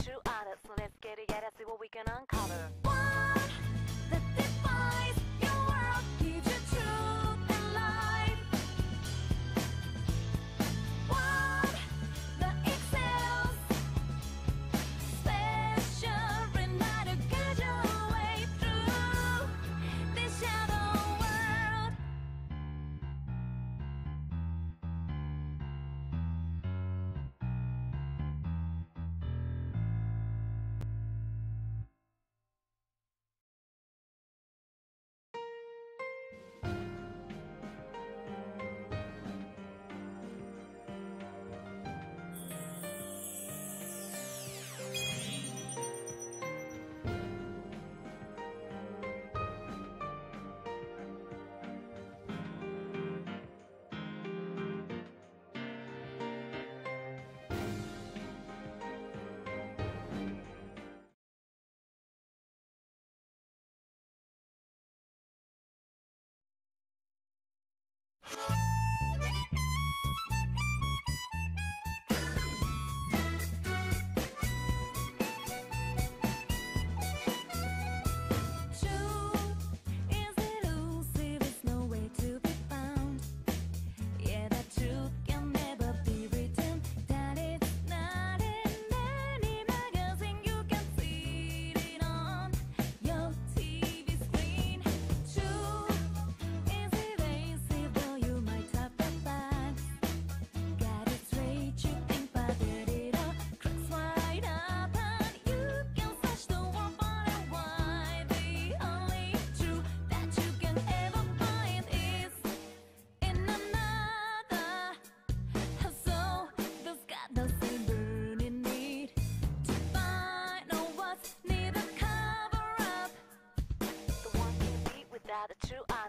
true without the true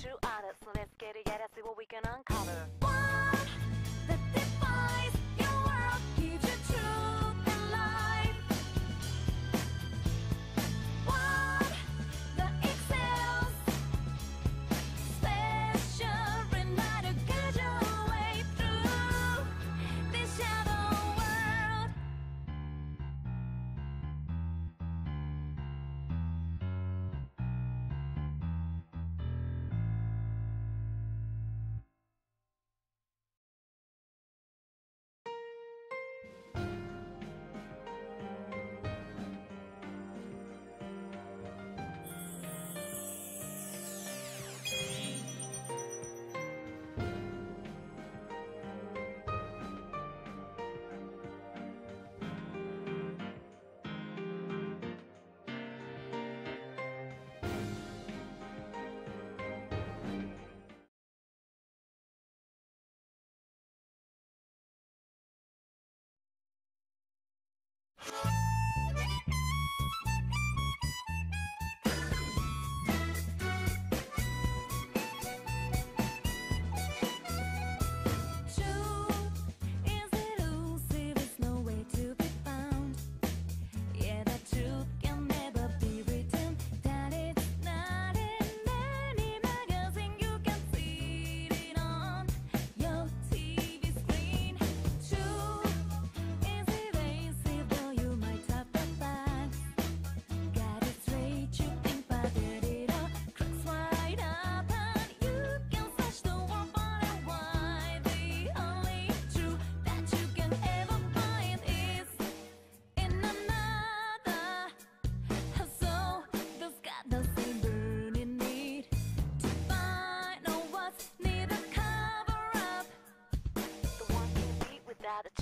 true artist.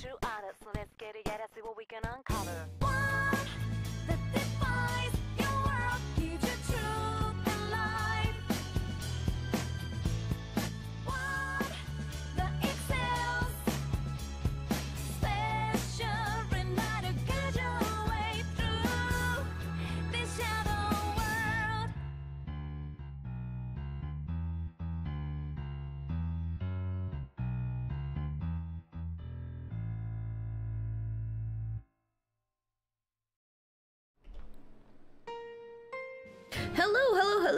true artists. Let's get together, see what we can uncover.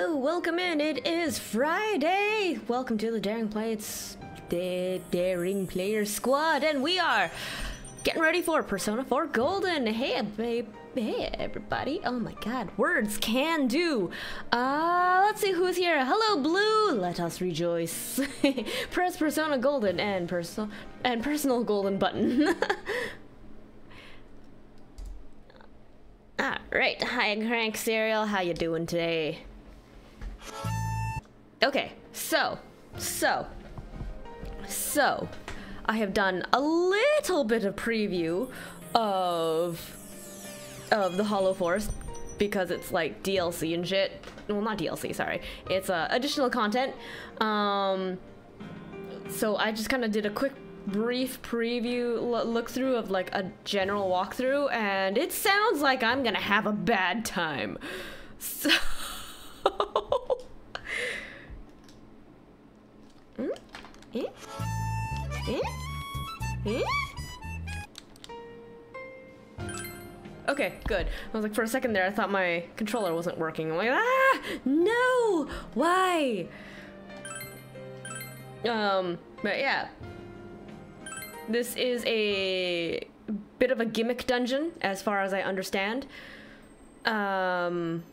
Hello. Welcome in. It is Friday. Welcome to the Daring Plates, the Daring Player Squad, and we are getting ready for Persona 4 Golden. Hey, babe. Hey, everybody. Oh my god, words can do. Uh, let's see who's here. Hello, Blue. Let us rejoice. Press Persona Golden and personal and personal golden button. All right, hi Crank Cereal, how you doing today? Okay, so, so, so, I have done a little bit of preview of of the Hollow Forest because it's like DLC and shit. Well, not DLC, sorry. It's uh, additional content. Um, so I just kind of did a quick brief preview lo- look through of like a general walkthrough and it sounds like i'm gonna have a bad time so Hmm? Eh? Eh? Eh? Okay, good. I was like, for a second there, I thought my controller wasn't working. I'm like, ah, no, why? Um, but yeah, this is a bit of a gimmick dungeon, as far as I understand. Um,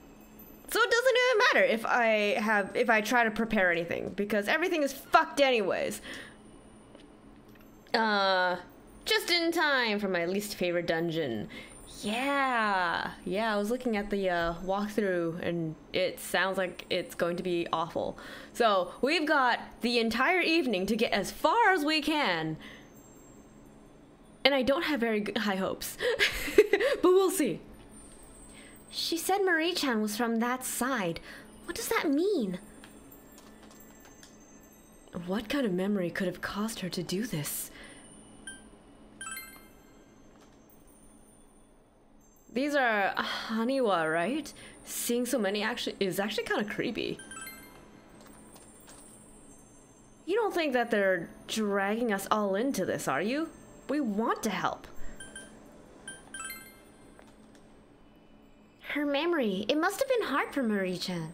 so it doesn't even matter if I have if I try to prepare anything because everything is fucked anyways. Uh, just in time for my least favorite dungeon. Yeah, yeah. I was looking at the uh, walkthrough, and it sounds like it's going to be awful. So we've got the entire evening to get as far as we can and I don't have very high hopes. but we'll see. She said Marie Chan was from that side. What does that mean? What kind of memory could have caused her to do this? These are uh, Haniwa, right? Seeing so many actually is actually kind of creepy. You don't think that they're dragging us all into this, are you? We want to help. Her memory. It must have been hard for Marie-chan.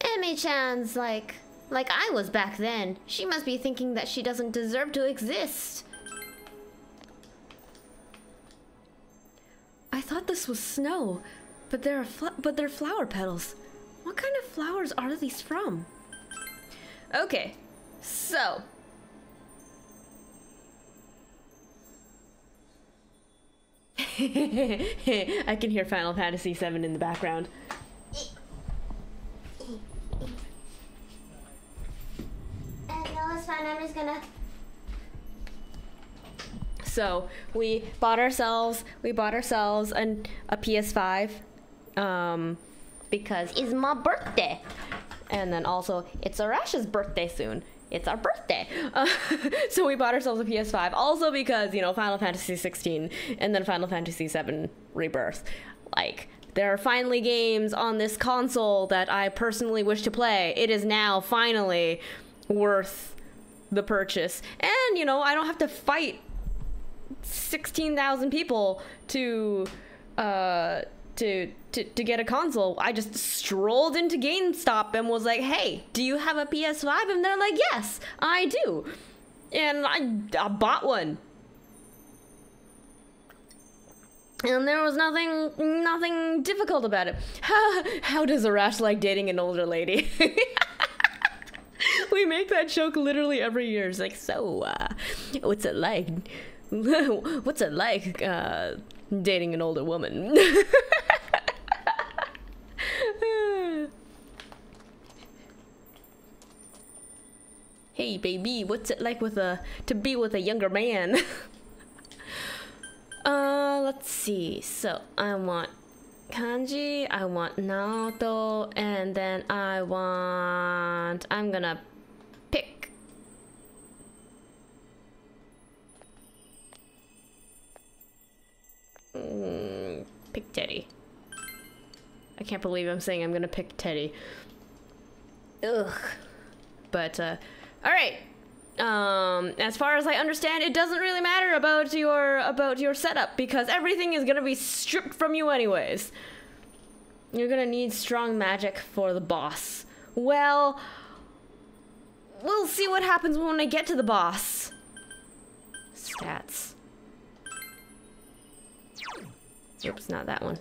Emmy-chan's like... Like I was back then. She must be thinking that she doesn't deserve to exist. I thought this was snow, but there are but they're flower petals. What kind of flowers are these from? Okay, so. I can hear Final Fantasy VII in the background. I'm just gonna. So we bought ourselves we bought ourselves an, a PS5 um, because it's my birthday, and then also it's Arash's birthday soon. It's our birthday, uh, so we bought ourselves a PS5. Also because you know Final Fantasy 16 and then Final Fantasy 7 Rebirth, like. There are finally games on this console that I personally wish to play. It is now finally worth the purchase. And, you know, I don't have to fight 16,000 people to uh to, to to get a console. I just strolled into GameStop and was like, "Hey, do you have a PS5?" And they're like, "Yes, I do." And I, I bought one. And there was nothing nothing difficult about it. How, how does Arash like dating an older lady? we make that joke literally every year. It's like, so, uh, what's it like? what's it like uh, dating an older woman? hey, baby. What's it like with a to be with a younger man? uh, let's see. So I want kanji. I want Naoto, and then I want. I'm gonna pick. Mm, pick Teddy. I can't believe I'm saying I'm gonna pick Teddy. Ugh. But uh all right. Um as far as I understand, it doesn't really matter about your about your setup because everything is to be stripped from you anyways. You're to need strong magic for the boss. Well, we'll see what happens when I get to the boss. Stats. Oops, not that one.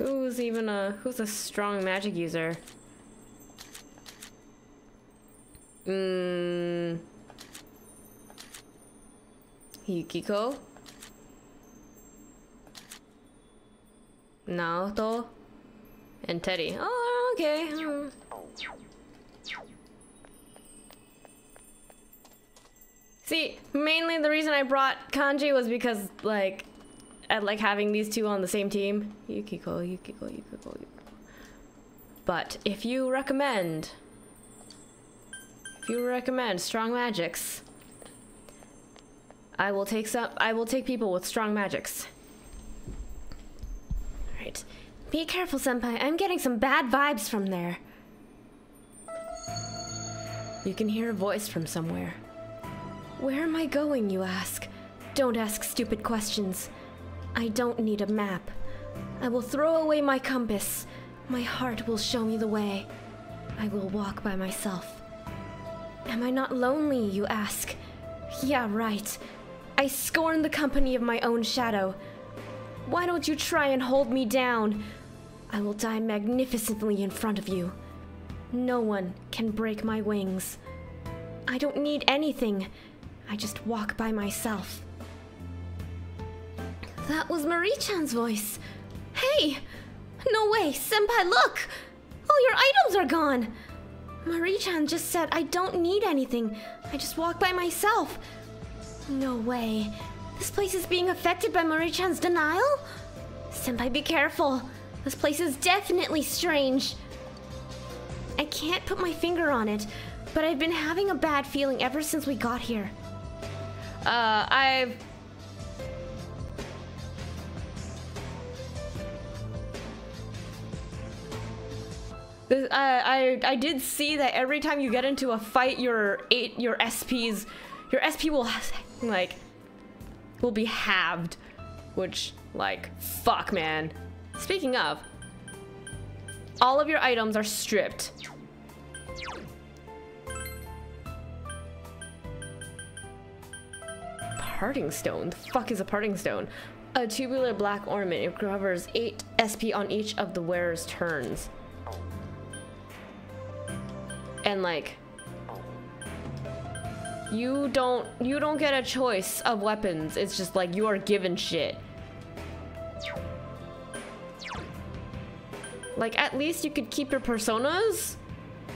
Who's even a who's a strong magic user? Mmm. Yukiko? Naoto? And Teddy. Oh, okay. See, mainly the reason I brought Kanji was because, like, I like having these two on the same team. Yukiko, Yukiko, Yukiko, Yukiko. But if you recommend, if you recommend strong magics, I will take some. I will take people with strong magics. All right, be careful, senpai. I'm getting some bad vibes from there. You can hear a voice from somewhere. Where am I going, you ask? Don't ask stupid questions. I don't need a map. I will throw away my compass. My heart will show me the way. I will walk by myself. Am I not lonely, you ask? Yeah, right. I scorn the company of my own shadow. Why don't you try and hold me down? I will die magnificently in front of you. No one can break my wings. I don't need anything. I just walk by myself. That was Marie-chan's voice. Hey! No way! Senpai, look! All your items are gone! Marie-chan just said I don't need anything. I just walk by myself. No way. This place is being affected by Marie-chan's denial? Senpai, be careful. This place is definitely strange. I can't put my finger on it, but I've been having a bad feeling ever since we got here. Uh, I've This, I, I I did see that every time you get into a fight, your eight your SPs, your SP will like will be halved, which like fuck man. Speaking of, all of your items are stripped. Parting stone. The fuck is a parting stone? A tubular black ornament. It covers eight SP on each of the wearer's turns and like you don't you don't get a choice of weapons. It's just like you are given shit. Like at least you could keep your personas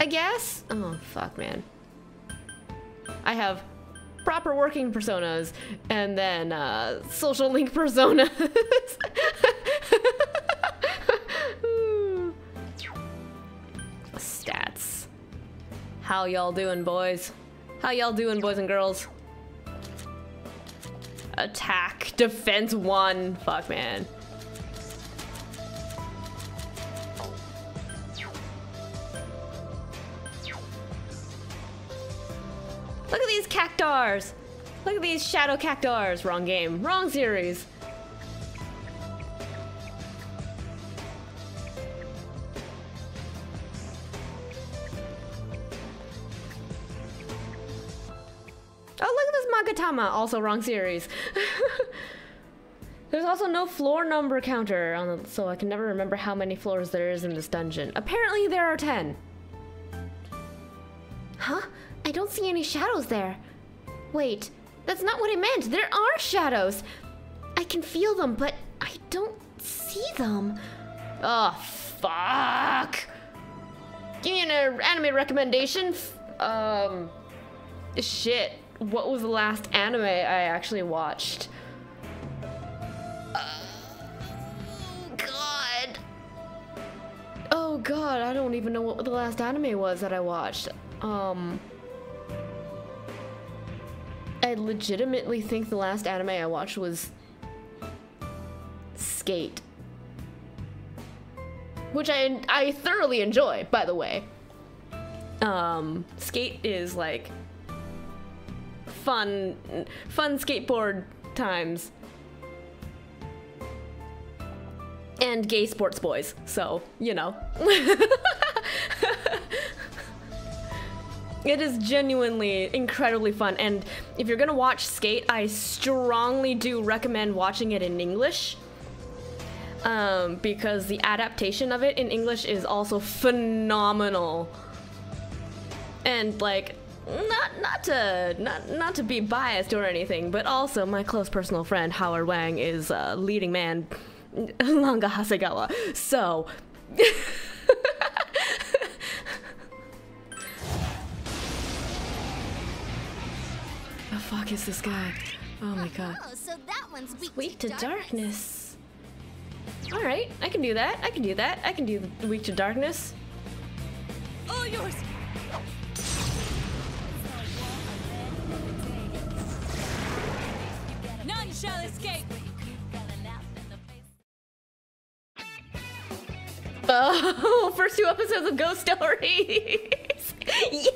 i guess? Oh fuck man. I have proper working personas and then uh social link personas. Stats how y'all doing, boys? How y'all doing, boys and girls? Attack, defense one. Fuck, man. Look at these cactuars. Look at these shadow cactuars. Wrong game. Wrong series. Oh, look at this Magatama. Also wrong series. There's also no floor number counter, on the, so I can never remember how many floors there is in this dungeon. Apparently there are 10. Huh? I don't see any shadows there. Wait, that's not what I meant. There are shadows. I can feel them, but I don't see them. Oh, fuck. Give me an anime recommendation. Um, shit. What was the last anime I actually watched? Oh, God. Oh, God. I don't even know what the last anime was that I watched. Um. I legitimately think the last anime I watched was Skate. Which I I thoroughly enjoy, by the way. Um Skate is like fun fun skateboard times. And gay sports boys, so, you know. It is genuinely incredibly fun, and if you're gonna watch Skate, I strongly do recommend watching it in English. Um, because the adaptation of it in English is also phenomenal. And like, not not to not not to be biased or anything, but also my close personal friend Howard Wang is uh, leading man Langa Hasegawa. So. the fuck is this guy? Oh my god. Oh, so that one's weak, Weak to darkness. Alright, I can do that. I can do that. I can do weak to darkness. All yours. Shall escape. Oh, first two episodes of Ghost Stories. yes.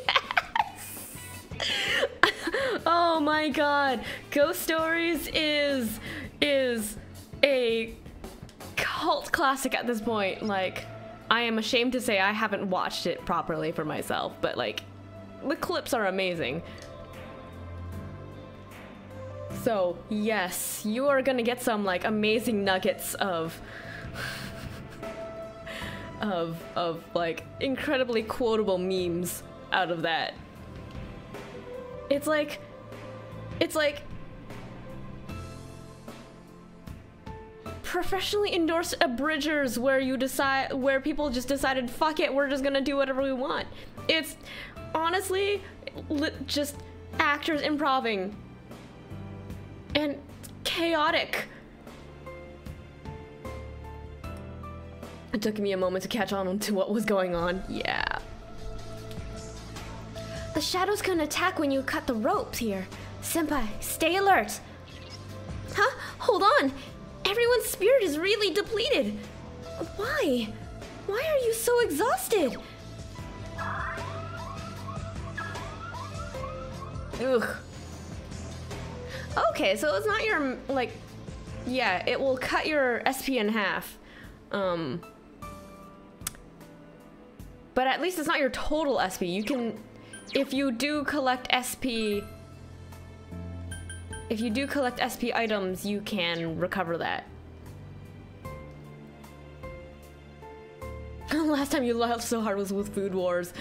oh my god, Ghost Stories is is a cult classic at this point. Like, I am ashamed to say I haven't watched it properly for myself, but like, the clips are amazing. So, yes, you are gonna get some like amazing nuggets of of of like incredibly quotable memes out of that. It's like it's like professionally endorsed abridgers where you decide where people just decided fuck it we're just gonna do whatever we want it's honestly just actors improving and chaotic it took me a moment to catch on to what was going on yeah the shadows can attack when you cut the ropes here senpai stay alert Huh? Hold on. Everyone's spirit is really depleted. Why? Why are you so exhausted? Ugh. Okay, so it's not your like yeah, it will cut your SP in half. Um But at least it's not your total SP. You can if you do collect SP if you do collect SP items, you can recover that. Last time you laughed so hard was with Food Wars.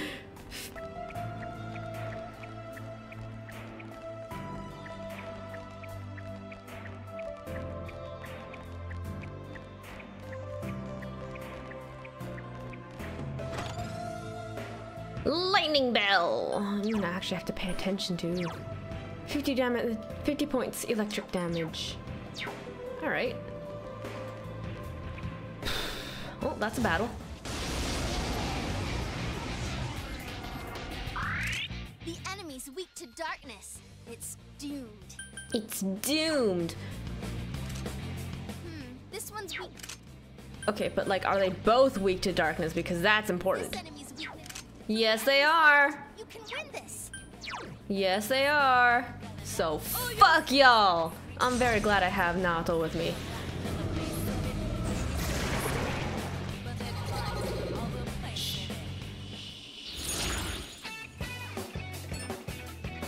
Lightning Bell! You actually have to pay attention to. 50 damage, 50 points electric damage. Alright. Oh, that's a battle. The enemy's weak to darkness. It's doomed. It's doomed. Hmm, this one's weak. Okay, but like, are they both weak to darkness? Because that's important. enemy's weakness. Yes, they are. You can win this. Yes, they are. So fuck y'all. I'm very glad I have Naoto with me.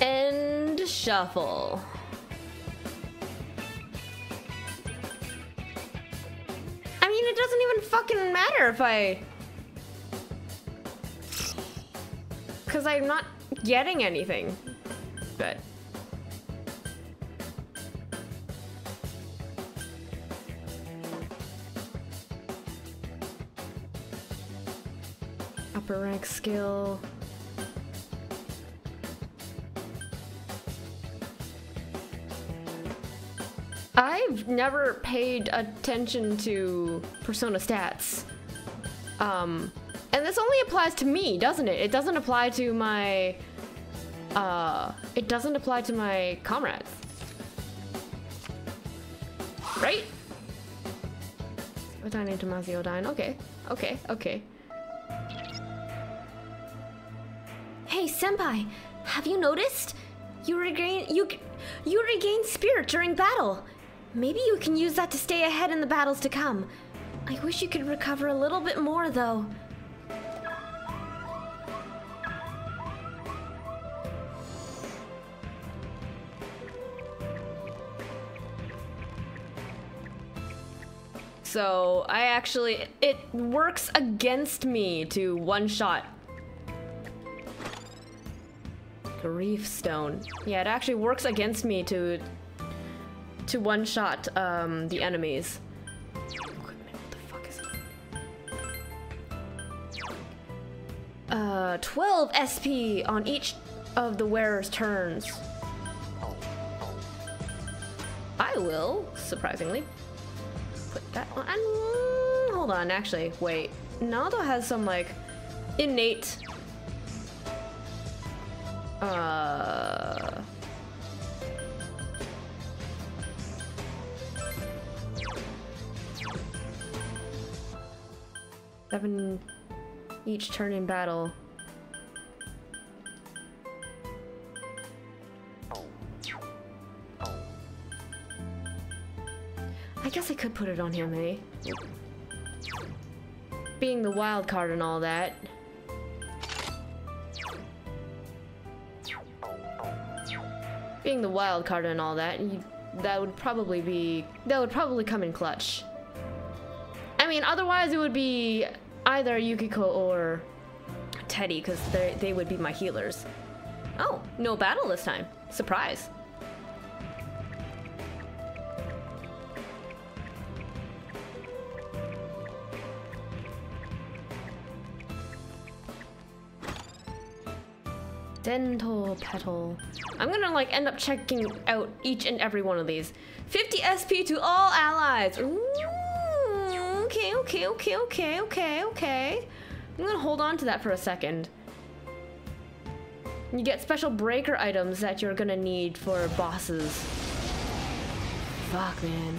And shuffle. I mean, it doesn't even fucking matter if I. Because I'm not getting anything. But... Upper rank skill... I've never paid attention to persona stats. Um, and this only applies to me, doesn't it? It doesn't apply to my, uh, it doesn't apply to my comrades. Right? Odine into Odine. Okay, okay, okay. Hey, senpai, have you noticed? You regain you you regain spirit during battle. Maybe you can use that to stay ahead in the battles to come. I wish you could recover a little bit more, though. So I actually, it works against me to one shot. Grief stone. Yeah, it actually works against me to to one shot um, the enemies. Uh, 12 SP on each of the wearer's turns. I will, surprisingly, put that on. and- Hold on, actually, wait. Naoto has some like innate. Uh. Seven each turn in battle. I guess I could put it on him, eh? Being the wild card and all that. Being the wild card and all that, you, that would probably be that would probably come in clutch. I mean, otherwise it would be either Yukiko or Teddy, because they they would be my healers. Oh, no battle this time. Surprise. Dental petal. I'm gonna like end up checking out each and every one of these. 50 SP to all allies. Ooh, okay, okay, okay, okay, okay, okay. I'm gonna hold on to that for a second. You get special breaker items that you're gonna need for bosses. Fuck, man.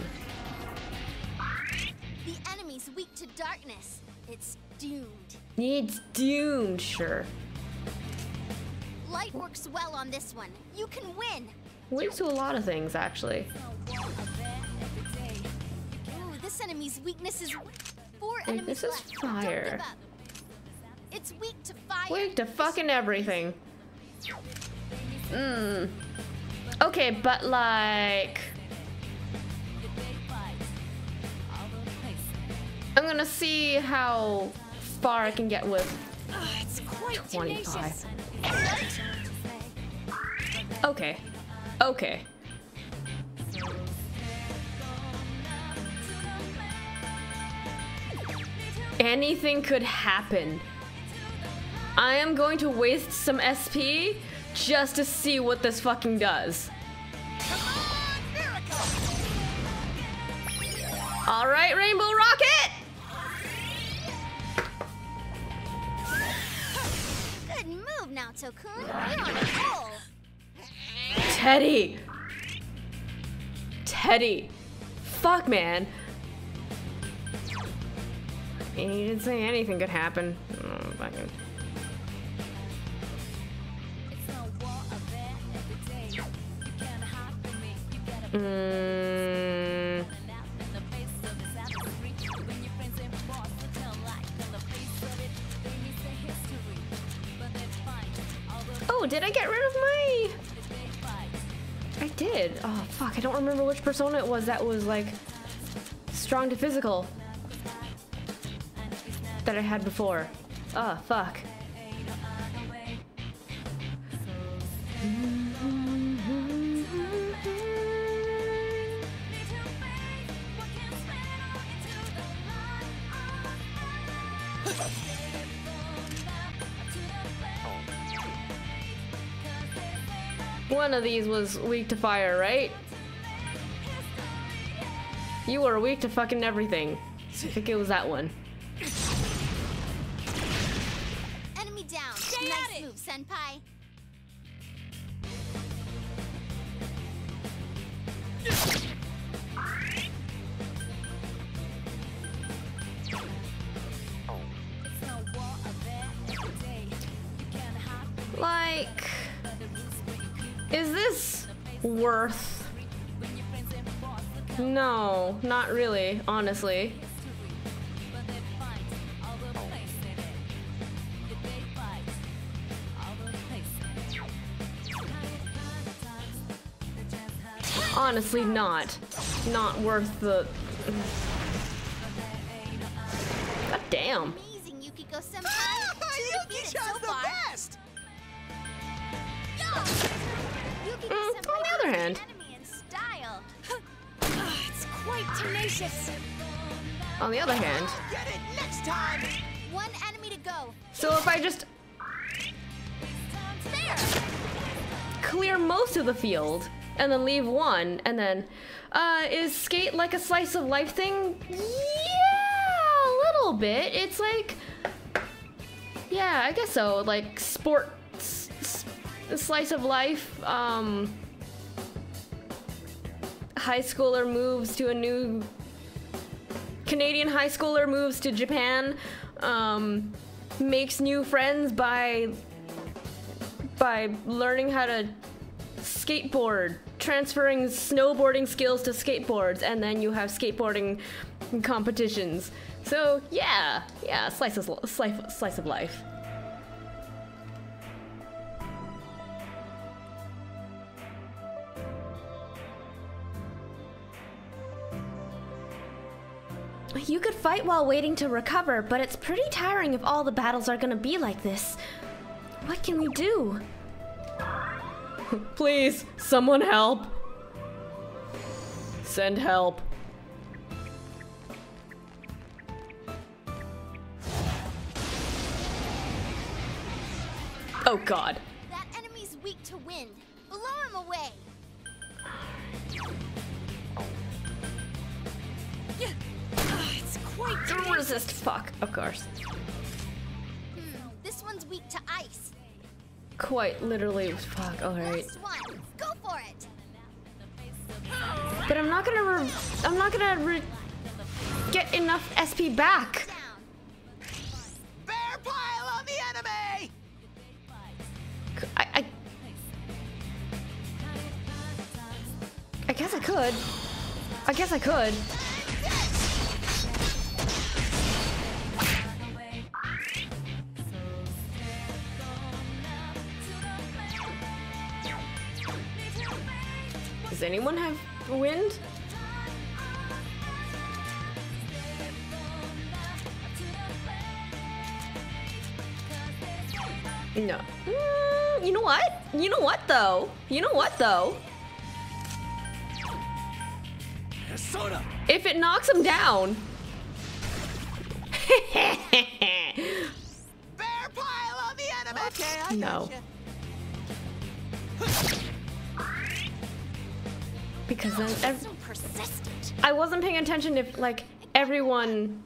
The enemy's weak to darkness. It's doomed. It's doomed, sure. Light works well on this one. You can win. Ways to a lot of things, actually. Ooh, this enemy's weakness is four Wait, enemies this is left. Fire. It's weak to fire. Weak to fucking everything. Mmm. Okay, but like. I'm gonna see how far I can get with 25. Okay. Okay. Anything could happen. I am going to waste some SP just to see what this fucking does. All right, Rainbow Rocket! Move, Naoto-kun. You're on a roll. Teddy! Teddy! Fuck, man. He didn't say anything could happen. Oh, fucking. Mm, oh, did I get rid of my... I did. Oh, fuck. I don't remember which persona it was that was, like, strong to physical. That I had before. Oh, fuck. One of these was weak to fire, right? You were weak to fucking everything. I think it was that one. Enemy down. nice move, Senpai. No, not really, honestly. Honestly, not. Not worth the. God damn. Amazing, Yukiko Senpai. Two defeated so far. best! Mm, on the other hand. Tenacious. On the other hand, Get it next time! One enemy to go. so if I just There. clear most of the field and then leave one and then uh is skate like a slice of life thing yeah a little bit it's like yeah i guess so like sport s- s- slice of life um high schooler moves to a new canadian high schooler moves to japan um makes new friends by by learning how to skateboard, transferring snowboarding skills to skateboards, and then you have skateboarding competitions. So yeah, yeah, slice of slice, slice of life. You could fight while waiting to recover, but it's pretty tiring if all the battles are gonna be like this. What can we do? Please, someone help. Send help. Oh god. That enemy's weak to wind. Blow him away. Quite Resist fuck, of course. Hmm. This one's weak to ice. Quite literally fuck, alright. One. Go for it. But I'm not gonna re- I'm not gonna re- get enough SP back. Bear pile on the enemy! I, I I guess I could. I guess I could. Does anyone have wind? No. Mm, you know what? You know what though? You know what though? If it knocks him down. Bear pile on the enemy! Okay, I No. Because then ev- So persistent. I wasn't paying attention if like everyone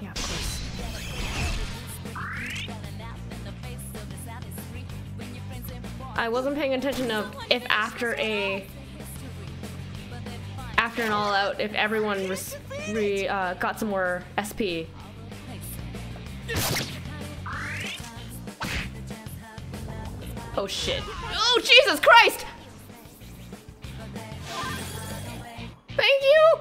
Yeah, of course. I wasn't paying attention of if after a after an all out if everyone re, uh, got some more SP. Oh shit. Oh Jesus Christ! Thank you!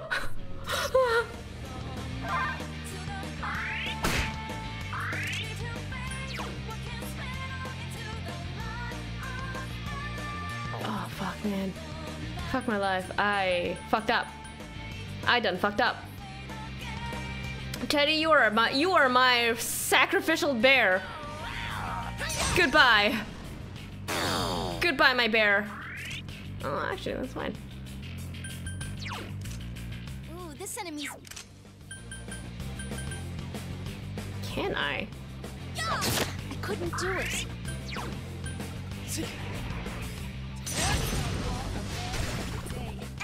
Oh fuck, man. Fuck my life. I fucked up. I done fucked up. Teddy, you are my you are my sacrificial bear. Goodbye. Goodbye, my bear. Oh, actually, that's fine. Ooh, this enemy's. Can I? I couldn't do it.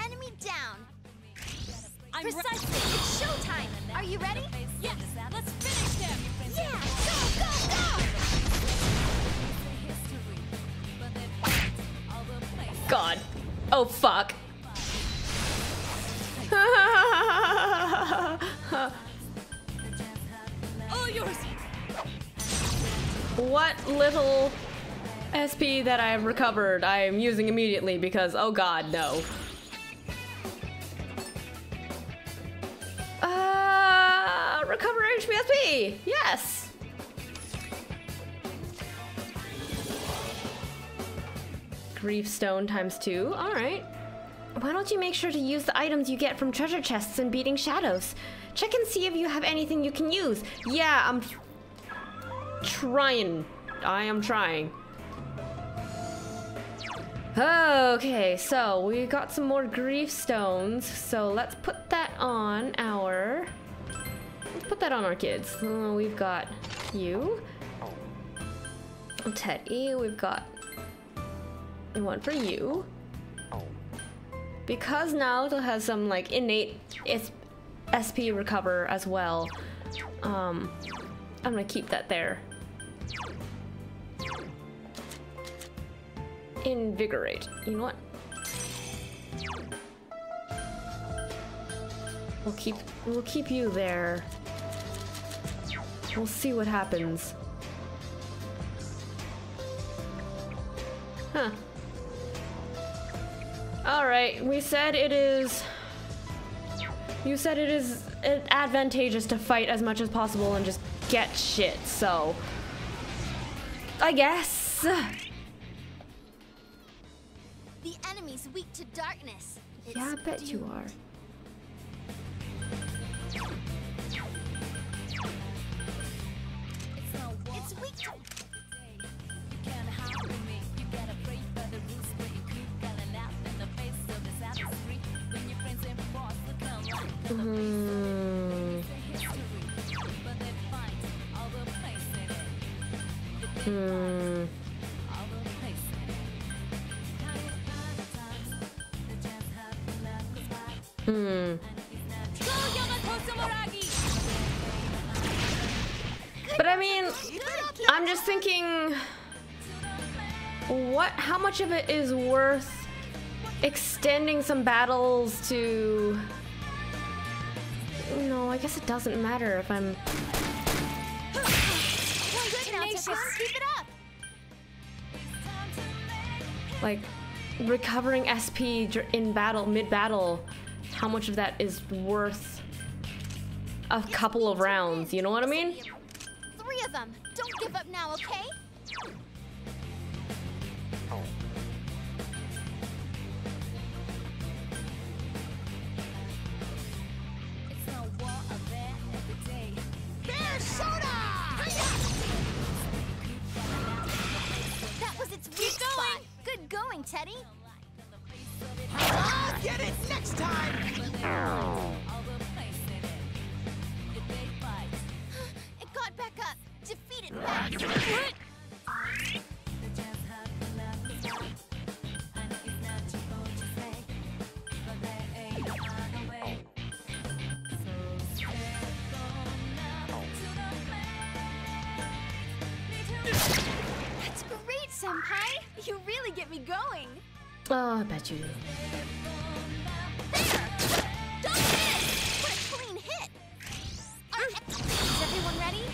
Enemy down. Precisely. It's showtime. Are you ready? Yes. Let's finish them. Yeah. Go, go, go. God. Oh fuck. All yours. what little SP that I've recovered I am using immediately because oh god no. Uh, recover HP SP. Yes. Grief stone times two. All right. Why don't you make sure to use the items you get from treasure chests and beating shadows? Check and see if you have anything you can use. Yeah, I'm trying. I am trying. Okay, so we got some more grief stones. So let's put that on our. Let's put that on our kids. Uh, we've got you, Teddy. We've got one for you. Because Naoto has some like innate SP recover as well. Um, I'm gonna keep that there. Invigorate. You know what? We'll keep we'll keep you there. We'll see what happens. Huh. Alright, we said it is. You said it is advantageous to fight as much as possible and just get shit, so. I guess. The enemy's weak to darkness. It's Yeah, I bet you are. It's weak to Hmm. Hmm. Hmm. But I mean, I'm just thinking, what? How much of it is worth extending some battles to? No, I guess it doesn't matter if I'm. Good now, Takun. Keep it up. like recovering SP in battle, mid battle, how much of that is worth a couple of rounds? You know what I mean? Three of them. Don't give up now, okay? Soda! That was its weak spot. Good going, Teddy. I'll get it next time! It got back up. Defeat it Senpai. You really get me going. Oh, I bet you do. There! Don't miss! What a clean hit! Is everyone ready?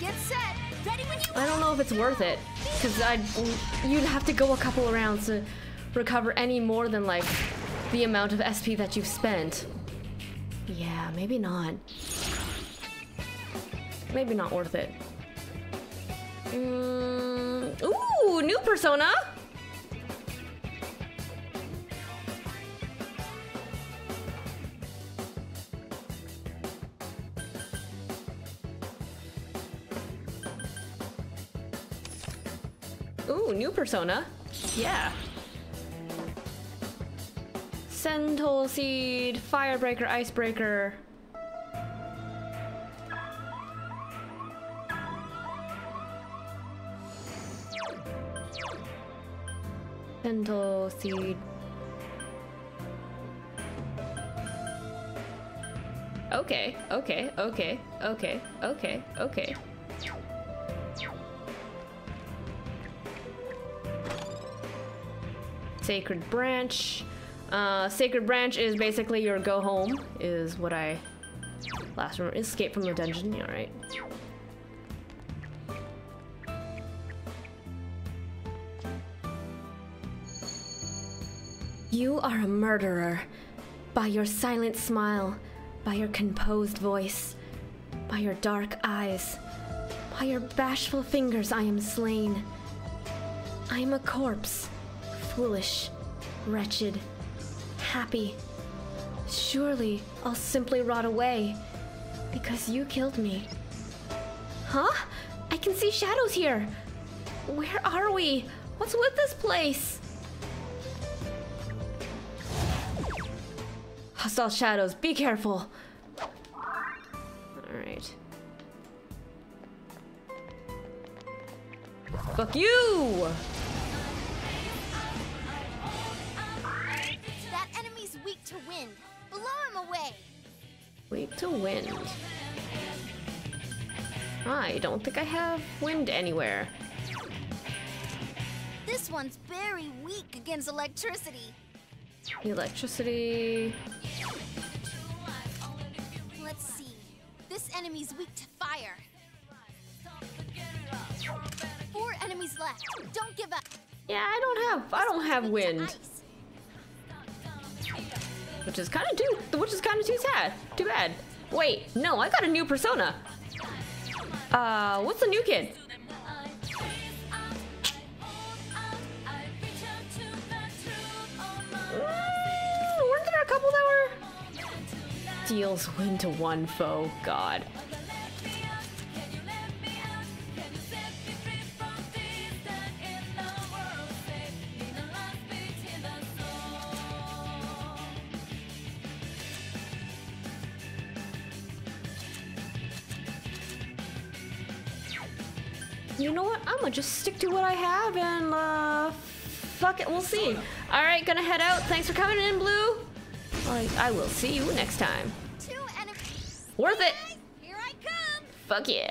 Get set. Ready when you I don't know if it's worth it because I'd you'd have to go a couple of rounds to recover any more than like the amount of SP that you've spent. Yeah, maybe not. Maybe not worth it. Mm, ooh, new persona. Ooh, new persona. Yeah. Sentinel Seed, Firebreaker, Icebreaker. Pinto seed. Okay, okay, okay, okay, okay, okay. Sacred Branch. Uh, Sacred Branch is basically your go home, is what I last remember. Escape from the dungeon, alright. You are a murderer. By your silent smile, by your composed voice, by your dark eyes, by your bashful fingers, I am slain. I am a corpse, foolish, wretched, happy. Surely I'll simply rot away because you killed me. Huh? I can see shadows here. Where are we? What's with this place? Hostile shadows, be careful. Alright. Fuck you! That enemy's weak to wind. Blow him away. Weak to wind. I don't think I have wind anywhere. This one's very weak against electricity. Electricity. Let's see. This enemy's weak to fire. Four enemies left. Don't give up. Yeah, I don't have I don't have wind, which is kind of too which is kind of too sad. Too bad. Wait, no, I got a new persona. Uh, what's the new kid? Mm, weren't there a couple that were? Deals win to one foe. God. You know what? I'm gonna just stick to what I have and uh, fuck it. We'll see. All right, gonna head out. Thanks for coming in, Blue. I, I will see you next time. Two enemies. Worth it. Here I come. Fuck yeah.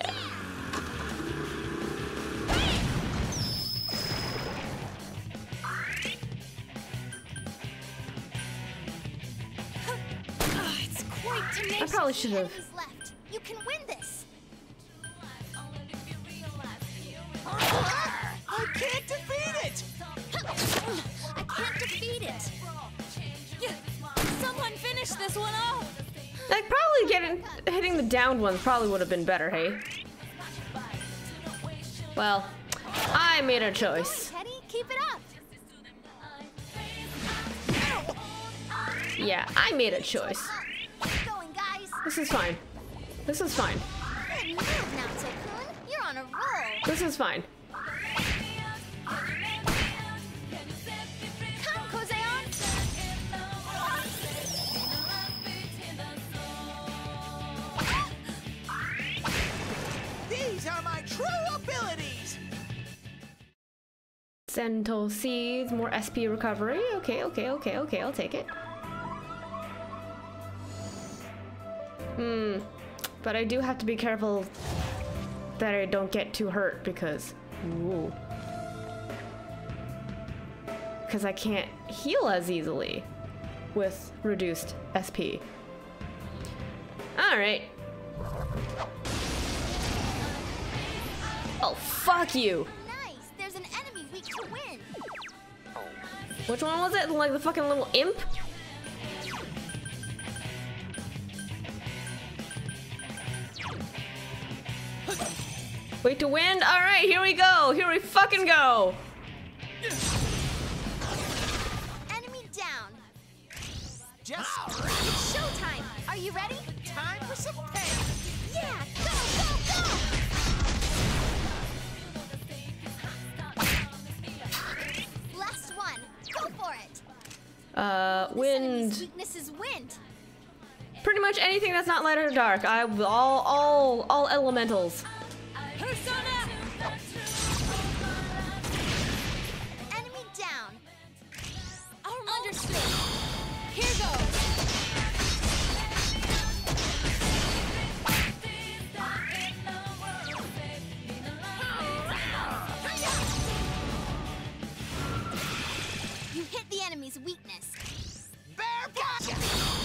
Ah, it's quite tenacious. probably should have- Like probably getting hitting the downed ones probably would have been better, hey. Well, I made a choice. Teddy, keep it up. Yeah, I made a choice. Keep going, guys. This is fine. This is fine. Good move now, Tycoon. You're on a roll. This is fine. Cento seeds, more SP recovery. Okay, okay, okay, okay, I'll take it. Hmm. But I do have to be careful that I don't get too hurt because. Ooh. Because I can't heal as easily with reduced SP. Alright. Oh, fuck you! Which one was it? Like the fucking little imp? Wait to win? Alright, here we go! Here we fucking go! Enemy down. Just showtime. Are you ready? time for some pain! Yeah. Go, go, go. for it. Uh, wind. Is wind. Pretty much anything that's not light or dark. I all all all elementals. Persona. Enemy down. Understood. Here goes. enemy's weakness. Bear gotcha!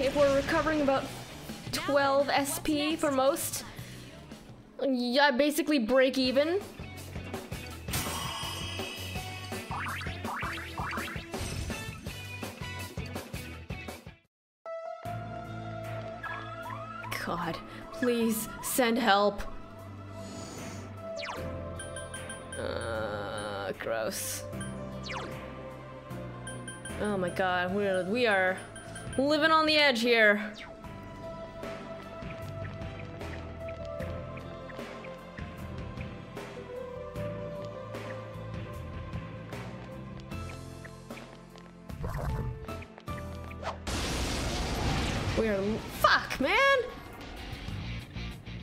If we're recovering about 12 SP for most, yeah, basically break even. God, please send help. Uh, gross. Oh my god, we're we are living on the edge here. We are fuck, man.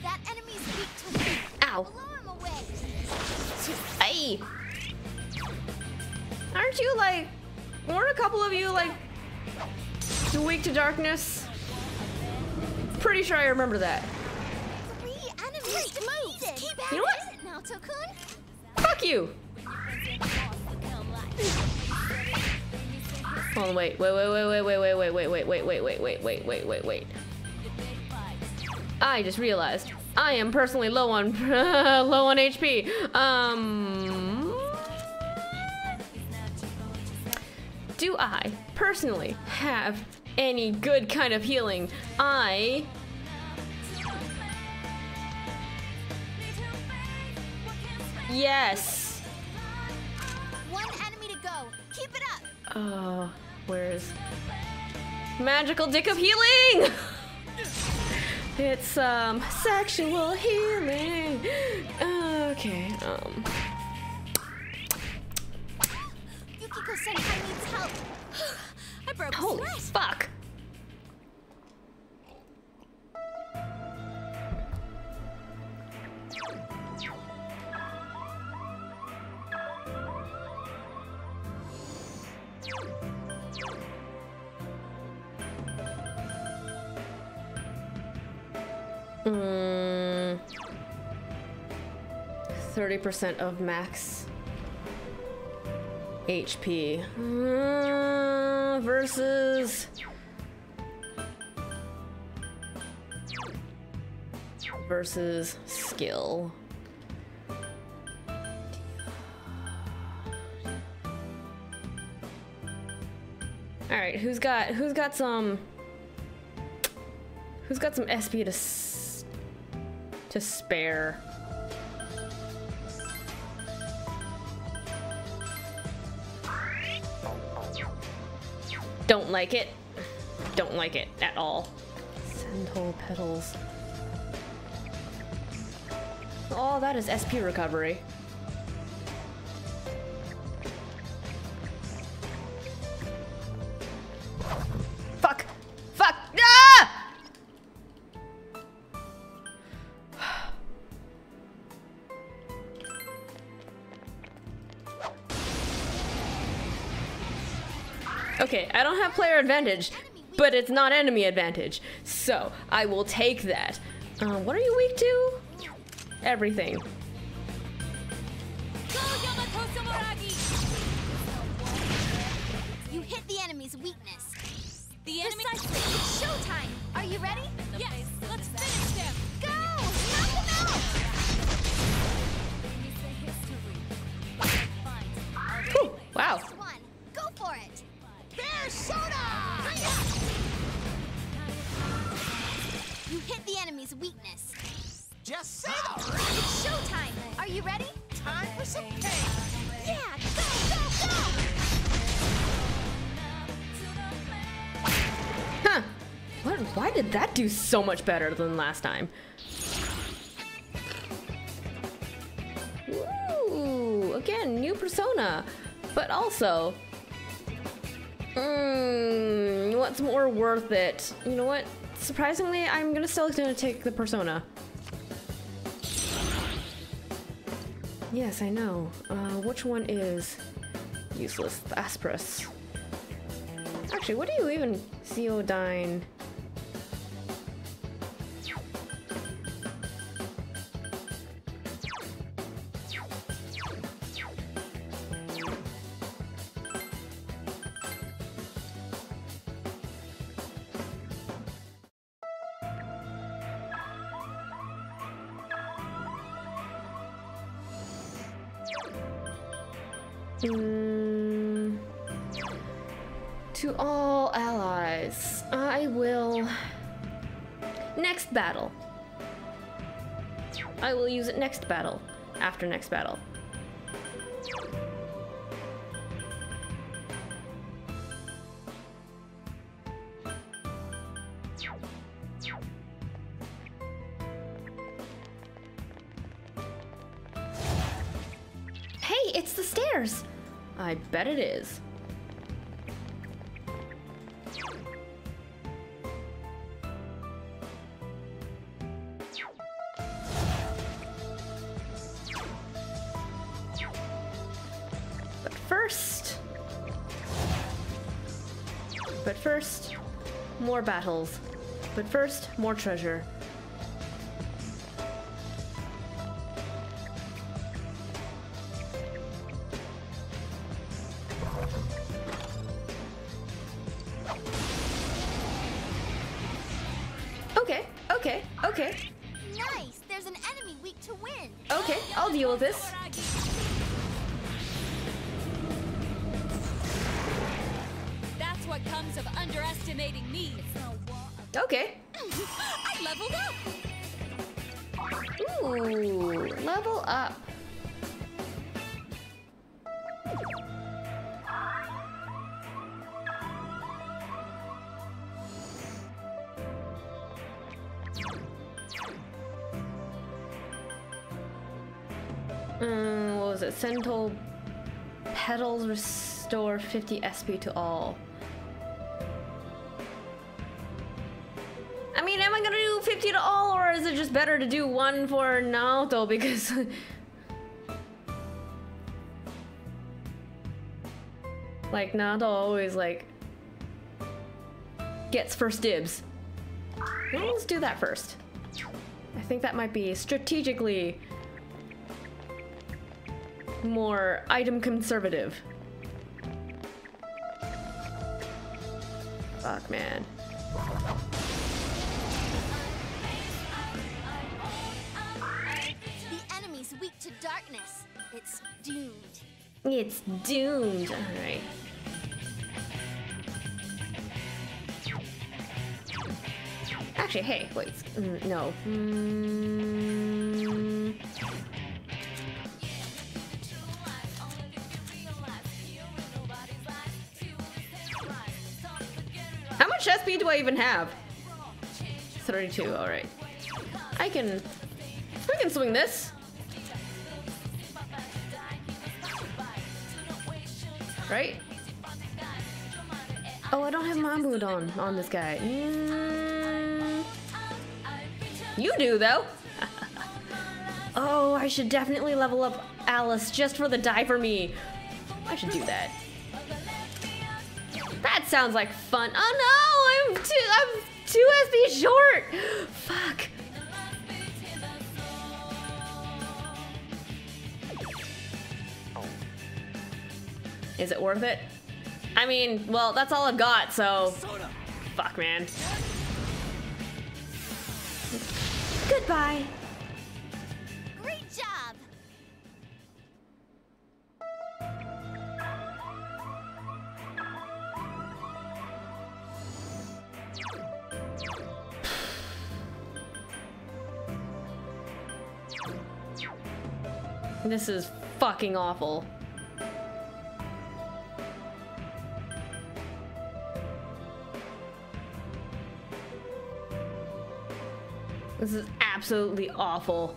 That enemy's weak to. Ow. Blow him away. Hey. Aren't you like weren't a couple of you like weak to darkness? Pretty sure I remember that. Three enemies. Keep You know what? Fuck you! Hold on, wait, wait, wait, wait, wait, wait, wait, wait, wait, wait, wait, wait, wait, wait, wait, wait, wait. I just realized I am personally low on low on HP. Um, do I personally have any good kind of healing? I yes. One enemy to go. Keep it up. Oh, where's magical dick of healing? it's um sexual healing. Okay. Um. Yukiko Senpai needs help. I broke Holy sweat. fuck. Mm. 30% of max HP Uh, versus versus skill. All right, who's got who's got some who's got some SP to to spare? Don't like it. Don't like it at all. Sandhole petals. Oh, that is SP recovery. Okay, I don't have player advantage, but it's not enemy advantage. So, I will take that. Uh, what are you weak to? Everything. So much better than last time? Again, new persona. But also, mm, what's more worth it? You know what? Surprisingly, I'm gonna still gonna take the persona. Yes, I know. Uh, which one is useless. Aspress. Actually, what do you even Ziodyne? Battle. After next battle. Hey, it's the stairs! I bet it is. More battles. But first, more treasure. Restore 50 SP to all. I mean, am I gonna do 50 to all, or is it just better to do one for Naoto because. like, Naoto always, like. gets first dibs. Let's do that first. I think that might be strategically more item conservative. It's doomed. Alright. Actually, hey, wait. mm, no. Mm, how much SP do I even have? 32, alright. I can. We can swing this. Right? Oh, I don't have Mamudo on on this guy. Mm, you do though. oh, I should definitely level up Alice just for the die for me. I should do that. That sounds like fun. Oh no, I'm two. I'm two SP short. Is it worth it? I mean, well, that's all I've got, so. Fuck, man. Goodbye. Great job! This is fucking awful. This is absolutely awful.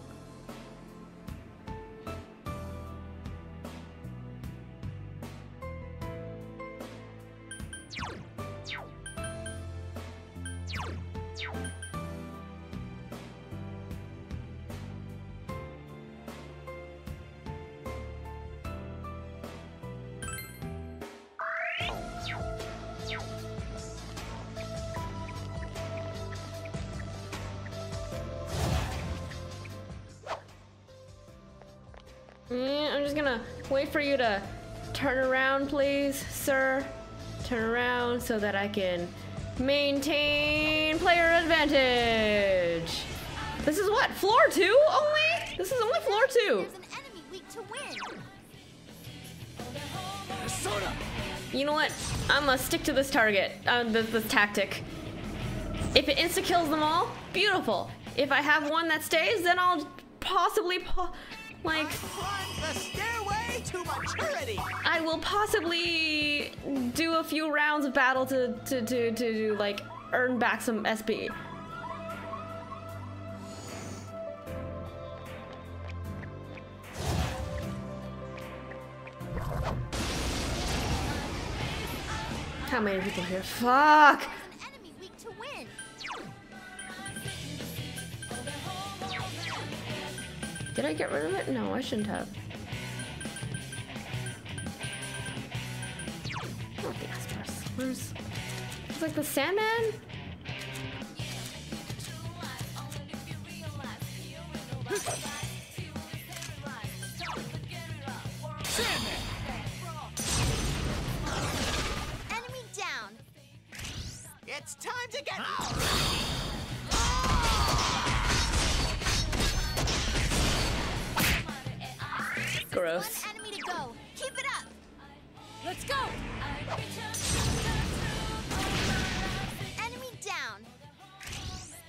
Just gonna wait for you to turn around, please, sir. Turn around so that I can maintain player advantage. This is what? Floor two only? This is only floor two. There's an enemy weak to win. Persona! You know what? I'm gonna stick to this target, uh, this, this tactic. If it insta kills them all, beautiful. If I have one that stays, then I'll possibly, po- like, Climb the stairway to maturity! I will possibly do a few rounds of battle to to to to like earn back some SP. How many people here? Fuck! Did I get rid of it? No, I shouldn't have. Not the Astros. Where's. It's like the Sandman? Sandman! Enemy down. It's time to get Gross. One enemy to go. Keep it up. Let's go. Enemy down.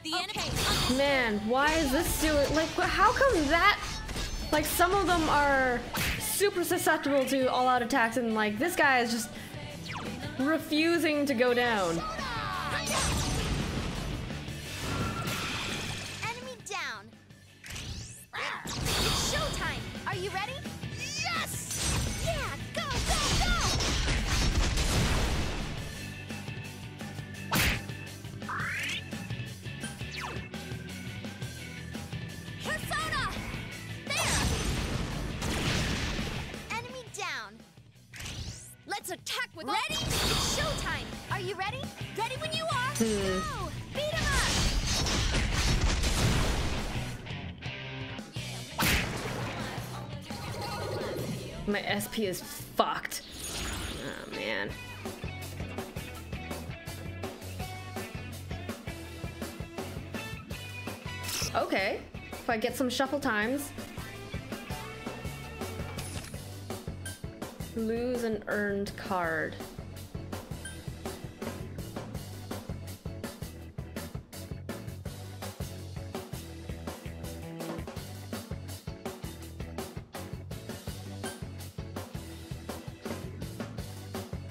The enemy. Man, why is this doing. Like, how come that. Like, some of them are super susceptible to all out attacks, and like, this guy is just refusing to go down. Enemy down. It's showtime. Are you ready? Let's attack with ready. It's showtime. Are you ready? Ready when you are. Go. Beat him up. My SP is fucked. Oh, man. Okay. If I get some shuffle times. Lose an earned card.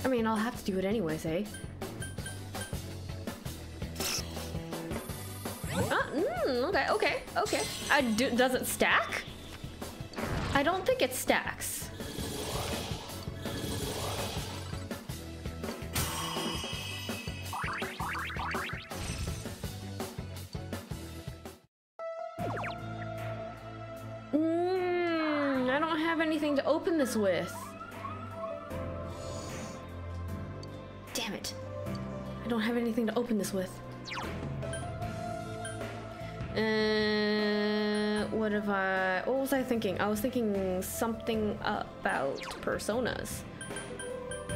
I mean, I'll have to do it anyways, eh? Ah, mm, okay, okay, okay. I do, does it stack? I don't think it stacks. This with. Damn it. I don't have anything to open this with. Uh, what have I. What was I thinking? I was thinking something about personas.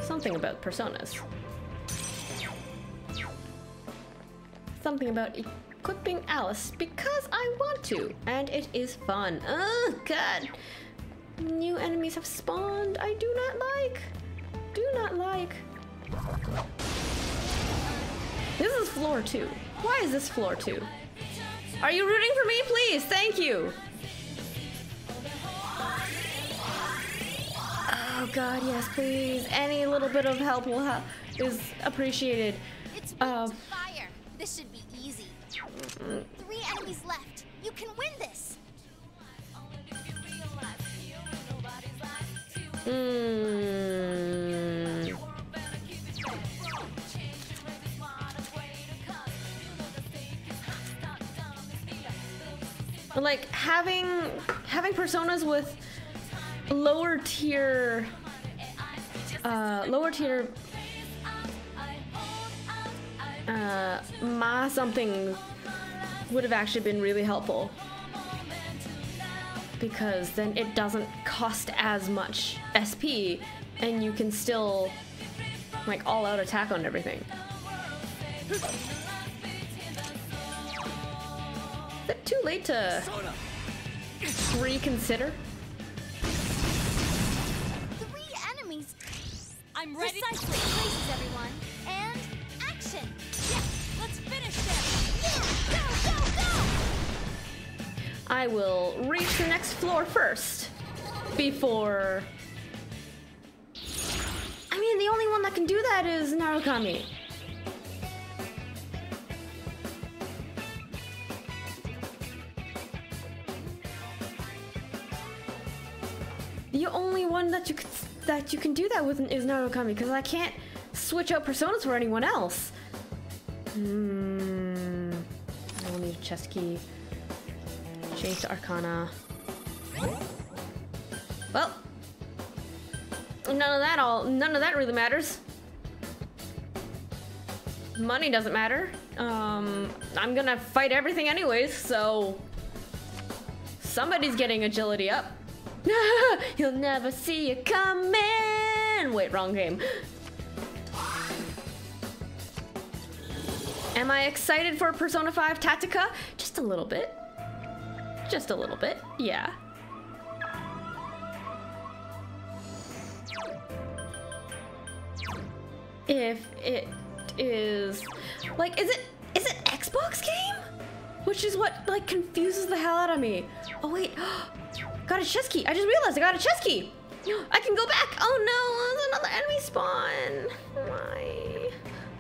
Something about personas. Something about equipping Alice because I want to, and it is fun. Oh, God. New enemies have spawned. I do not like. Do not like. This is floor two. Why is this floor two? Are you rooting for me? Please, thank you. Oh God, yes, please. Any little bit of help will help is appreciated. It's Uh, fire. This should be easy. Three enemies left. You can win this. Hmm. Like having having personas with lower tier uh lower tier uh ma something would have actually been really helpful. Because then it doesn't cost as much SP and you can still like all out attack on everything. Is it too late to reconsider? Three enemies. I'm ready. Precisely. Places, everyone. I will reach the next floor first before. I mean, the only one that can do that is Narukami. The only one that you can that you can do that with is Narukami because I can't switch out personas for anyone else. Hmm. I will need a chest key. Change to Arcana. Well, none of that all none of that really matters. Money doesn't matter. Um, I'm gonna fight everything anyways, so somebody's getting agility up. You'll never see it coming. Wait, wrong game. Am I excited for Persona 5 Tactica? Just a little bit. Just a little bit, yeah. If it is like is it is it Xbox game? Which is what like confuses the hell out of me. Oh wait, got a chest key. I just realized I got a chest key. I can go back. Oh no, there's another enemy spawn. Why?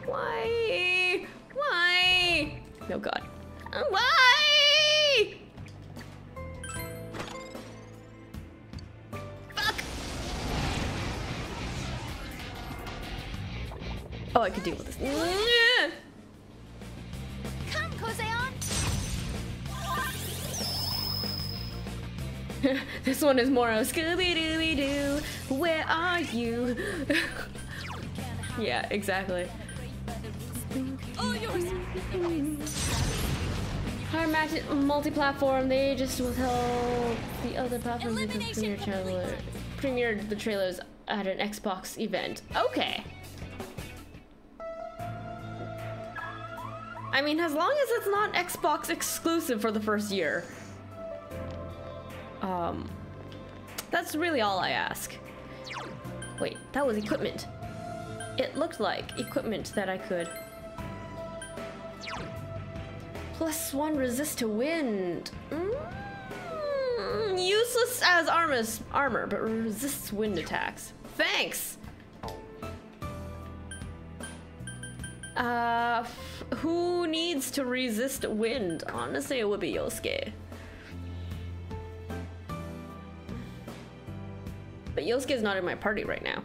Why? Why? Oh god. Why? Oh, I could deal with this. Come, Kozeon. this one is more of Scooby Dooby Doo. Where are you? yeah, exactly. Oh, Yours. Our match multi-platform. They just withheld the other platforms because premiere trailer premiered the trailers at an Xbox event. Okay. I mean, as long as it's not Xbox exclusive for the first year. Um, that's really all I ask. Wait, that was equipment. It looked like equipment that I could. Plus one resist to wind. Mm, useless as armors, armor, but resists wind attacks. Thanks. Uh, who needs to resist wind? Honestly, it would be Yosuke. But Yosuke's not in my party right now.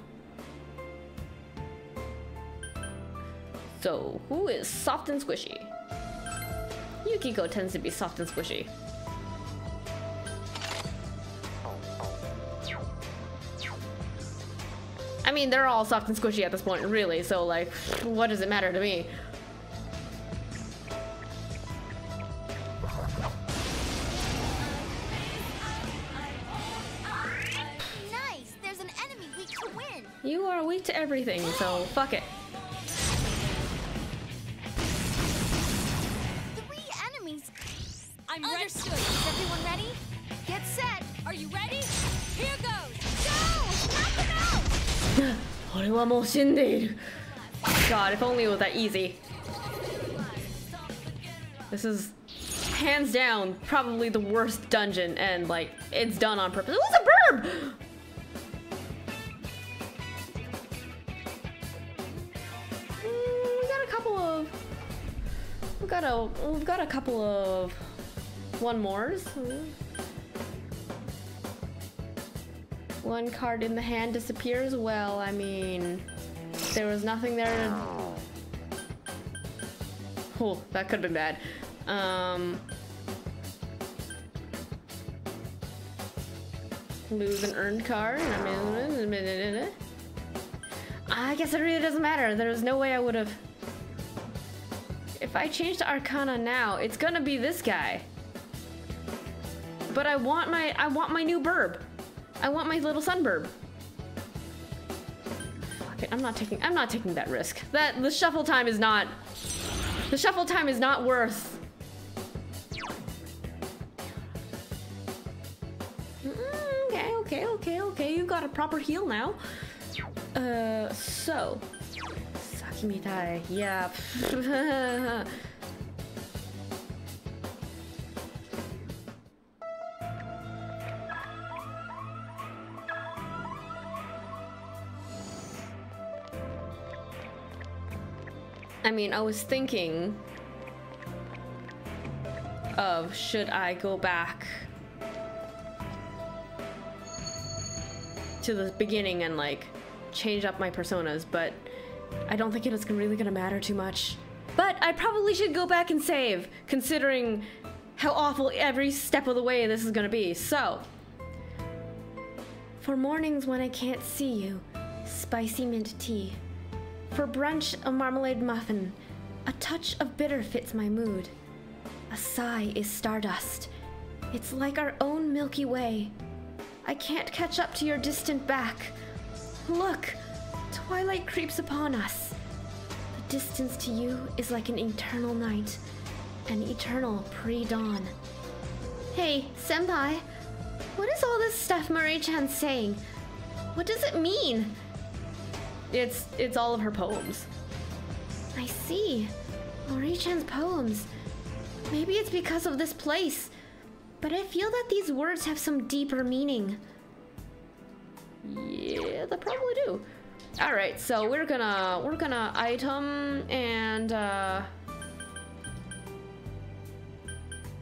So, who is soft and squishy? Yukiko tends to be soft and squishy. I mean, they're all soft and squishy at this point, really, so like, what does it matter to me? Nice. There's an enemy weak to win. You are weak to everything, so fuck it. Three enemies. I'm Understood. Is everyone ready? Get set. Are you ready? 俺はもう死んでいる God, if only it was that easy. This is hands down probably the worst dungeon, and like it's done on purpose. It was a burb. Mm, we got a couple of. We got a. We've got a couple of one mores. Hmm. One card in the hand disappears. Well, I mean, there was nothing there to. Oh, that could have been bad. Um, lose an earned card. I mean, I guess it really doesn't matter. There's no way I would have. If I change to Arcana now, it's gonna be this guy. but I want my I want my new burb. I want my little sunburb. It, I'm not taking I'm not taking that risk. That the shuffle time is not the shuffle time is not worth Mm, Okay, okay, okay, okay. You got a proper heal now. Uh, so. Sakimitai, yeah. I mean, I was thinking of should I go back to the beginning and like change up my personas, but I don't think it's really gonna matter too much. But I probably should go back and save, considering how awful every step of the way this is gonna be. So, for mornings when I can't see you, spicy mint tea. For brunch, a marmalade muffin. A touch of bitter fits my mood. A sigh is stardust. It's like our own Milky Way. I can't catch up to your distant back. Look, twilight creeps upon us. The distance to you is like an eternal night, an eternal pre dawn. Hey, Senpai, what is all this stuff Marie-chan's saying? What does it mean? It's it's all of her poems. I see. Marie-chan's poems. Maybe it's because of this place. But I feel that these words have some deeper meaning. Yeah, they probably do. All right, so we're gonna we're gonna item and uh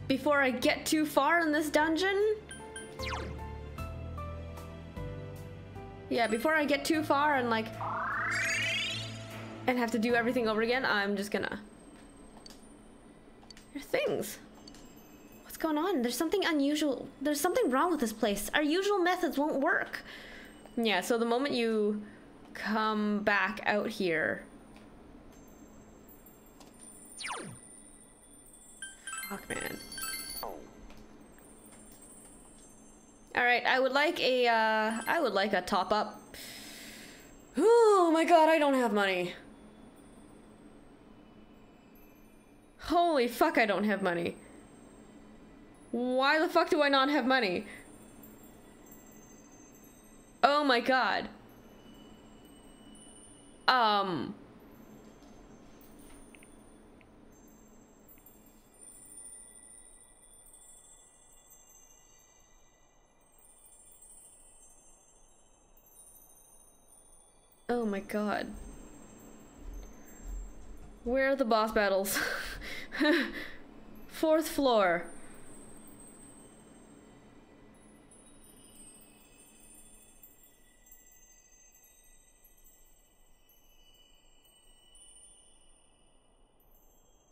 before I get too far in this dungeon. Yeah, before I get too far and like and have to do everything over again, I'm just gonna There are things. What's going on? There's something unusual. There's something wrong with this place. Our usual methods won't work. Yeah, so the moment you come back out here. Fuck, man. All right, I would like a, uh, I would like a top up. Oh my god, I don't have money. Holy fuck, I don't have money. Why the fuck do I not have money? Oh my god. Um. Oh my god. Where are the boss battles? Fourth floor.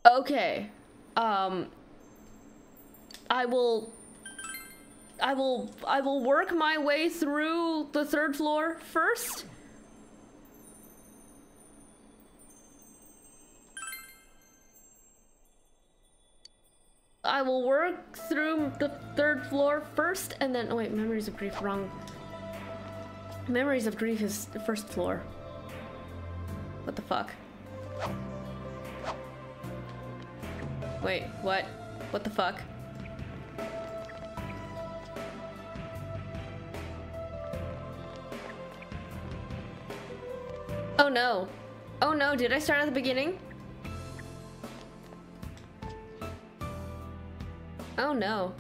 Okay. Um I will I will I will work my way through the third floor first. I will work through the third floor first and then oh wait, memories of grief wrong. Memories of grief is the first floor. What the fuck? Wait, what? What the fuck? Oh no. Oh no, did I start at the beginning? Oh no.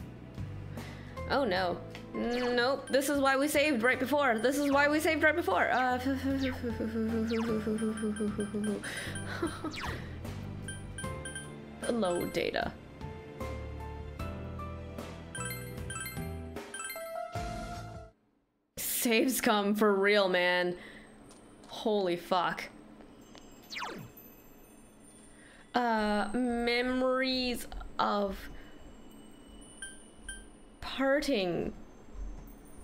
Oh no. Nope, this is why we saved right before. This is why we saved right before. Uh, load data. Saves come for real, man. Holy fuck. Uh, memories of parting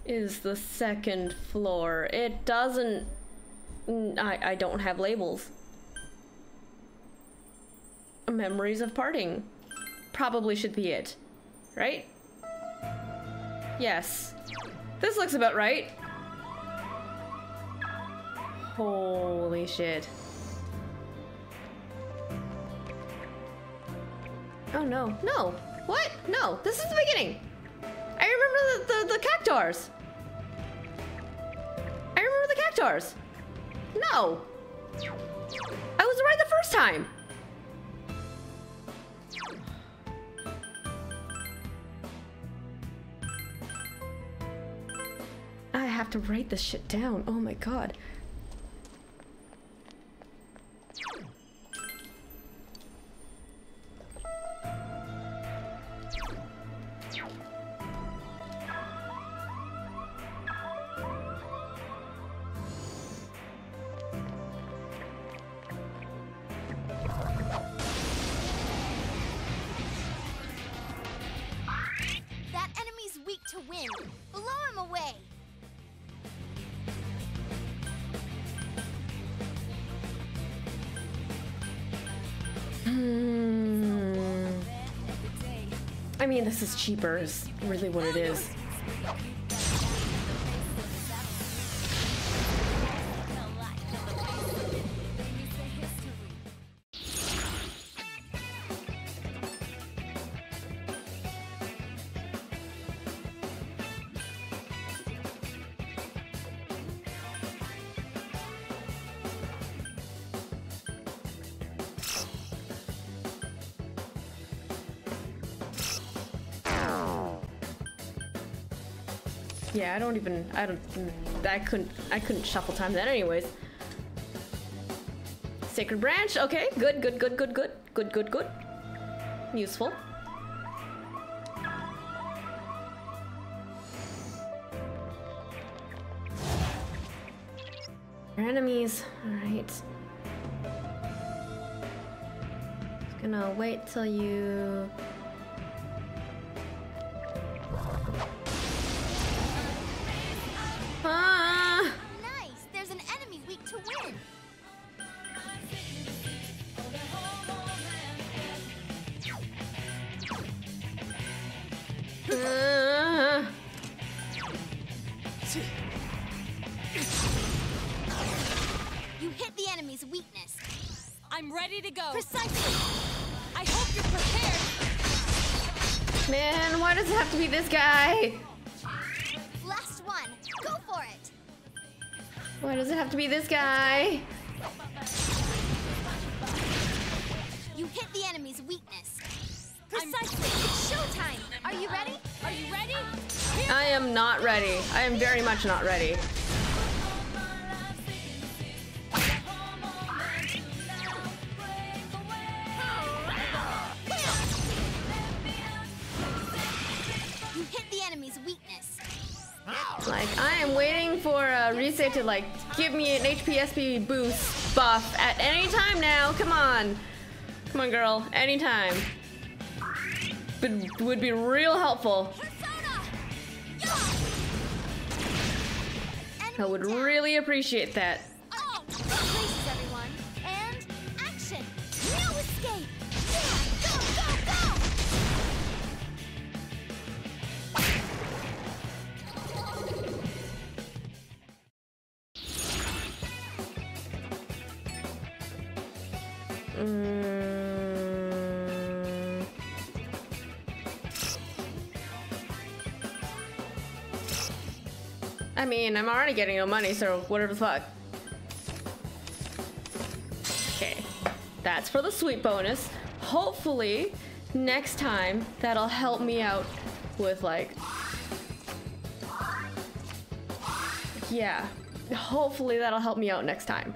is the second floor. It doesn't. I, I don't have labels. Memories of parting. Probably should be it. Right? Yes. This looks about right. Holy shit. Oh no, no. What? No, this is the beginning. I remember the, the, the cactuars. I remember the cactuars. No. I was right the first time. I have to write this shit down. Oh my god. Mean, this is cheaper, is really what it is. I don't even. I don't. I couldn't. I couldn't shuffle time that, anyways. Sacred branch. Okay, good, good, good, good, good, good, good, good. Useful. Your enemies. All right. Just gonna wait till you. Much not ready. You hit the enemy's weakness. Like, I am waiting for uh, Rise to, like, give me an HPSP boost buff at any time now. Come on. Come on, girl. Anytime. Would, would be real helpful. I would really appreciate that. Mean, I'm already getting no money, so whatever the fuck. Okay, that's for the sweet bonus. Hopefully, next time that'll help me out with like. Yeah, hopefully that'll help me out next time.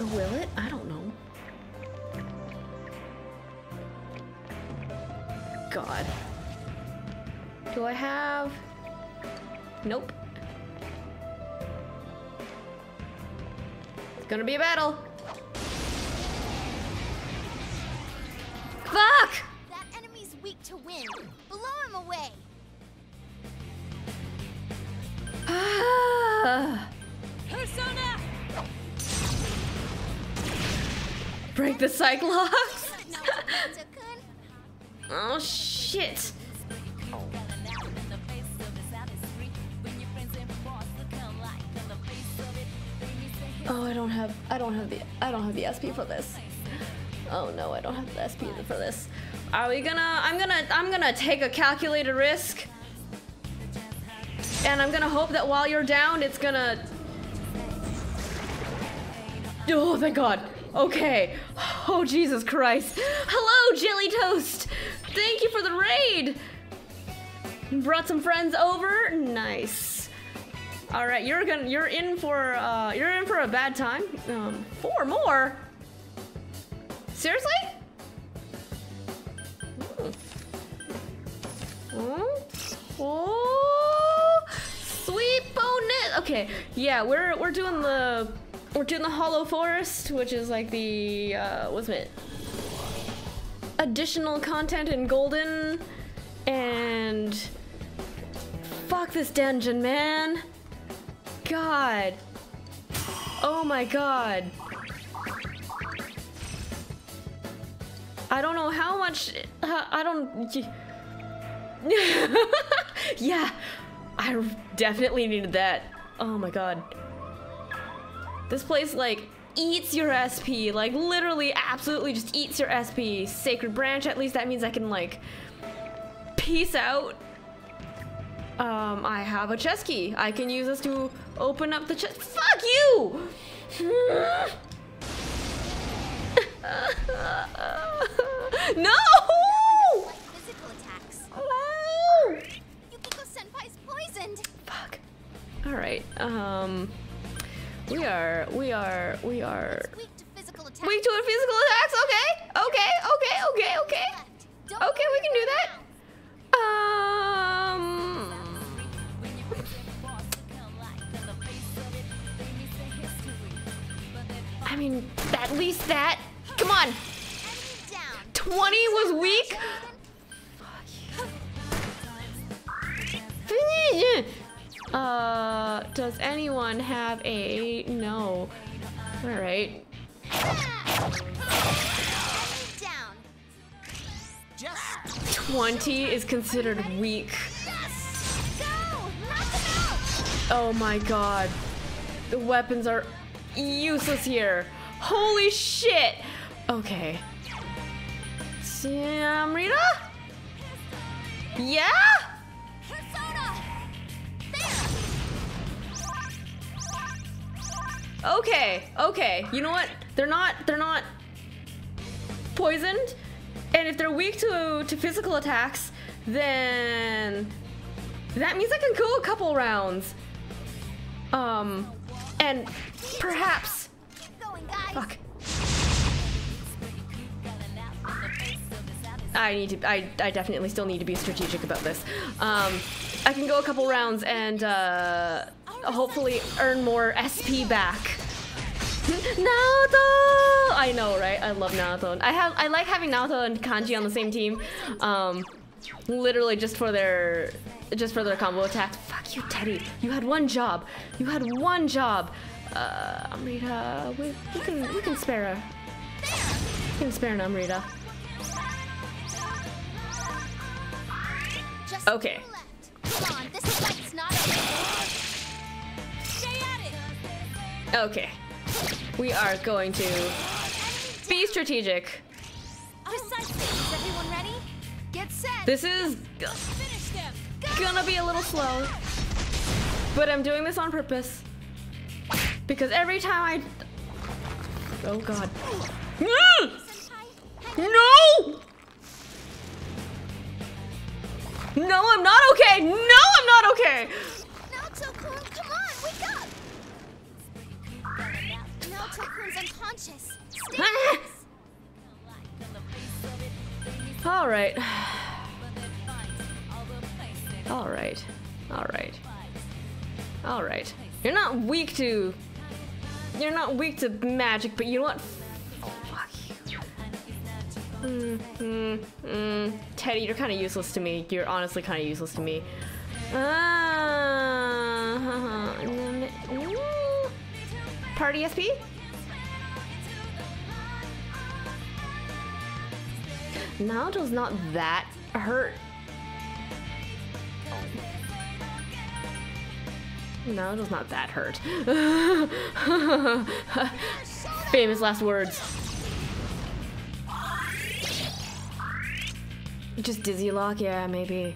Will it? I don't know. I have. Nope. It's gonna be a battle. Fuck! That enemy's weak to wind. Blow him away. Ah. Persona. break the Cyclops. Oh shit. Don't have the I don't have the SP for this. Oh no, I don't have the SP for this. Are we gonna I'm gonna I'm gonna take a calculated risk. And I'm gonna hope that while you're down it's gonna Oh thank god. Okay. Oh Jesus Christ. Hello, Jelly Toast! Thank you for the raid! Brought some friends over? Nice. All right, you're gonna you're in for uh you're in for a bad time. Um, four more. Seriously? Oh, sweet bonus. Okay, yeah, we're we're doing the we're doing the Hollow Forest, which is like the uh, what's it? Additional content in Golden, and fuck this dungeon, man. God. Oh my god. I don't know how much. uh, I don't. yeah, I definitely needed that. Oh my god. This place, like, eats your SP. Like, literally, absolutely just eats your SP. Sacred Branch, at least that means I can, like, peace out. Um, I have a chest key. I can use this to open up the chest. Fuck you! no! Hello! Senpai's poisoned. Fuck. All right. Um, we are, we are, we are Weak to physical weak to physical attacks. Okay, okay, okay, okay, okay. Okay, we can do that. Um. I mean, at least that. Come on. 20 was weak. Uh, does anyone have a no? All right. Enemy down. Just 20 is considered weak. Yes. Go. Knock him out. Oh my god. The weapons are useless here. Holy shit. Okay. Samrita? Yeah? Okay, okay. You know what? They're not they're not poisoned. And if they're weak to to physical attacks, then that means I can go a couple rounds. Um and perhaps going, fuck. I need to I I definitely still need to be strategic about this. Um I can go a couple rounds and uh hopefully earn more SP back. Naoto! I know, right? I love Naoto. I have I like having Naoto and Kanji on the same team. Um literally just for their just for their combo attacks. Fuck you, Teddy. You had one job. You had one job. Uh Amrita, we, we can we can spare her. We can spare an Amrita. Okay. Okay. We are going to be strategic. This is gonna be a little slow. But I'm doing this on purpose. Because every time I. Oh god. No! No, I'm not okay! No, I'm not okay! Naoto-kun, come on, wake up! Naoto-kun's unconscious. Ah! Alright. Alright. Alright. Alright. You're not weak to. You're not weak to magic, but you know what? Mm, mm, mm. Teddy, you're kind of useless to me. You're honestly kind of useless to me. And. Party SP? Naoto's not that hurt. Naoto's not that hurt. Famous last words. Just dizzy lock, yeah, maybe.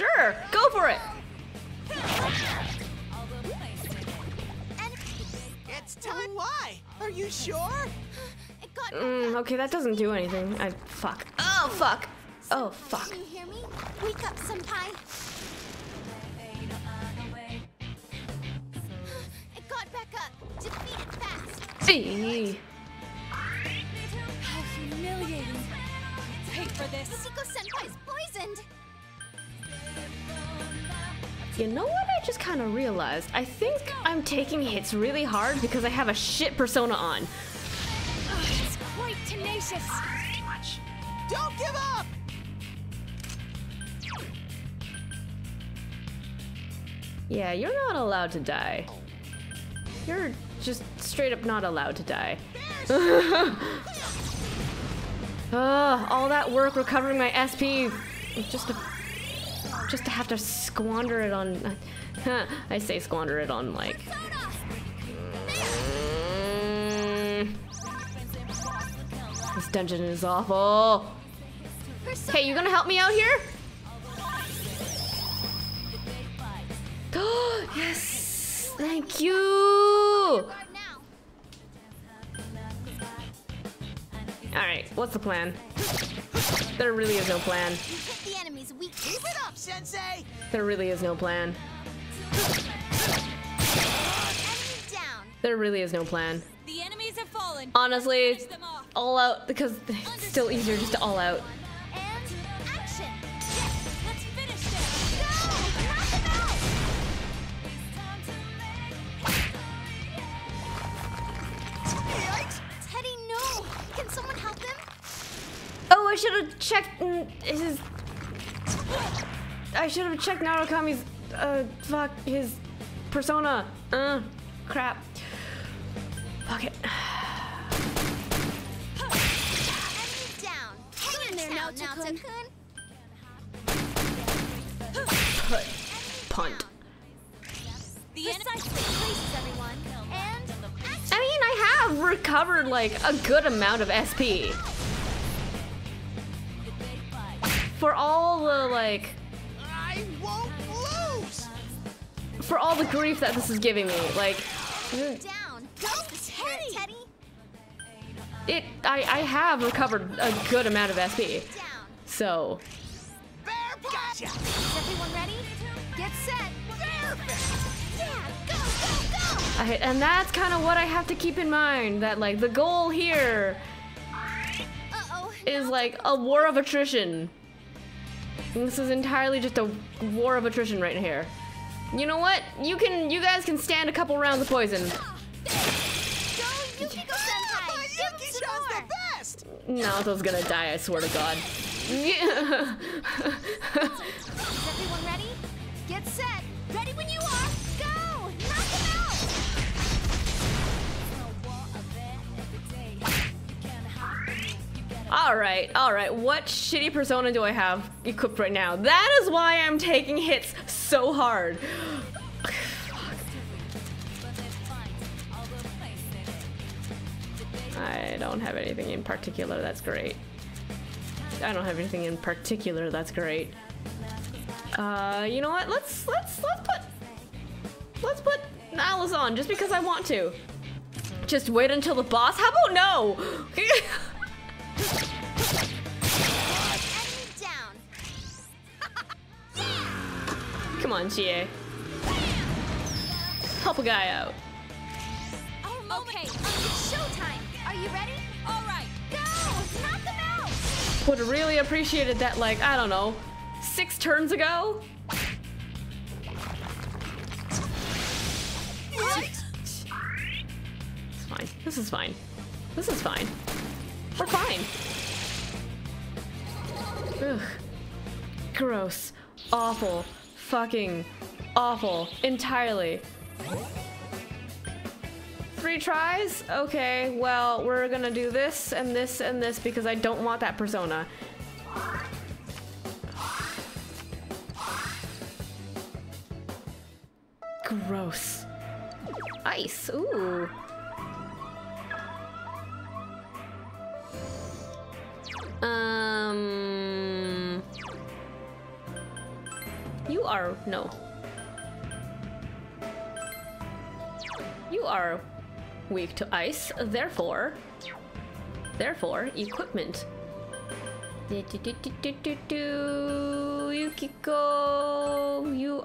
Sure, go for it. It's time. Why? Are you sure? Mm, okay, that doesn't do anything. I fuck. Oh fuck. Oh fuck. Can you hear me? Wake up, senpai. It got back up. Defeat it fast. Eee. How humiliating. Pay for this. Misiko senpai's poisoned. You know what I just kind of realized? I think I'm taking hits really hard because I have a shit persona on. It's quite tenacious. Don't give up. Yeah, you're not allowed to die. You're just straight up not allowed to die. Ugh, all that work recovering my SP just to just to have to squander it on I say squander it on like mm, this dungeon is awful. Hey, you gonna help me out here? yes, thank you. Guard now. All right, what's the plan? There really is no plan. The enemy's weak. Keep it up, Sensei. There really is no plan. Down. There really is no plan. The enemies have fallen. Honestly, Finish them off. all out because it's still easier just to all out. Can someone help him? Oh, I should have checked mm, his. I should have checked Narukami's. Uh, fuck his persona. Uh, crap. Fuck it. Enemy down. Hang in there now, Naoto-kun. Put. Punt. The Precisely. Places, everyone. And action. I have recovered like a good amount of SP. For all the like, I won't lose. for all the grief that this is giving me, like, Down. Go, Teddy. Teddy. it, I, I have recovered a good amount of SP. So, Bear gotcha. Is everyone ready? Get set. Perfect. I, and that's kind of what I have to keep in mind. That like the goal here Uh-oh. is like a war of attrition. And this is entirely just a war of attrition right here. You know what? You can, you guys can stand a couple rounds of poison. Go, Yukiko Senpai. Give him Yuki some Chan's more. the best. Naoto's gonna die, I swear to God. Is everyone ready? Get set. Ready when you are. All right, all right. What shitty persona do I have equipped right now? That is why I'm taking hits so hard. I don't have anything in particular that's great. I don't have anything in particular that's great. Uh, you know what? Let's let's let's put let's put Alice on just because I want to. Just wait until the boss. How about no? Come on, Chie. Help a guy out. Okay, it's showtime. Are you ready? All right. Go. Knock him out. Would have really appreciated that, like, I don't know, six turns ago? Yikes. This is fine. This is fine. We're fine. Ugh. Gross. Awful. Fucking awful. Entirely. Three tries? Okay, well, we're gonna do this and this and this because I don't want that persona. Gross. Ice. Ooh. Um. You are no. You are weak to ice, therefore, therefore, equipment. Do-do-do-do-do-do. Yukiko, you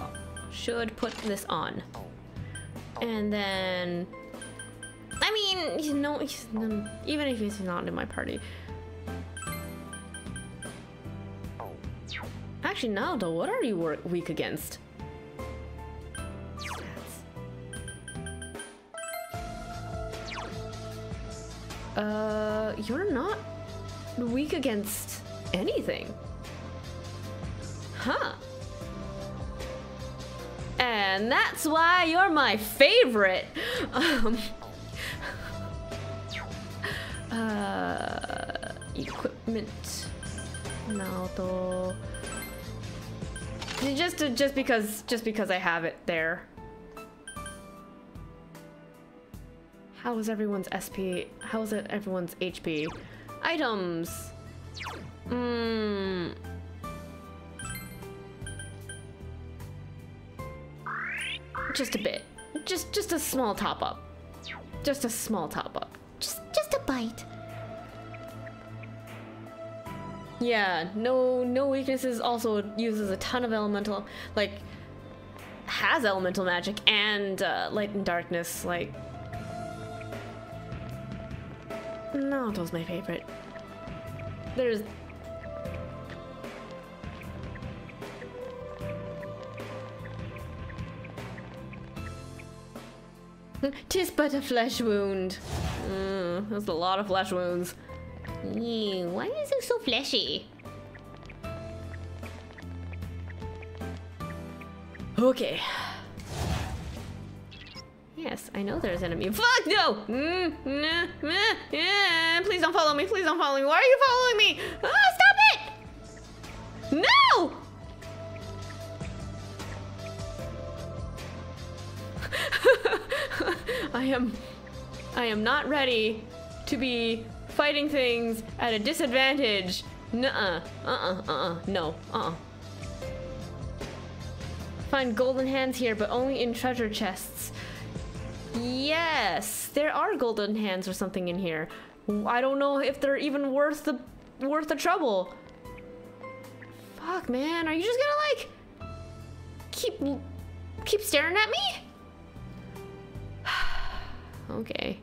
should put this on. And then, I mean, you know, even if he's not in my party. Actually, Naoto, what are you weak against? Uh, you're not weak against anything. Huh. And that's why you're my favorite. Um, uh, equipment. Naoto. Just just because just because I have it there. How is everyone's SP? How is it everyone's HP? Items. Mmm. Just a bit. Just just a small top up. Just a small top up. Just just a bite. Yeah, no no weaknesses also uses a ton of elemental like has elemental magic and uh, light and darkness like Naoto's my favorite. There's Tis but a flesh wound. Mm, that's a lot of flesh wounds. Ew, why is it so fleshy? Okay. Yes, I know there's enemy. Fuck no! Mm, nah, nah, yeah, please don't follow me. Please don't follow me. Why are you following me? Ah, stop it! No! I am I am not ready to be fighting things at a disadvantage. Nuh-uh. Uh-uh. Uh-uh. No. Uh-uh. Find golden hands here, but only in treasure chests. Yes, there are golden hands or something in here. I don't know if they're even worth the worth the trouble. Fuck, man, are you just gonna like keep keep staring at me? okay.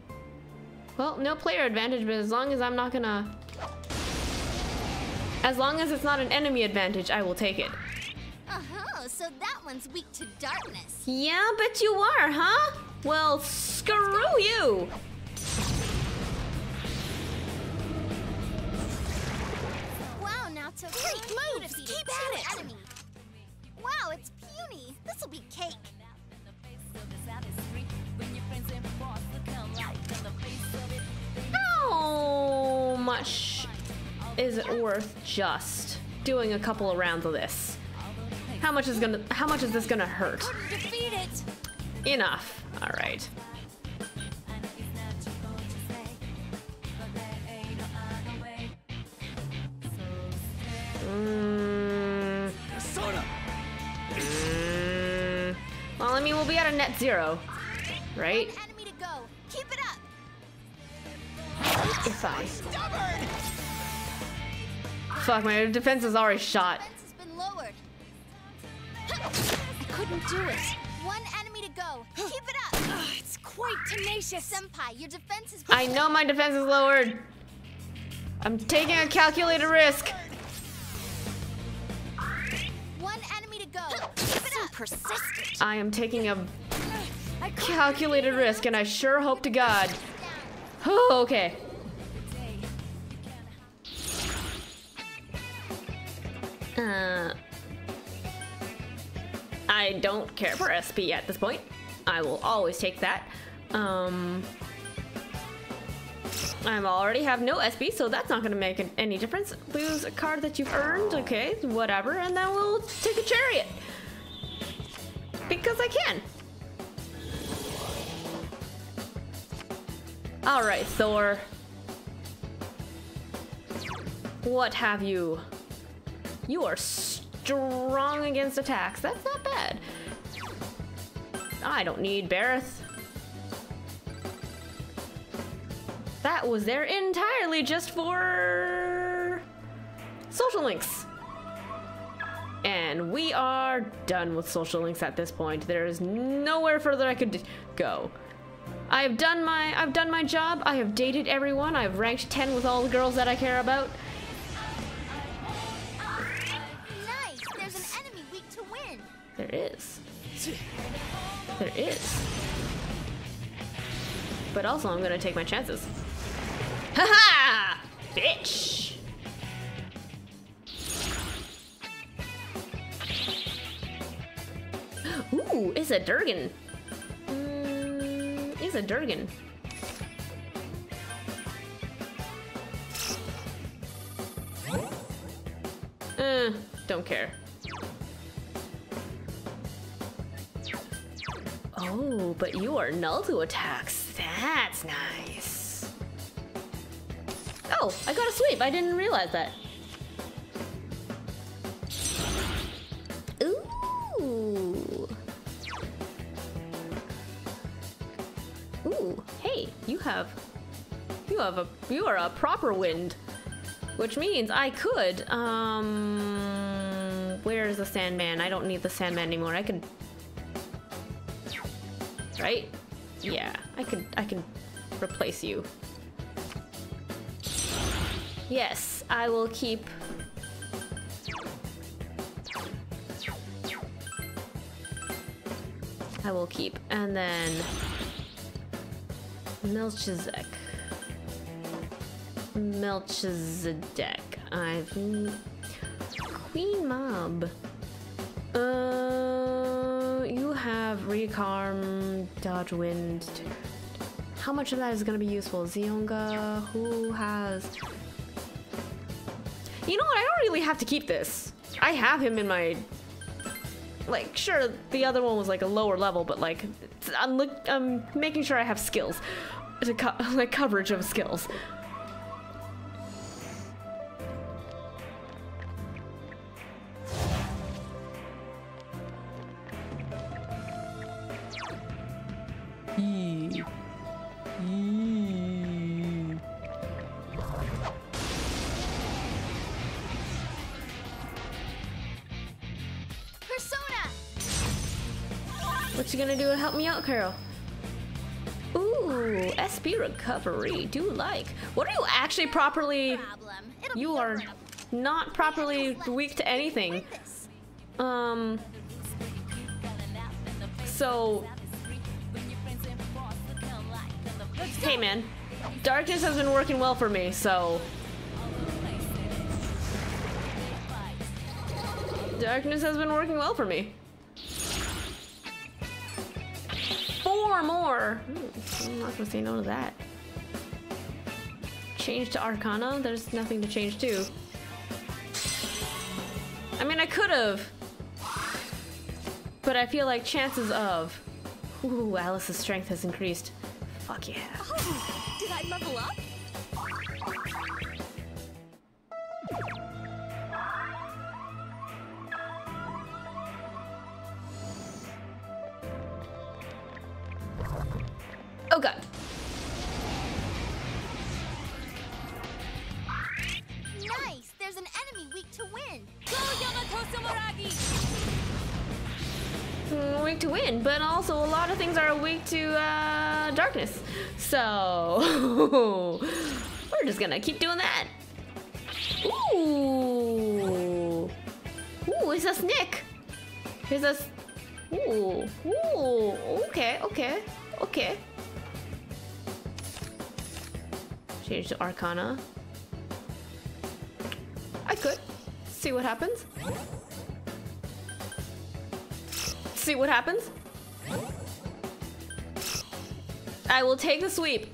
Well, no player advantage, but as long as I'm not gonna as long as it's not an enemy advantage, I will take it. Uh-huh, so that one's weak to darkness. Yeah, bet you are, huh? Well, screw you! Wow, Naoto, great moves! Keep at it! Enemy. Wow, it's puny. This'll be cake. How much is it worth just doing a couple of rounds of this? How much is gonna how much is this gonna hurt? Enough. Alright. Mm, mm. Well, I mean, we'll be at a net zero, right? If I. Stubborn! Fuck, my defense is already shot. Has been lowered. I couldn't do it. One enemy to go. Keep it up! it's quite tenacious. Senpai, your defense is I know my defense is lowered. I'm taking a calculated risk. One enemy to go. Keep it up! persistent. I am taking a calculated risk, and I sure hope to God Oh, okay. Uh, I don't care for SP at this point. I will always take that. Um, I already have no SP, so that's not going to make an- any difference. Lose a card that you've earned, okay, whatever, and then we'll take a chariot. Because I can. Alright, Thor. What have you? You are strong against attacks. That's not bad. I don't need Berith. That was there entirely just for social links. And we are done with social links at this point. There is nowhere further I could go. I have done my I've done my job. I have dated everyone. I've ranked 10 with all the girls that I care about. Nice! There's an enemy weak to win! There is. There is. But also, I'm gonna take my chances. Haha! -Ha! Bitch! Ooh, it's a Durgan. Mm, it's a Durgan. Uh, don't care. Oh, but you are null to attacks. That's nice. Oh, I got a sweep. I didn't realize that. Ooh. Ooh, hey, you have you have a you are a proper wind. Which means I could um where's the Sandman? I don't need the Sandman anymore. I could right? Yeah, I could I can replace you. Yes, I will keep I will keep and then Melchizedek. Melchizedek. I've Queen Mab. Uh, you have Recarm, Dodge Wind. How much of that is going to be useful? Zionga, who has. You know what? I don't really have to keep this. I have him in my. Like, sure, the other one was like a lower level, but like, I'm look, I'm making sure I have skills, to co- like coverage of skills. What you gonna do to help me out, Carol? Ooh, SP recovery. Do like. What are you actually properly? You are not properly weak to anything. Um. So. Hey, man. Darkness has been working well for me, so. Darkness has been working well for me. Four more! Hmm, I'm not gonna say no to that. Change to Arcana? There's nothing to change to. I mean, I could have. But I feel like chances of. Ooh, Alice's strength has increased. Fuck yeah. Oh, did I level up? We're just gonna keep doing that. Ooh, ooh, it's a snick. Here's a. Ooh, ooh, okay, okay, okay. Change to Arcana. I could. See what happens. See what happens. I will take the sweep.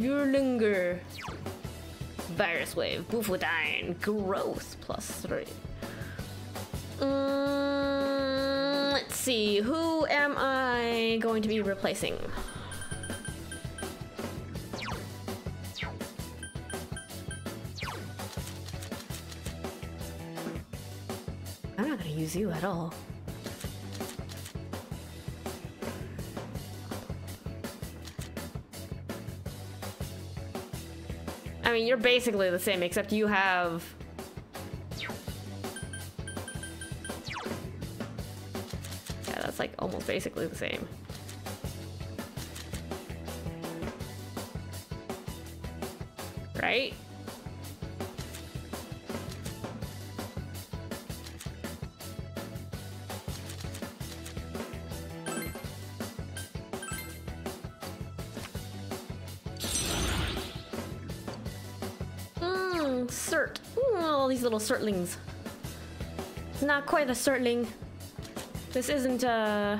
Yurlungur. Virus wave, Bufodine, growth plus three. Mm, let's see, who am I going to be replacing? I'm not gonna use you at all. Mean, you're basically the same, except you have. Yeah, that's like almost basically the same. Certlings. Not quite a certling. This isn't, uh...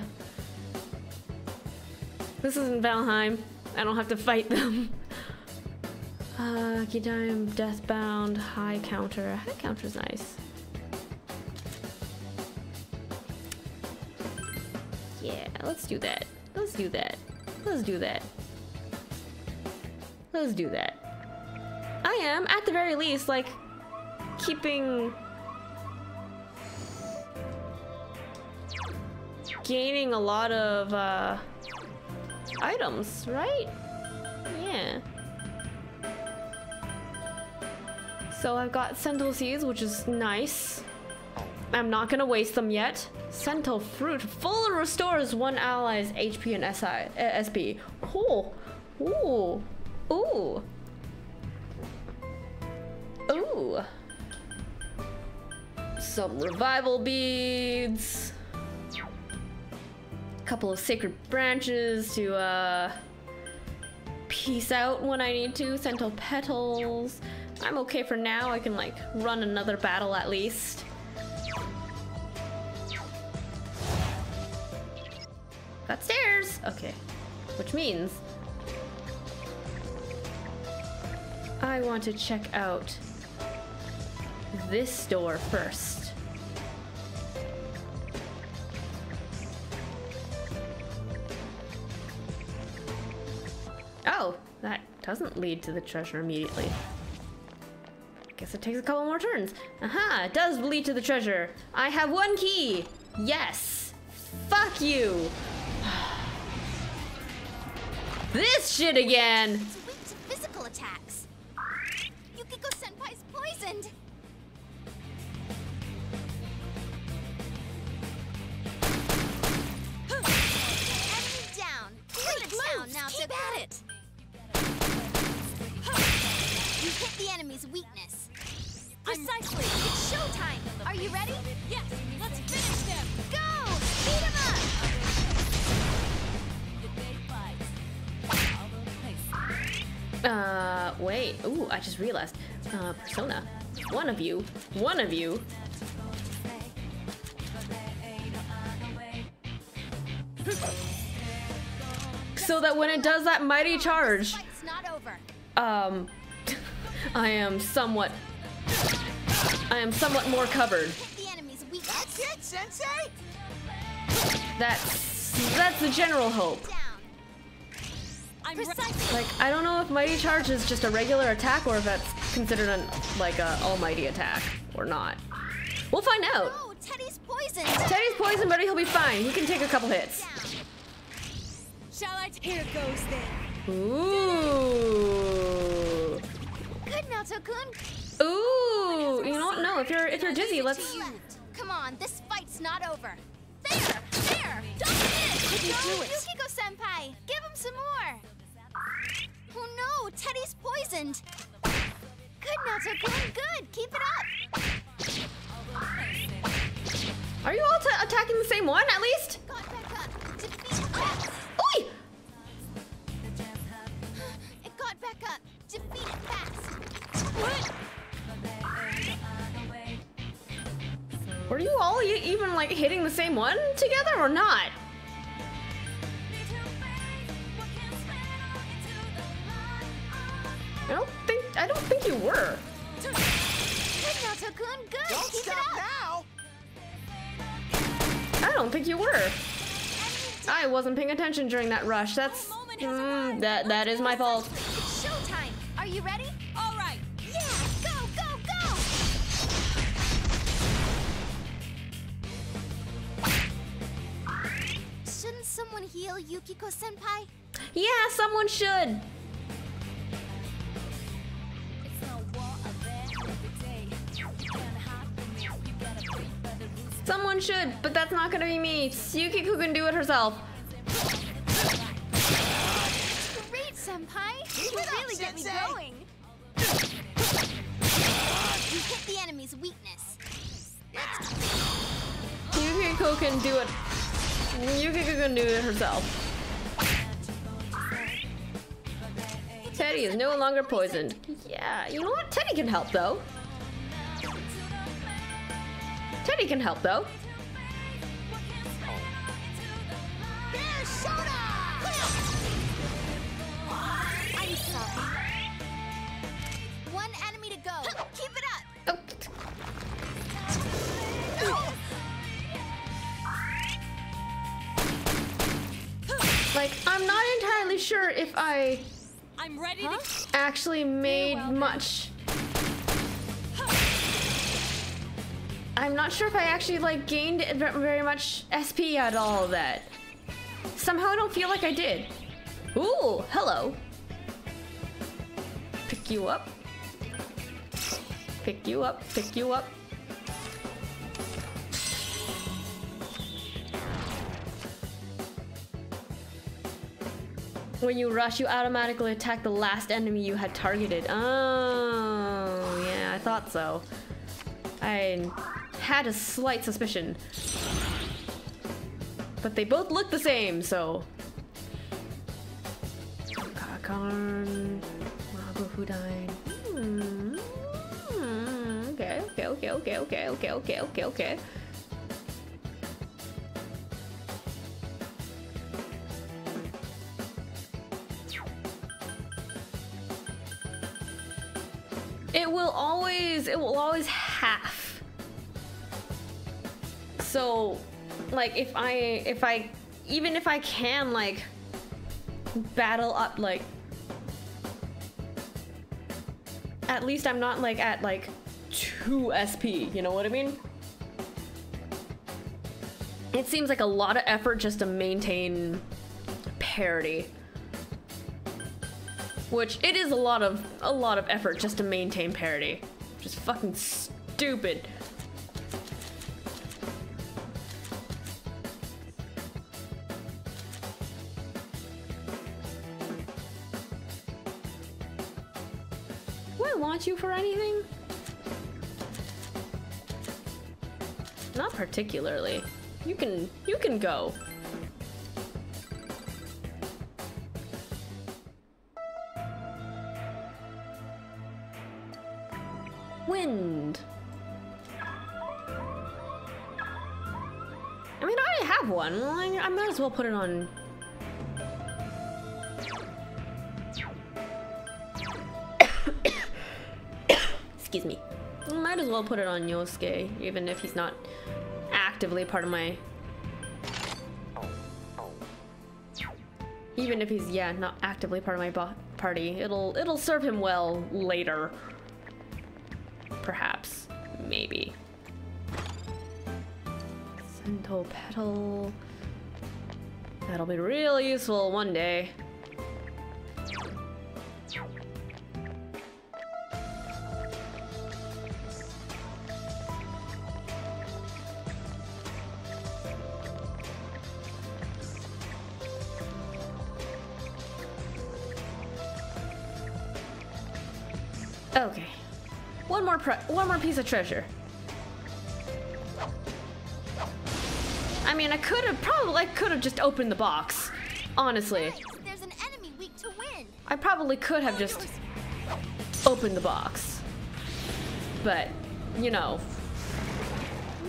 This isn't Valheim. I don't have to fight them. Uh, Gidime, Deathbound, High Counter. High Counter's nice. Yeah, let's do that. Let's do that. Let's do that. Let's do that. I am, at the very least, like, keeping. gaining a lot of, uh. items, right? Yeah. So I've got Sentinel Seeds, which is nice. I'm not gonna waste them yet. Sentinel Fruit fully restores one ally's HP and SI, uh, SP. Ooh, ooh, ooh. Ooh. Some revival beads. A Couple of sacred branches to uh peace out when I need to. Sentinel petals. I'm okay for now. I can like run another battle at least. Got stairs. Okay. Which means I want to check out this door first. Oh, that doesn't lead to the treasure immediately. Guess it takes a couple more turns. Aha, it does lead to the treasure. I have one key. Yes. Fuck you. This shit again. It's to physical attacks. Yukiko Senpai's poisoned. Great move. Now Keep at it. You hit the enemy's weakness. Precisely. It's showtime. Are you ready? Yes. Let's finish them. Go. Beat them up. Uh, wait. Ooh, I just realized. Uh, Persona. One of you. One of you. So that when it does that mighty charge, Fight's not over. um, I am somewhat, I am somewhat more covered. Hit the enemy's weakness. That's it, Sensei! That's, that's the general hope. Like, I don't know if mighty charge is just a regular attack or if that's considered an, like a almighty attack or not. We'll find out. Oh, Teddy's poisoned. Teddy's poison, but he'll be fine. He can take a couple hits. Shall I? Here goes then. Ooh. Good, Naoto-kun. Ooh. You don't know if you're if you're dizzy. Let's. Come on, this fight's not over. There, there. Don't you Go, do it? Yukiko-senpai. Give him some more. Oh no, Teddy's poisoned. Good, Naoto-kun. Good. Keep it up. Are you all ta- attacking the same one at least? Got back up. Defeat it fast. Oi! It got back up. Defeat it fast. What? Were you all even like hitting the same one together or not? I don't think I don't think you were. Good, Naoto-kun. Good. Don't Keep stop it up. now. I don't think you were. I wasn't paying attention during that rush. That's mm, that that is my fault. It's showtime. Are you ready? All right. Yeah. Go, go, go. Shouldn't someone heal Yukiko senpai? Yeah, someone should. Someone should, but that's not gonna be me. Yukiko can do it herself. Great, senpai. You it up, really get me going. You hit the enemy's weakness. Yukiko can do it. Yukiko can do it herself. Teddy is no longer poisoned. Yeah, you know what? Teddy can help though. Teddy can help though. Bear soda. I'm sorry. One enemy to go. Keep it up. Oh, like, I'm not entirely sure if I I'm ready to. actually made much. I'm not sure if I actually like gained very much SP out of all of that. Somehow I don't feel like I did. Ooh, hello. Pick you up. Pick you up, pick you up. When you rush, you automatically attack the last enemy you had targeted. Oh, yeah, I thought so. I had a slight suspicion. But they both look the same, so. Kakarn. Hmm. Okay, okay, okay, okay, okay, okay, okay, okay, okay. It will always, it will always half. So, like, if I, if I, even if I can, like, battle up, like, at least I'm not, like, at, like, 2 SP, you know what I mean? It seems like a lot of effort just to maintain parity. Which it is a lot of a lot of effort just to maintain parity. Just fucking stupid. Want you for anything? Not particularly. You can you can go. Wind. I mean, I already have one. I, I might as well put it on. Excuse me. Might as well put it on Yosuke, even if he's not actively part of my. Even if he's yeah not actively part of my party, it'll it'll serve him well later. Perhaps, maybe. Sento petal. That'll be real useful one day. Okay. One more pre- one more piece of treasure. I mean, I could have probably I could have just opened the box. Honestly, There's an enemy weak to win. I probably could have just opened the box. But, you know,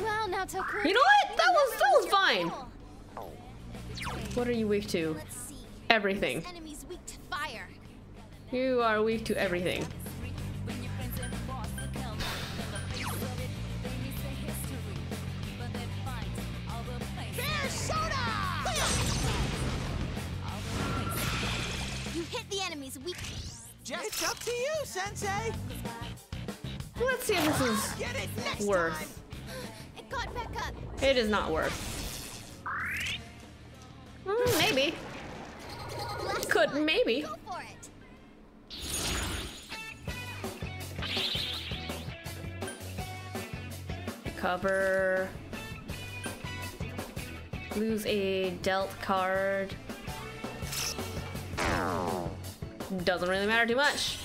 Wow, now Tokuro. You know what? That was- that was fine. what are you weak to? Everything. This weak to fire. You are weak to everything. Hit the weak. Just it's up to you, Sensei. Let's see if this is Get it next worth. time. It got back up. It is not worth. Mm, maybe. Last Could one. maybe. Go for it. Cover. Lose a dealt card. Doesn't really matter too much.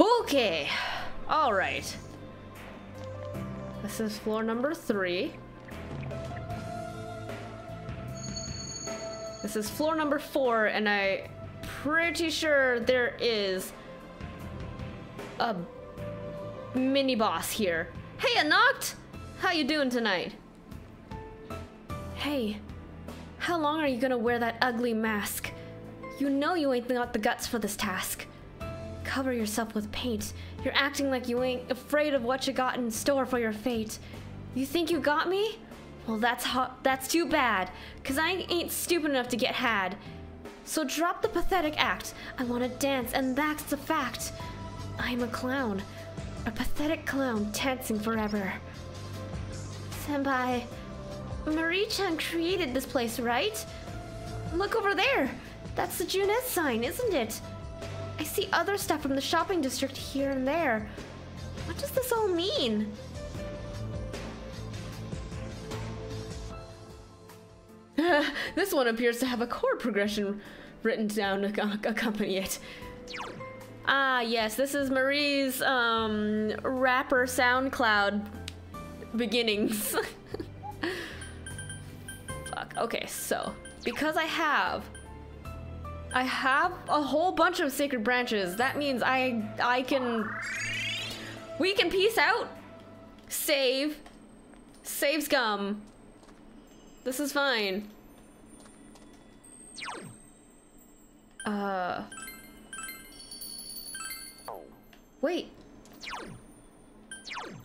Okay. All right. This is floor number three. This is floor number four, and I pretty sure there is a mini boss here. Hey, Anoct! How you doing tonight? Hey, how long are you gonna wear that ugly mask? You know you ain't got the guts for this task. Cover yourself with paint. You're acting like you ain't afraid of what you got in store for your fate. You think you got me? Well, that's that's too bad, cause I ain't stupid enough to get had. So drop the pathetic act. I wanna dance, and that's the fact. I'm a clown, a pathetic clown dancing forever. Senpai, Marie-chan created this place, right? Look over there. That's the Junette sign, isn't it? I see other stuff from the shopping district here and there. What does this all mean? this one appears to have a chord progression written down to accompany it. Ah, yes, this is Marie's um, rapper SoundCloud beginnings. Fuck. Okay, so because I have I have a whole bunch of sacred branches. That means I I can we can peace out. Save. Save scum. This is fine. Uh Wait.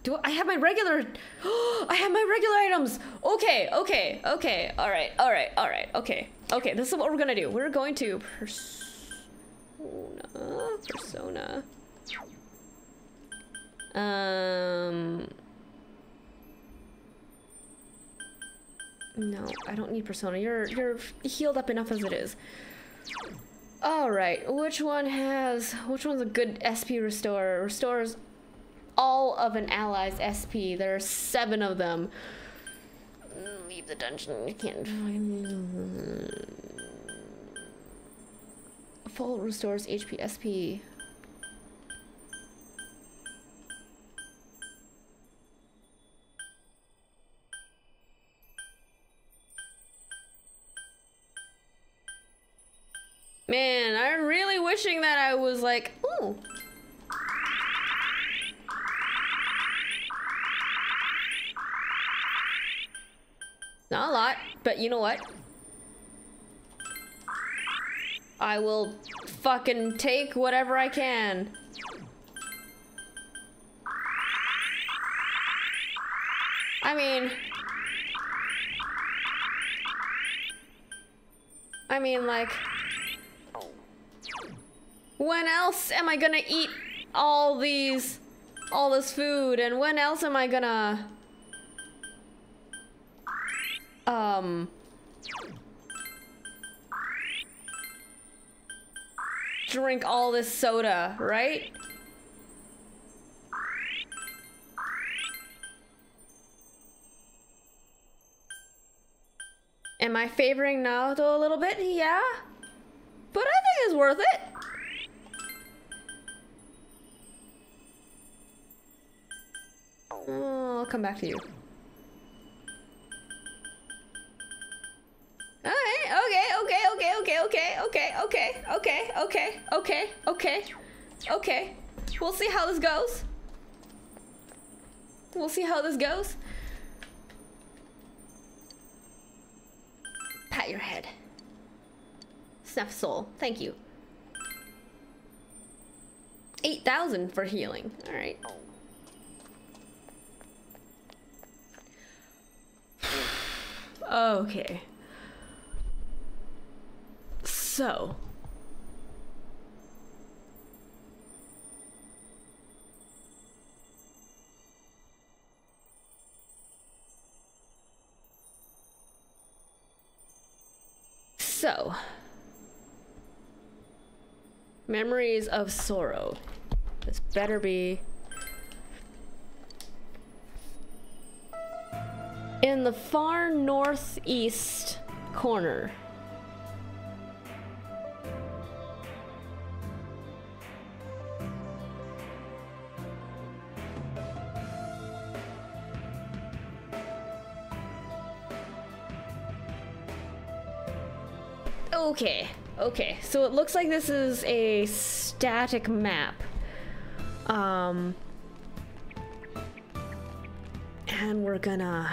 Do I have my regular I have my regular items. Okay, okay, okay. All right. All right. All right. Okay. Okay, this is what we're to do. We're going to persona persona um No, I don't need persona. You're you're healed up enough as it is. All right, which one has which one's a good SP restore? Restores all of an ally's SP. There are seven of them. Leave the dungeon. You can't. Full restores HP SP. Man, I'm really wishing that I was like, ooh. Not a lot, but you know what? I will fucking take whatever I can. I mean... I mean, like... When else am I gonna eat all these... all this food? And when else am I gonna... Um... Drink all this soda, right? Am I favoring Naoto a little bit? Yeah. But I think it's worth it. Oh, I'll come back to you. Alright, okay, okay, okay, okay, okay, okay, okay, okay, okay, okay, okay, okay. We'll see how this goes. We'll see how this goes. Pat your head. Snuff soul, thank you. 8,000 for healing. Alright. Okay. So. So. Memories of sorrow. This better be. In the far northeast corner. Okay, okay. So it looks like this is a static map. Um, and we're gonna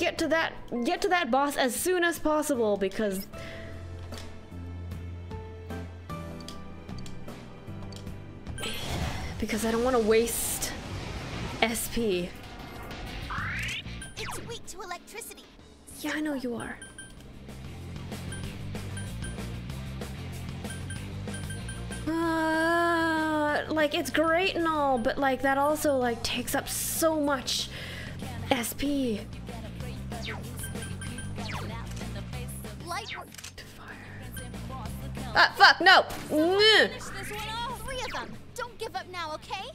get to that get to that boss as soon as possible because because I don't want to waste SP. It's weak to electricity. Yeah, I know you are. Uh, like it's great and all, but like that also like takes up so much SP. Ah, fuck, no! Nyeh. This one off. Three of them. Don't give up now, okay?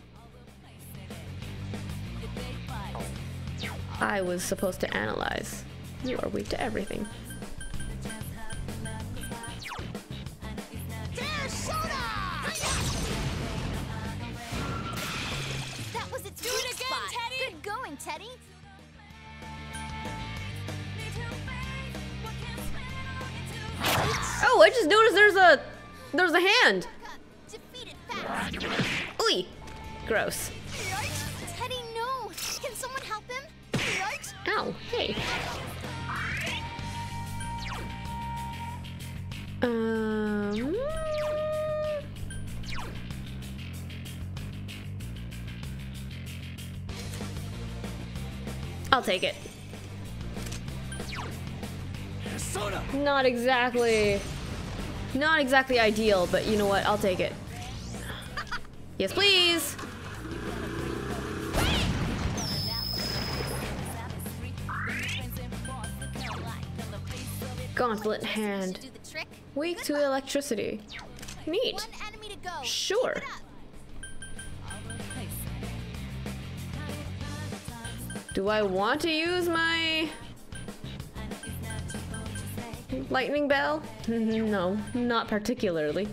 I was supposed to analyze. You are weak to everything. Soda! That was its Do it again. Teddy. Good going, Teddy. Oh, I just noticed there's a there's a hand. Oi. Gross. Teddy, no. Can someone help him? Ow. Hey. Um. I'll take it. Not exactly. Not exactly ideal, but you know what? I'll take it. Yes, please. Gauntlet hand. Weak to electricity. Neat. Sure. Do I want to use my lightning bell? no, not particularly.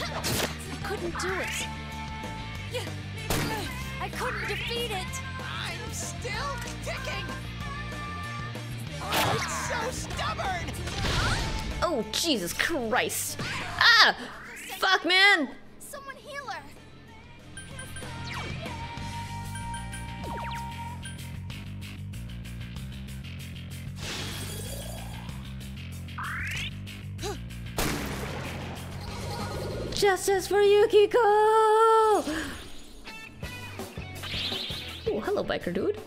I couldn't do it. I couldn't defeat it. I'm still kicking! Oh, it's so stubborn! Oh, Jesus Christ. Ah! Fuck, man! Justice for Yukiko! Oh, hello, biker dude.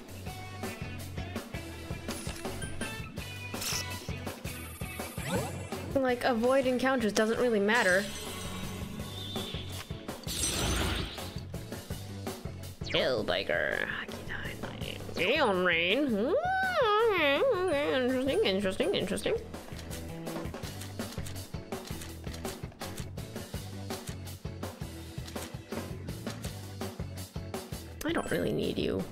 Like, avoid encounters doesn't really matter. Hell Biker. Rain. Hmm, Interesting, interesting, interesting. Really need you.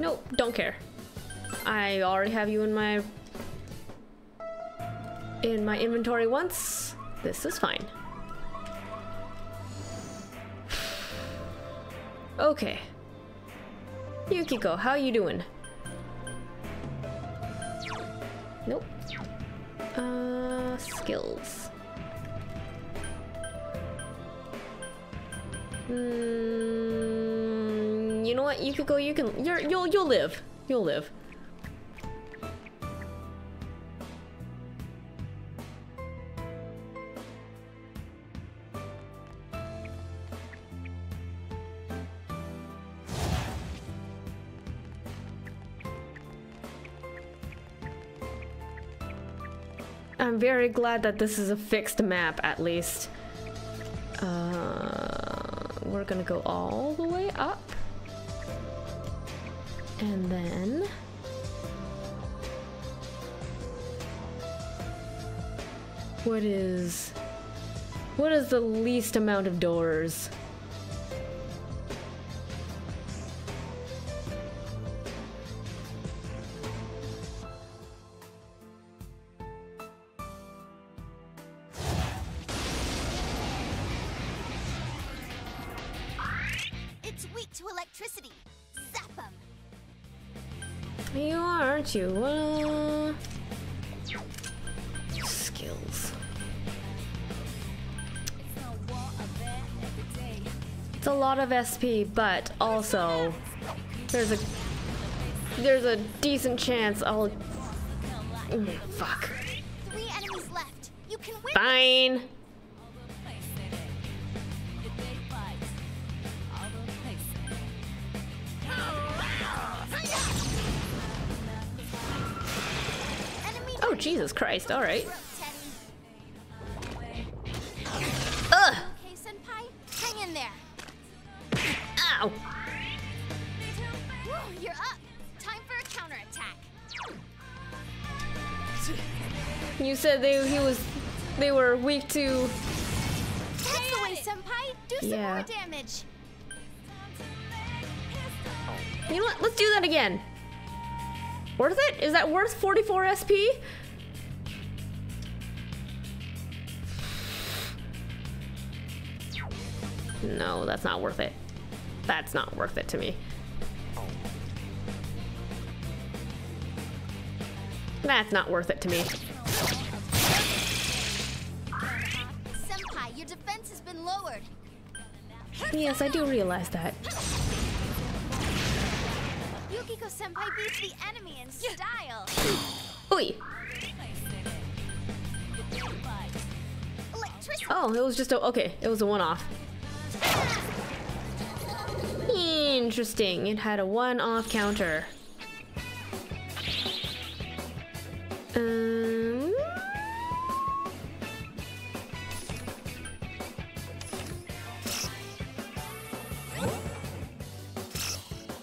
Nope, don't care. I already have you in my in my inventory once. This is fine. Okay. Yukiko, how you doing? Nope. Uh, skills. Hmm. You know what? Yukiko, you can. You're. You'll. You'll live. You'll live. I'm very glad that this is a fixed map, at least. Uh, we're gonna go all the way up. And then... What is... What is the least amount of doors? Aren't you? Uh, skills. It's a lot of SP, but also there's a there's a decent chance I'll. Mm, fuck. Three enemies left. You can win. Fine. Jesus Christ! All right. Ugh. Okay, senpai. Hang in there. Ow. You're up. Time for a counterattack. You said they he was they were weak to. That's the way, senpai. Do some Yeah. more damage. You know what? Let's do that again. Worth it? Is that worth 44 SP? No, that's not worth it. That's not worth it to me. That's not worth it to me. Senpai, your defense has been lowered. Yes, I do realize that. Yukiko senpai beats the enemy in style. Oi! Oh, it was just a okay. It was a one-off. Interesting. It had a one-off counter. Um.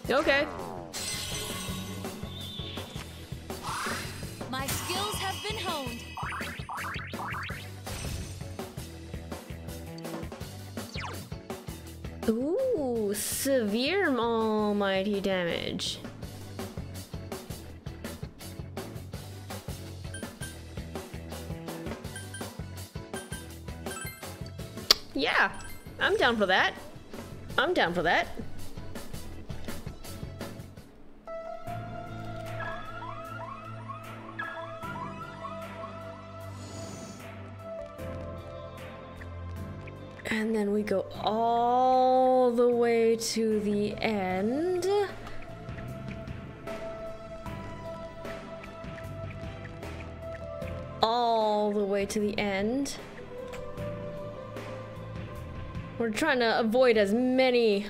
Okay. Ooh, severe almighty damage. Yeah, I'm down for that. I'm down for that. And then we go all the way to the end. All the way to the end. We're trying to avoid as many.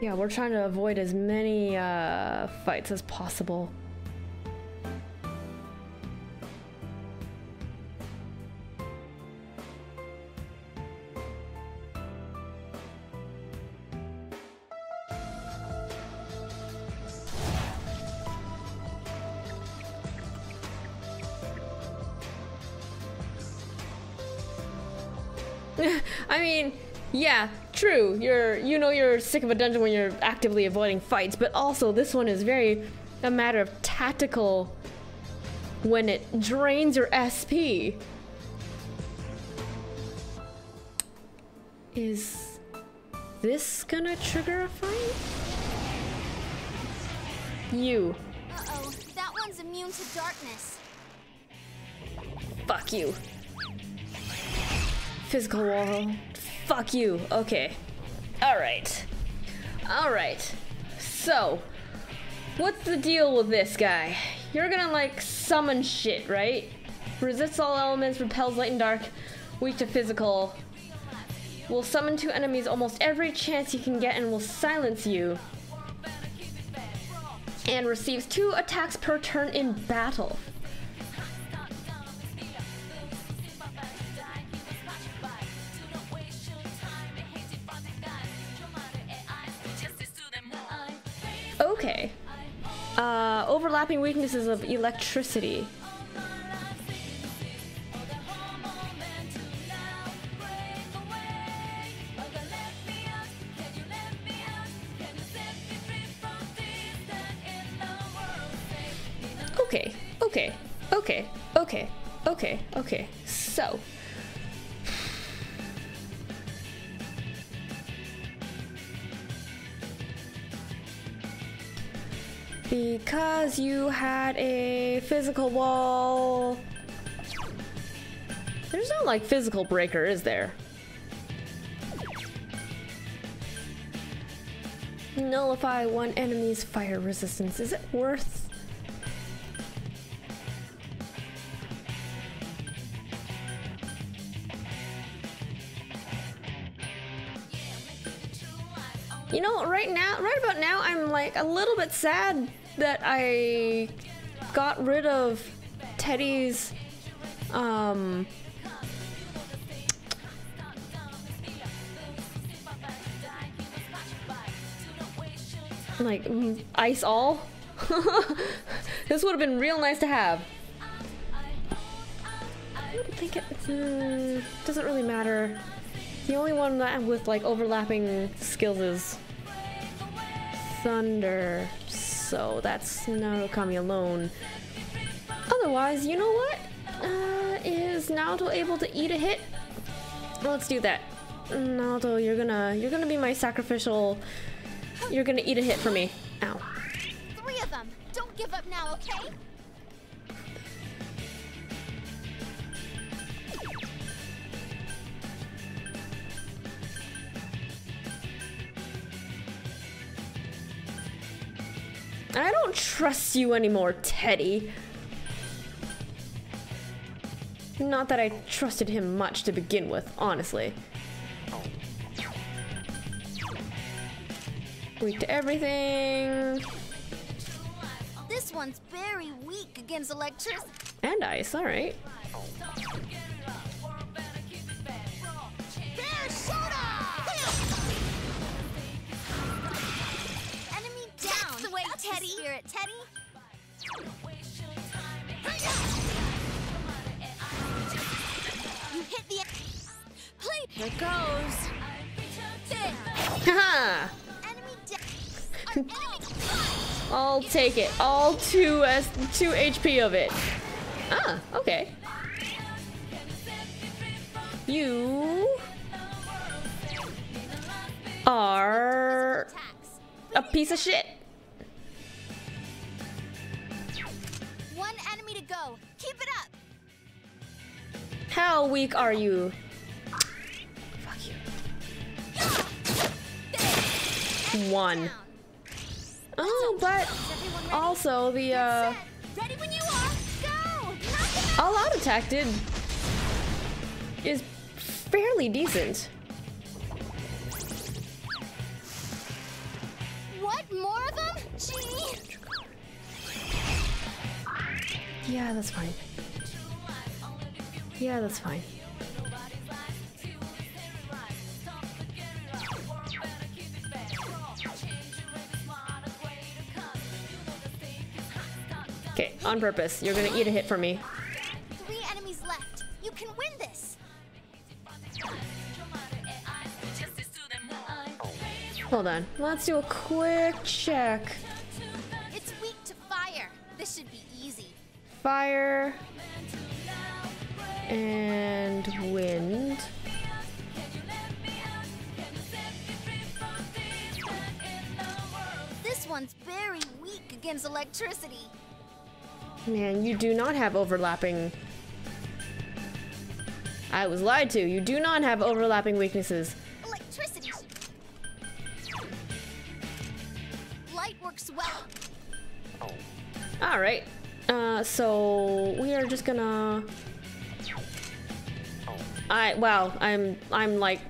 Yeah, we're trying to avoid as many uh, fights as possible. Yeah, true. You're you know you're sick of a dungeon when you're actively avoiding fights, but also this one is very a matter of tactical when it drains your SP. Is this gonna trigger a fight? You. Uh-oh, that one's immune to darkness. Fuck you. Physical wall. Fuck you. Okay. Alright. Alright. So, what's the deal with this guy? You're gonna like summon shit, right? Resists all elements, repels light and dark, weak to physical. Will summon two enemies almost every chance you can get and will silence you. And receives two attacks per turn in battle. Overlapping weaknesses of electricity. Because you had a physical wall. There's no like physical breaker, is there? Nullify one enemy's fire resistance. Is it worth? You know, right now, right about now, I'm like a little bit sad that I got rid of Teddy's, um, like ice all. this would have been real nice to have. I don't think it mm, doesn't really matter. The only one that with like overlapping skills is Thunder. So that's Narukami alone. Otherwise, you know what? Uh, is Naoto able to eat a hit? Let's do that. Naoto, you're gonna you're gonna be my sacrificial. You're gonna eat a hit for me. Ow. Three of them. Don't give up now, okay? I don't trust you anymore, Teddy. Not that I trusted him much to begin with, honestly. Weak to everything. This one's very weak against electricity. And ice, alright. That's Teddy. Spirit, Teddy. You hit the. Play. Here it goes. Haha! Enemy down. Our enemy. I'll take it. All two S two HP of it. Ah, okay. You are a piece of shit. Keep it up. How weak are you? Fuck you. One. Oh, but Is everyone ready? also the uh Set. Ready when you are. Go. Knock him out. all out attack did is fairly decent. What? More of them? Gee. Yeah, that's fine. Yeah, that's fine. Okay, on purpose. You're gonna eat a hit for me. Three enemies left. You can win this. Hold on. Let's do a quick check. It's weak to fire. This should be easy. Fire and wind. This one's very weak against electricity. Man, you do not have overlapping. I was lied to. You do not have overlapping weaknesses. Electricity. Light works well. All right. Uh, so we are just gonna. I wow. I'm I'm like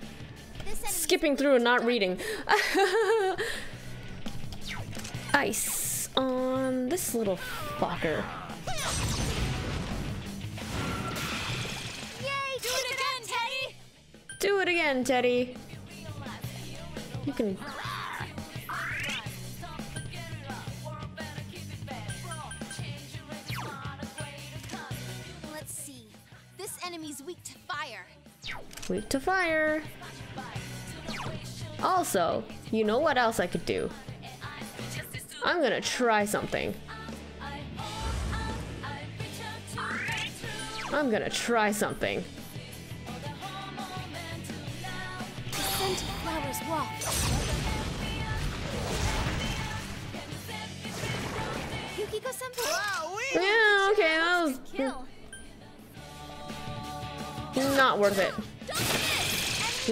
skipping through and not reading. Ice on this little fucker. Yay! Do it again, Teddy! Do it again, Teddy. You can. Fire. Weak to fire. Also, you know what else I could do? I'm gonna try something. I'm gonna try something. The scent of flowers waft. Yukiko senpai. Wowee! Yeah, okay, that was Kill. Not worth it.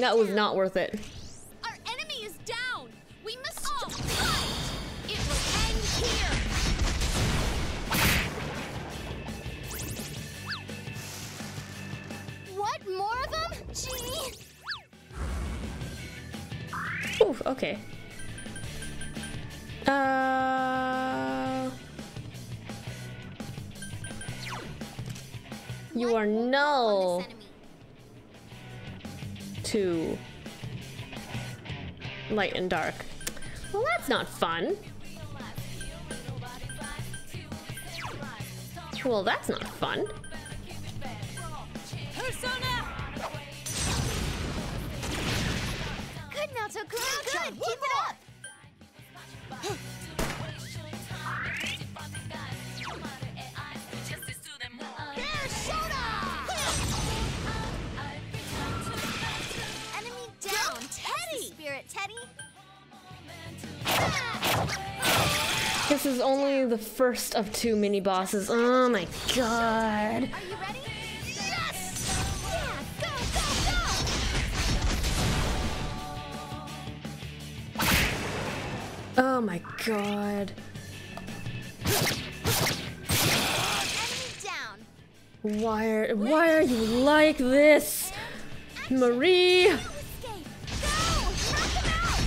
That was not worth it. Our enemy is down. We must all fight. It will end here. What? More of them? Gee. Oof, okay. Uh. You are won't to light and dark. Well, that's not fun. Well, that's not fun. First of two mini bosses. Oh my god. Are you ready? Yes! Yeah, go, go, go! Oh my god. Enemy down. Why are why are you like this? Marie, Escape. Go! Knock him out!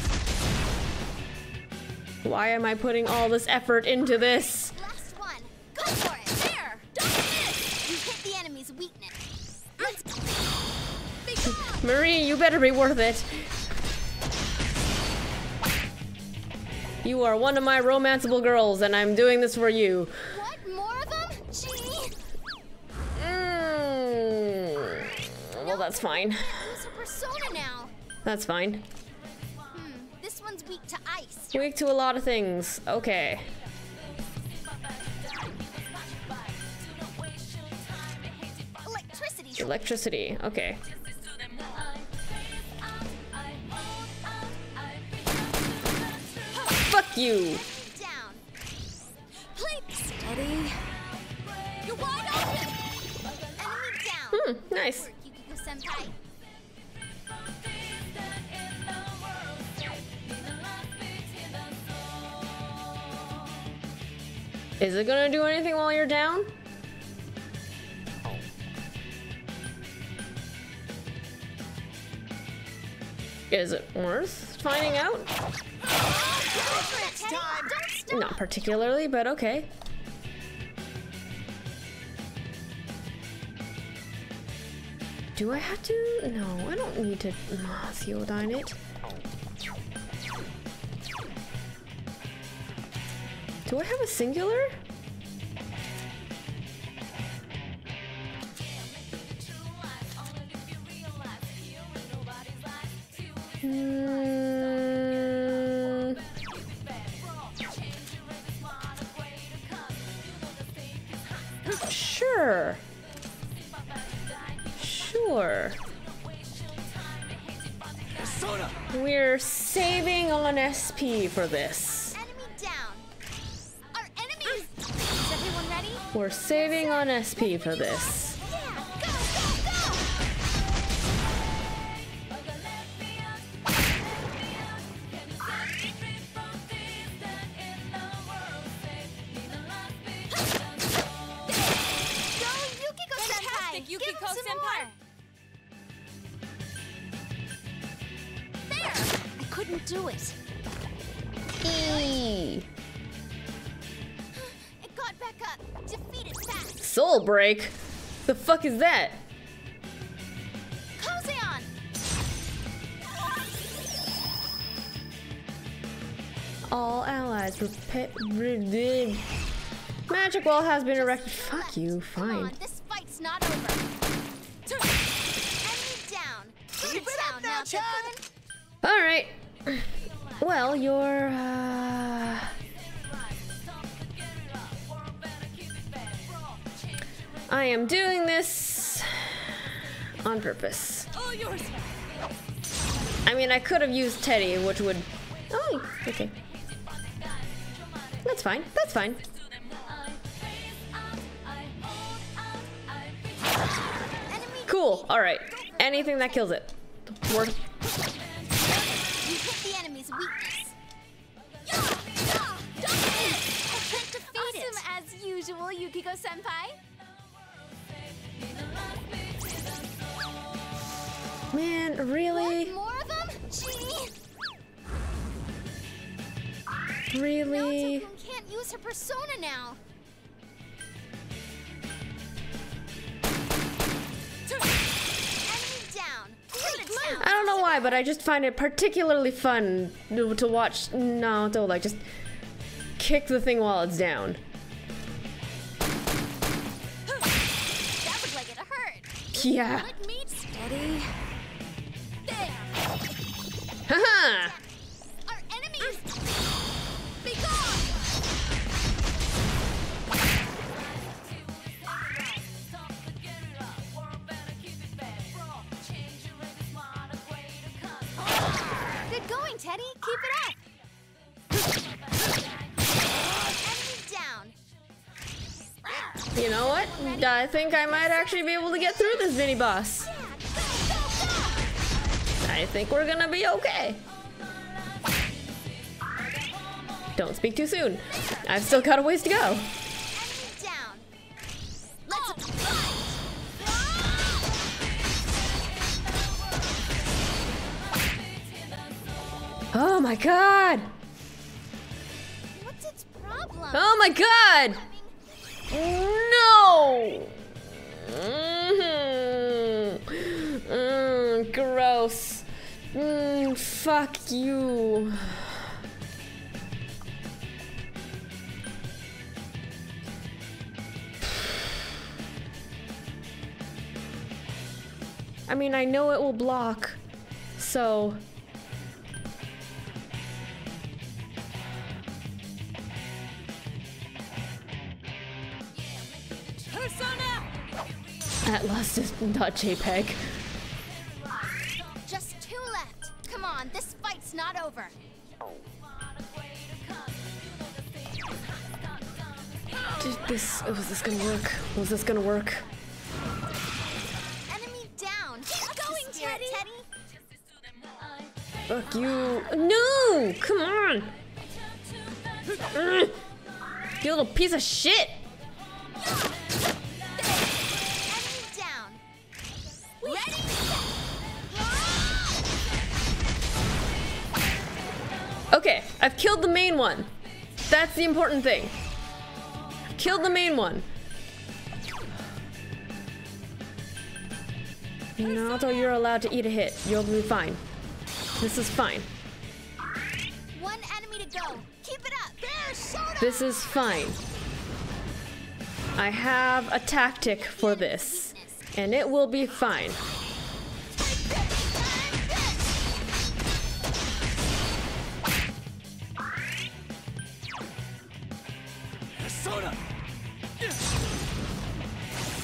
why am I putting all this effort into this? You better be worth it. You are one of my romanceable girls, and I'm doing this for you. What? More of them? Gee. Mm. Well, that's fine. Use persona now. That's fine. Hmm. This one's weak to ice. Weak to a lot of things. Okay. Electricity. Electricity. Okay. Down. Hmm, nice. Is it gonna do anything while you're down? Is it worth finding out? Not particularly, but okay. Do I have to? No, I don't need to uh, it. Do I have a singular? Hmm. Sure. Sure. We're saving on SP for this. We're saving on SP for this. Yukiko him some senpai. more. There. I couldn't do it. E. It got back up. Defeated fast. Soul break? The fuck is that? Kozeon. All allies repet. Magic wall has been erected. Fuck you. Come Fine. On, this fight's not over. Enemy down. Put it down now, Chipun. All right. Well, you're. Uh... I am doing this on purpose. I mean, I could have used Teddy, which would. Oh, okay. That's fine. That's fine. Cool. All right. Anything that kills it. Worth. You hit the enemy's weakness. Yeah, yeah, don't hit it. I can't defeat it. Awesome as usual, Yukiko senpai. Man, really? Want more of them? Gee. Really? Naoto-kun can't use her persona now. I don't know why, but I just find it particularly fun to to watch Naoto like just kick the thing while it's down. Like it hurt. Yeah. Let me steady. There. Haha! Good going, Teddy. Keep it up. Enemy down. You know what? I think I might actually be able to get through this mini boss. I think we're gonna be okay. Don't speak too soon. I've still got a ways to go. Oh my god! What's its problem? Oh my god! No! Mhm. Mm, gross. Mm, fuck you. I mean, I know it will block, so. Atlas is not JPEG. Just two left. Come on, this fight's not over. Did this was this gonna work? Was this gonna work? Enemy down. Keep going, Teddy. Teddy. Fuck you. No! Come on! You little piece of shit! I've killed the main one. That's the important thing. Killed the main one. Naoto, you're allowed to eat a hit. You'll be fine. This is fine. One enemy to go. Keep it up. This is fine. I have a tactic for this, and it will be fine.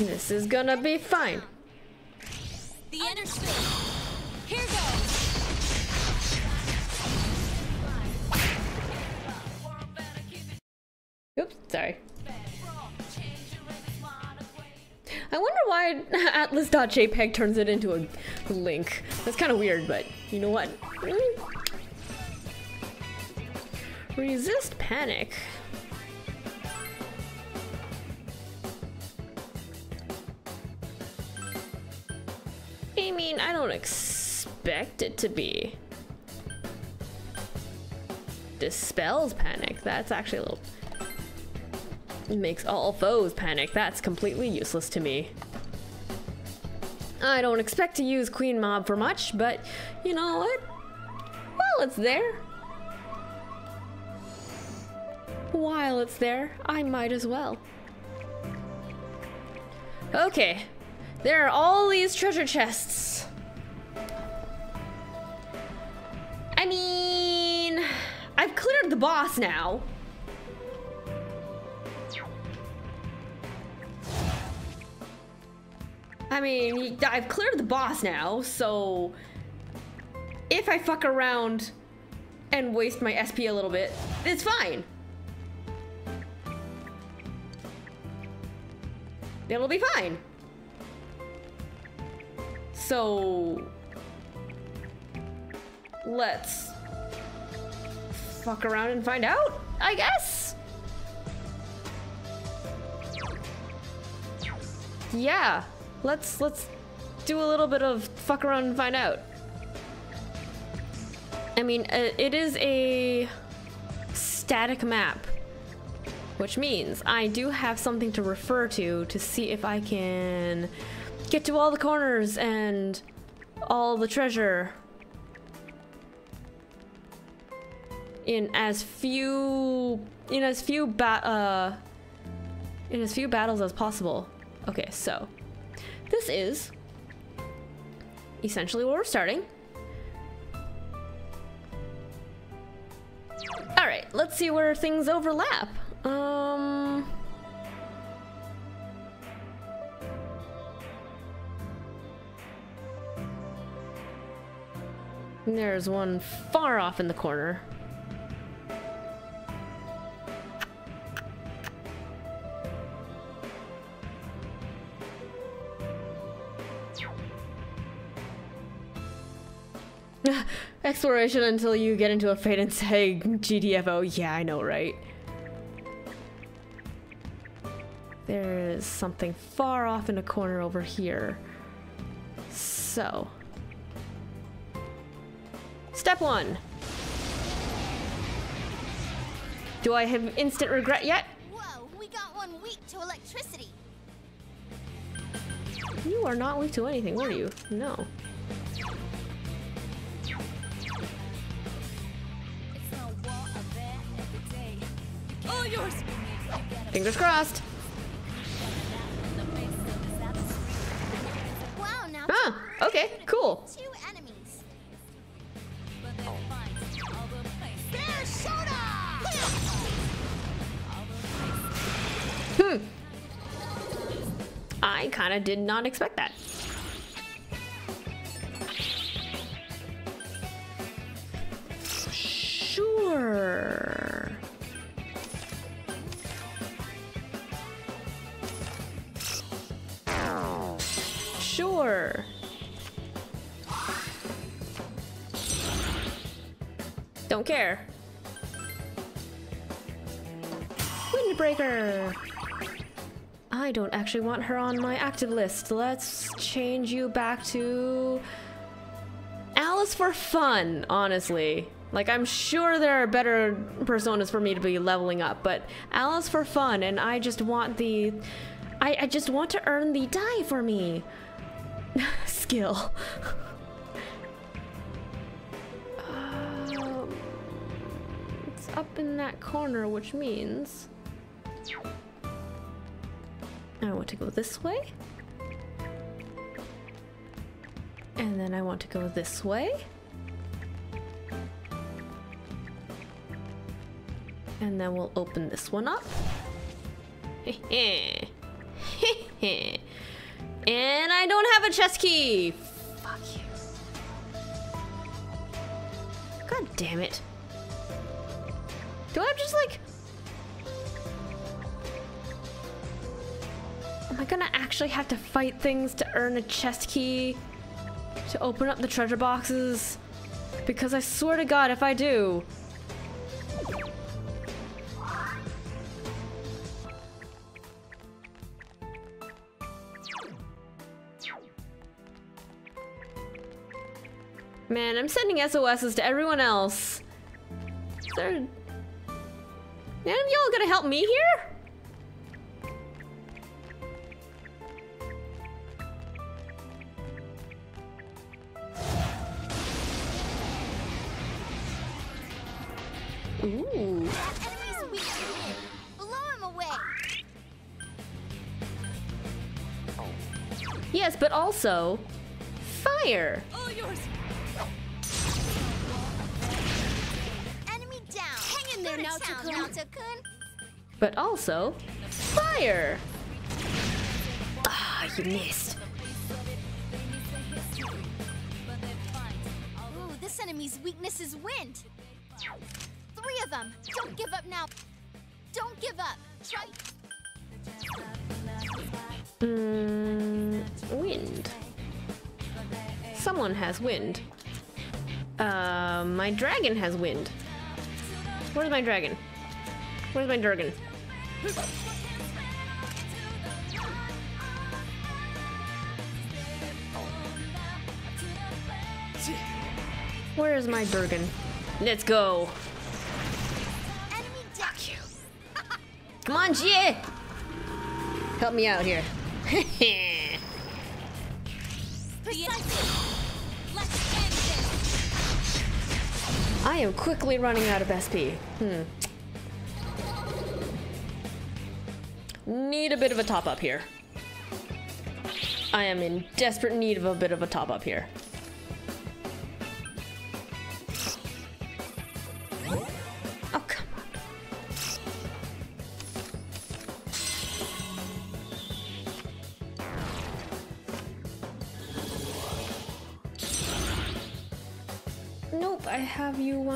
This is gonna be fine. The understood. Here goes. Oops, sorry. I wonder why atlas.jpg turns it into a link. That's kind of weird, but you know what? Resist panic. I mean, I don't expect it to be. Dispels panic. That's actually a little makes all foes panic. That's completely useless to me. I don't expect to use Queen Mab for much, but you know what? While it's there. While it's there, I might as well. Okay, there are all these treasure chests. I mean, I've cleared the boss now. I mean, I've cleared the boss now, so if I fuck around and waste my SP a little bit, it's fine. It'll be fine. So let's fuck around and find out, I guess. Yeah, let's let's do a little bit of fuck around and find out. I mean, uh, it is a static map, which means I do have something to refer to to see if I can get to all the corners and all the treasure in as few in as few uh in as few battles as possible. Okay, so this is essentially where we're starting. All right, let's see where things overlap. Um There's one far off in the corner. Exploration until you get into a fate and say GDFO. Yeah, I know, right? There is something far off in a corner over here. So. Step one. Do I have instant regret yet? Whoa, we got one weak to electricity. You are not weak to anything, are you? No. It's no war of that every day. All yours. Fingers crossed. Wow, now Ah, okay, cool. Hmm. I kind of did not expect that. Sure. Sure. Don't care. Windbreaker. I don't actually want her on my active list. Let's change you back to Alice for fun, honestly. Like, I'm sure there are better personas for me to be leveling up, but Alice for fun, and I just want the. I, I just want to earn the die for me. Skill. um, it's up in that corner, which means. I want to go this way. And then I want to go this way. And then we'll open this one up. And I don't have a chest key. Fuck you. God damn it. Do I just like. I gonna actually have to fight things to earn a chest key? To open up the treasure boxes? Because I swear to god, if I do. Man, I'm sending SOSs to everyone else. Is there... None y'all gonna help me here? Also fire. All yours. Enemy down. Hang in there, Naoto-kun. Naoto-kun. But also fire. Ah, you missed. Ooh, this enemy's weakness is wind. Three of them. Don't give up now. Don't give up. Try. Mm, wind. Someone has wind. Uh, my dragon has wind. Where's my dragon? Where's my dragon? Where is my Durgan? Let's go. Come on, Jie! Help me out here. I am quickly running out of SP. Hmm. Need a bit of a top up here. I am in desperate need of a bit of a top up here.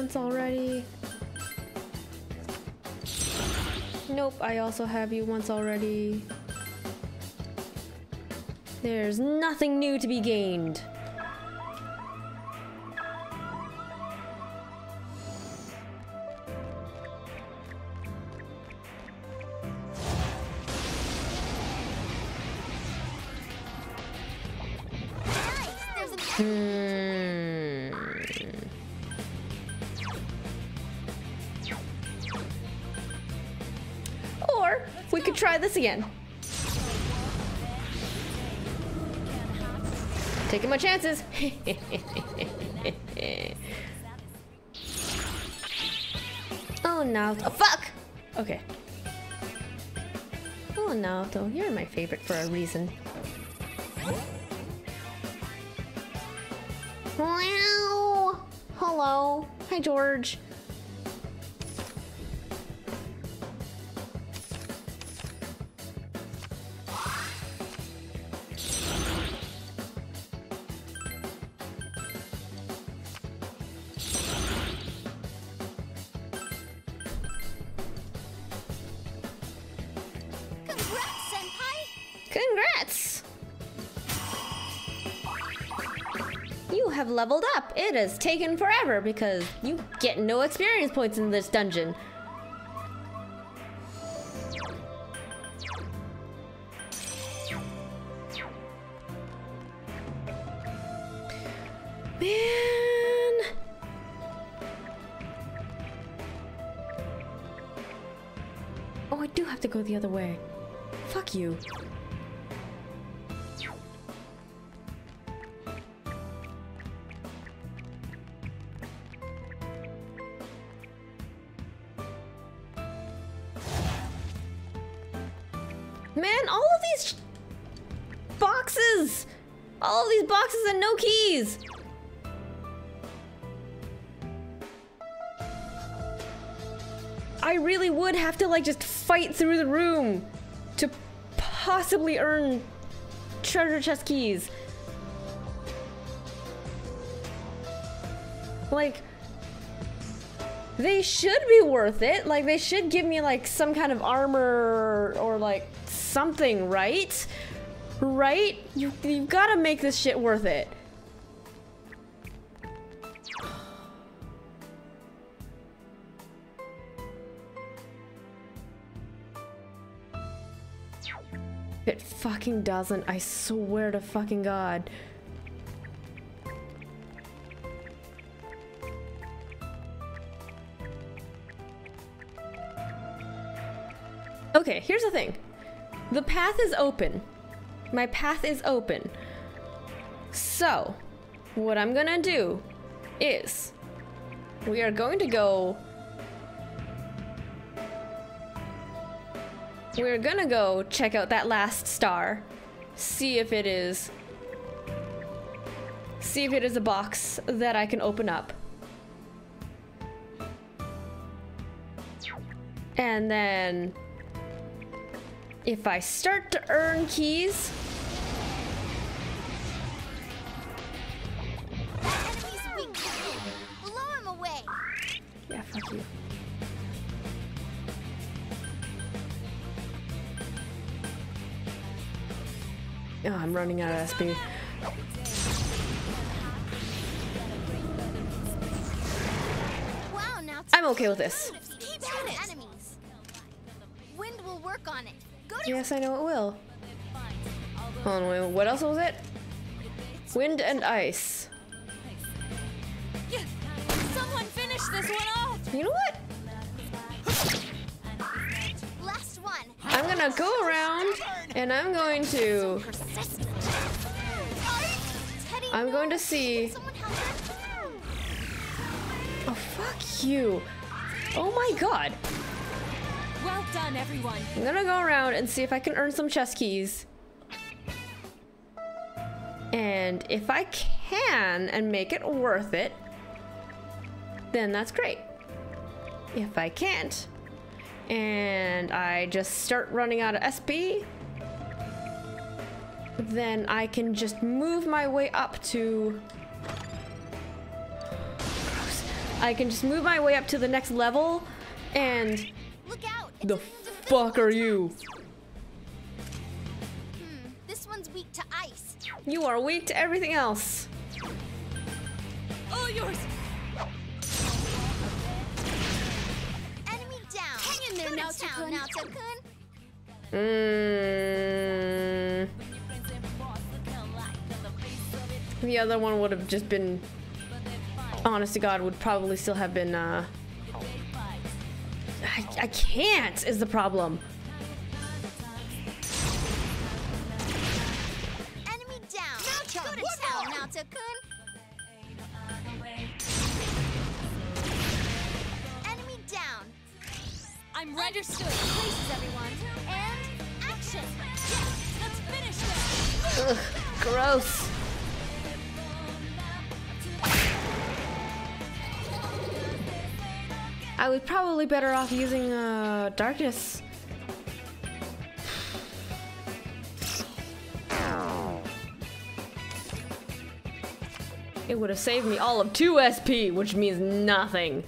Once already. Nope, I also have you once already. There's nothing new to be gained. Again. Taking my chances. oh no. Oh, fuck! Okay. Oh Naoto, you're my favorite for a reason. Wow. Hello. Hi, George. It has taken forever because you get no experience points in this dungeon. Earn treasure chest keys. Like, they should be worth it. Like, they should give me, like, some kind of armor or, like, something, right? Right? You, you've got to make this shit worth it. Fucking doesn't. I swear to fucking God. Okay, here's the thing. The path is open. My path is open. So, what I'm gonna do is we are going to go. We're gonna go check out that last star, see if it is. See if it is a box that I can open up. And then if I start to earn keys, That enemy's weak to wind. Blow him away. yeah, fuck you. Oh, I'm running out of SP. Wow, now I'm okay with this. Keep shooting enemies. Wind will work on it. Yes, I know it will. Hold on, wait, what else was it? Wind and ice. And I'm going to. I'm going to see. Someone help her. Oh, fuck you. Oh my god. Well done, everyone. I'm gonna go around and see if I can earn some chest keys. And if I can and make it worth it, then that's great. If I can't, and I just start running out of SP, then I can just move my way up to. Gross. I can just move my way up to the next level and Look out. The immune fuck are you? Hmm, this one's weak to ice. You are weak to everything else. All yours. Enemy down. Hang in there, Go to Naoto-kun. town, Naoto-kun. Mm. The other one would have just been. Honest to God, would probably still have been. Uh, I, I can't, is the problem. Enemy down. Go to town, Naoto-kun. Enemy down. I'm ready. Understood. Places, everyone. And action. Yes, let's finish this. Ugh, gross. I was probably better off using uh, darkness. It would have saved me all of 2 SP, which means nothing.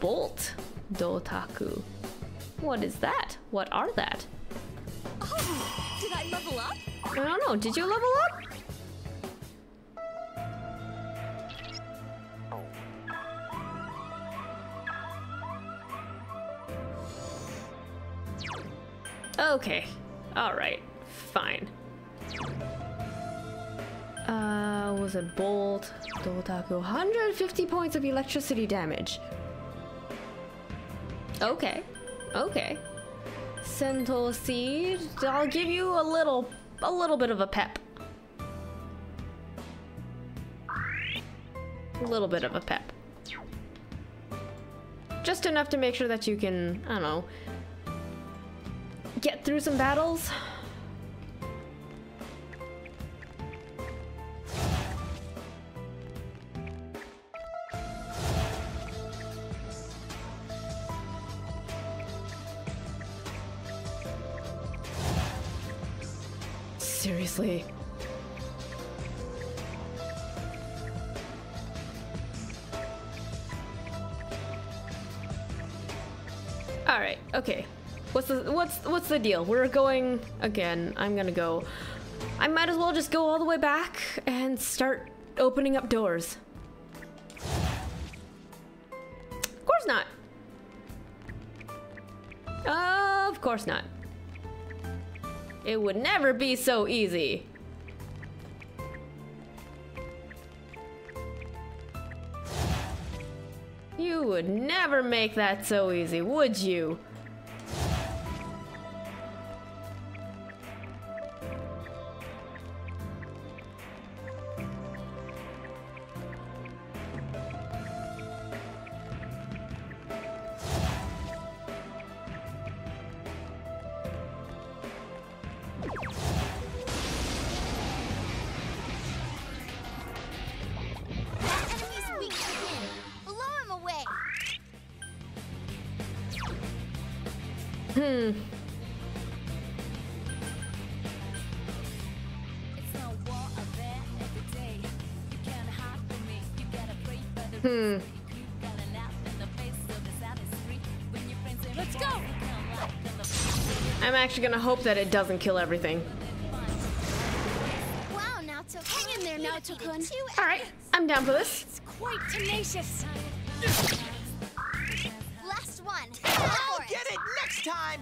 Bolt Dotaku. What is that? What are that? Oh, did I level up? I don't know. Did you level up? Okay. All right. Fine. Uh, was it bolt? Dotaku. 150 points of electricity damage. Okay. Okay. Sentinel seed. I'll give you a little, a little bit of a pep. A little bit of a pep. Just enough to make sure that you can, I don't know, get through some battles. Seriously. All right. Okay. What's the what's what's the deal? We're going again. I'm gonna go. I might as well just go all the way back and start opening up doors. Of course not. Of course not. It would never be so easy. You would never make that so easy, would you? Actually gonna hope that it doesn't kill everything. Wow, Naoto. Hang in there, Naoto-kun. All right, I'm down for this. It's quite tenacious. Last one. I'll get it next time.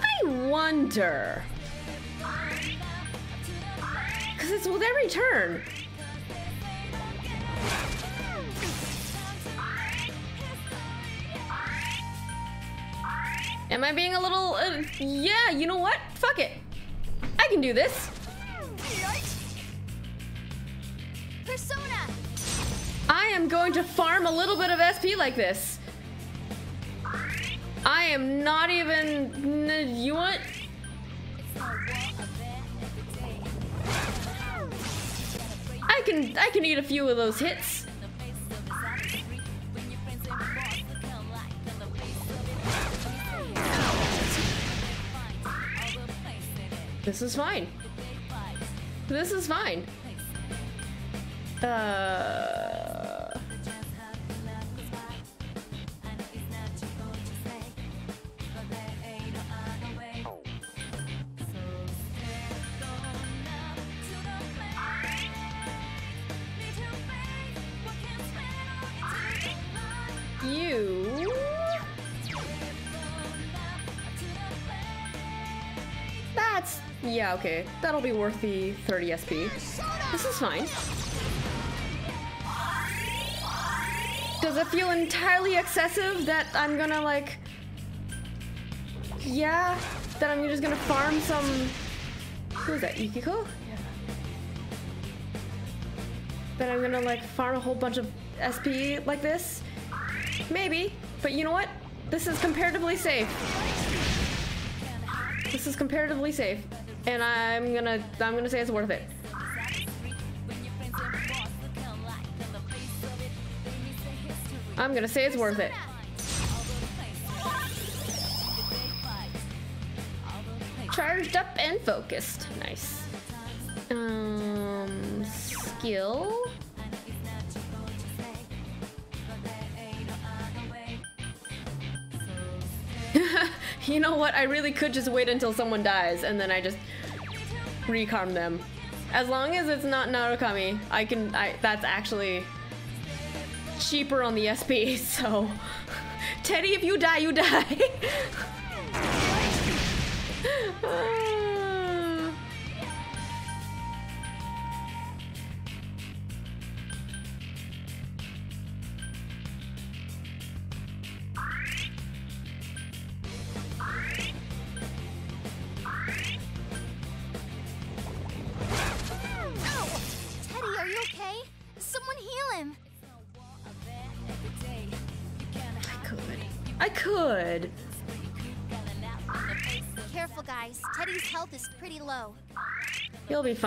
I wonder. It's with every turn. Am I being a little. Uh, yeah, you know what? Fuck it. I can do this. Persona. I am going to farm a little bit of SP like this. I am not even. You want? Can I can eat a few of those hits. This is fine. This is fine. Uh. Yeah okay. That'll be worth the 30 SP. This is fine. Does it feel entirely excessive that I'm gonna like? Yeah, that I'm just gonna farm some. Who is that? Yukiko? Yeah. That I'm gonna like farm a whole bunch of SP like this? Maybe, but you know what? This is comparatively safe. This is comparatively safe, and I'm gonna I'm gonna say it's worth it. I'm gonna say it's worth it. Charged up and focused. Nice. Um, skill. you know what? I really could just wait until someone dies and then I just recarm them. As long as it's not Narukami, I can. I that's actually cheaper on the SP. So, Teddy, if you die, you die.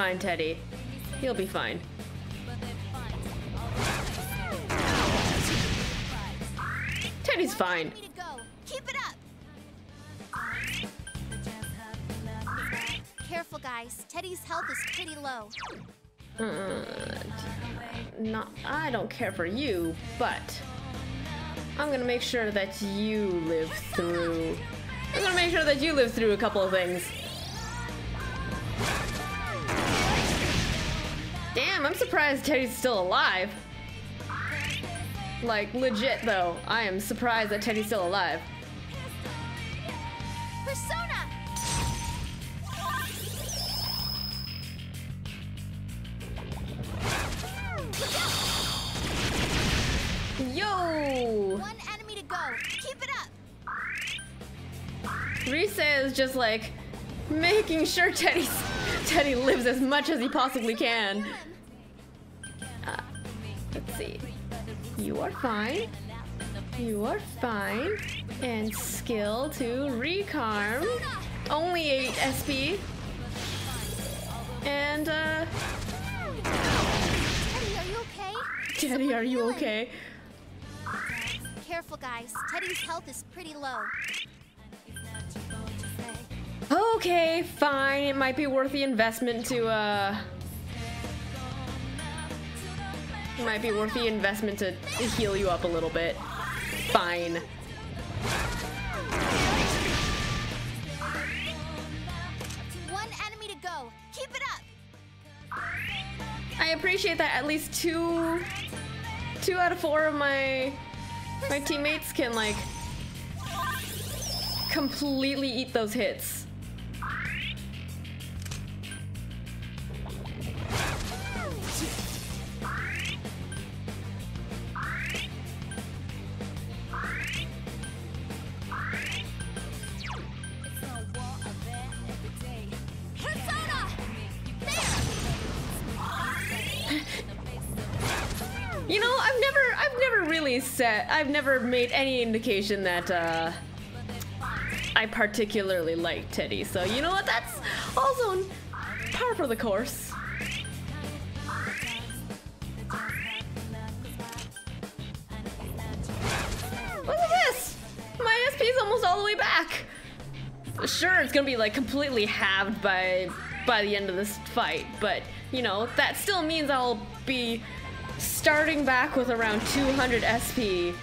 fine, Teddy. He'll be fine. Teddy's fine. Enemy to go. Keep it up. Careful, guys. Teddy's health is pretty low. Uh, not, I don't care for you, but I'm gonna make sure that you live through. I'm gonna make sure that you live through a couple of things. Damn, I'm surprised Teddy's still alive. Like, legit though, I am surprised that Teddy's still alive. Persona! Yo! One enemy to go. Keep it up. Rise is just like making sure Teddy's Teddy lives as much as he possibly can. Uh, let's see. You are fine. You are fine. And skill to recarm. Only 8 SP. And uh Teddy, are you okay? Teddy, are you okay? Careful, guys. Teddy's health is pretty low. Okay, fine. It might be worth the investment to uh it might be worth the investment to heal you up a little bit. Fine. One enemy to go. Keep it up. I appreciate that at least two two out of four of my my teammates can like completely eat those hits. You know, I've never I've never really said I've never made any indication that uh I particularly like Teddy. So, you know what? That's also par for the course. My SP is almost all the way back. Sure, it's gonna be like completely halved by by the end of this fight, but you know that still means I'll be starting back with around 200 SP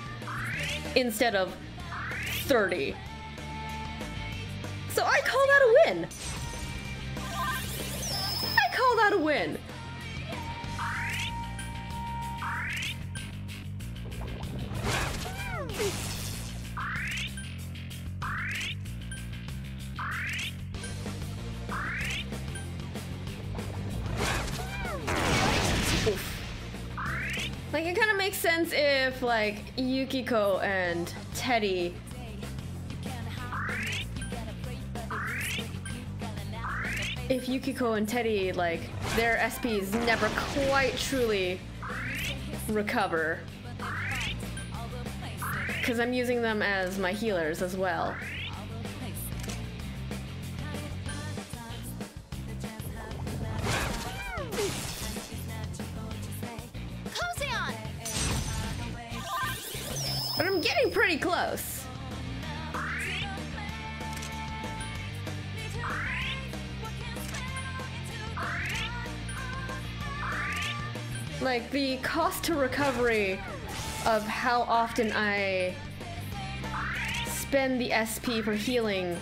instead of 30. So I call that a win. I call that a win. Like it kind of makes sense if like Yukiko and Teddy if Yukiko and Teddy like their SPs never quite truly recover because I'm using them as my healers as well. But I'm getting pretty close. Like the cost to recovery of how often I spend the SP for healing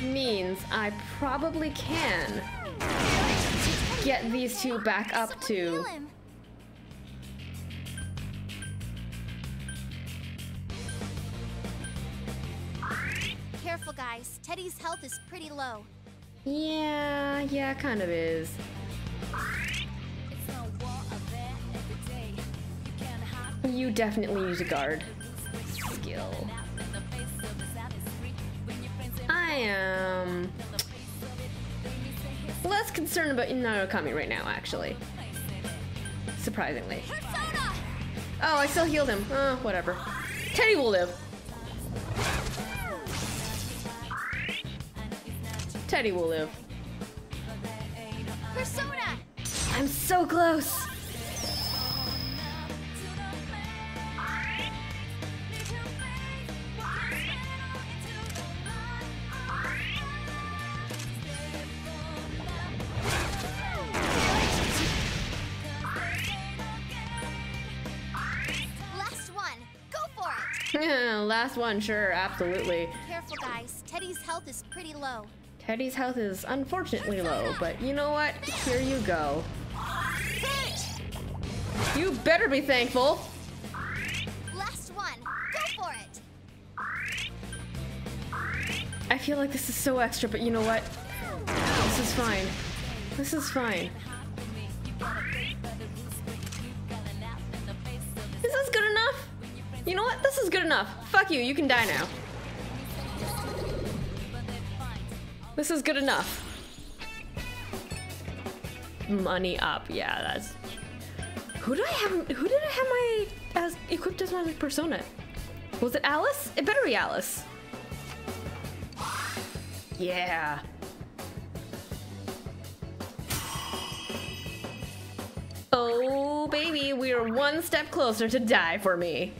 means I probably can get these two back up to Careful, guys. Teddy's health is pretty low. Yeah, yeah, kind of is. You definitely use a guard skill. I am less concerned about Narukami right now, actually. Surprisingly. Oh, I still healed him. Oh, whatever. Teddy will live. Teddy will live. Persona! I'm so close. Last one. Go for it. Last one, sure, absolutely. Careful, guys. Teddy's health is pretty low. Teddy's health is unfortunately low, but you know what? Here you go. You better be thankful. Last one. Go for it. I feel like this is so extra, but you know what? This is fine. This is fine. Is this good enough? You know what? This is good enough. Fuck you, you can die now. This is good enough. Money up, yeah, that's. Who did I have? Who did I have my as equipped as my persona? Was it Alice? It better be Alice. Yeah. Oh, baby, we are one step closer to die for me.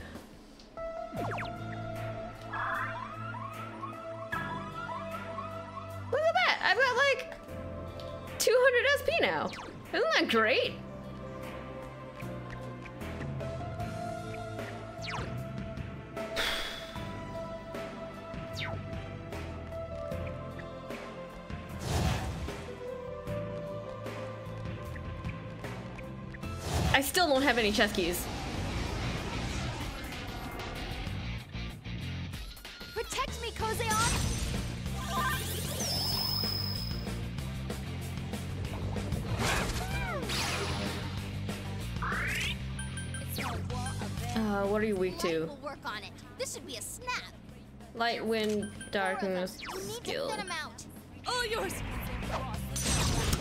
200 SP now. Isn't that great? I still don't have any chest keys. What are you weak Light to? will work on it. This should be a snap. Light, wind, darkness, skill. to thin him out. All yours.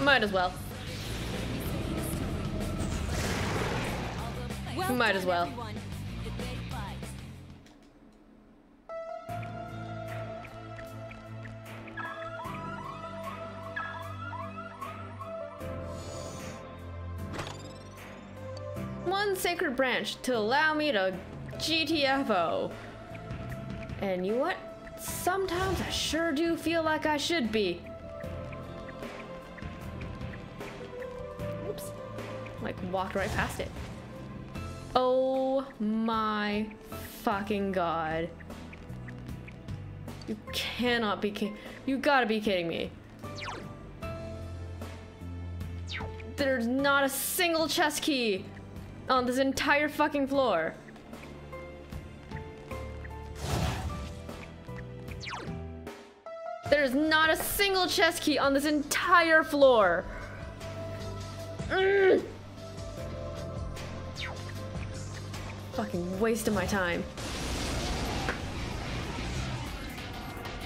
Might as well. Well Might as well. everyone. Sacred branch to allow me to GTFO. And you know what? Sometimes I sure do feel like I should be. Oops. Like walked right past it. Oh my fucking god. You cannot be ki- You gotta be kidding me. There's not a single chest key on this entire fucking floor. There's not a single chest key on this entire floor. Mm. Fucking waste of my time.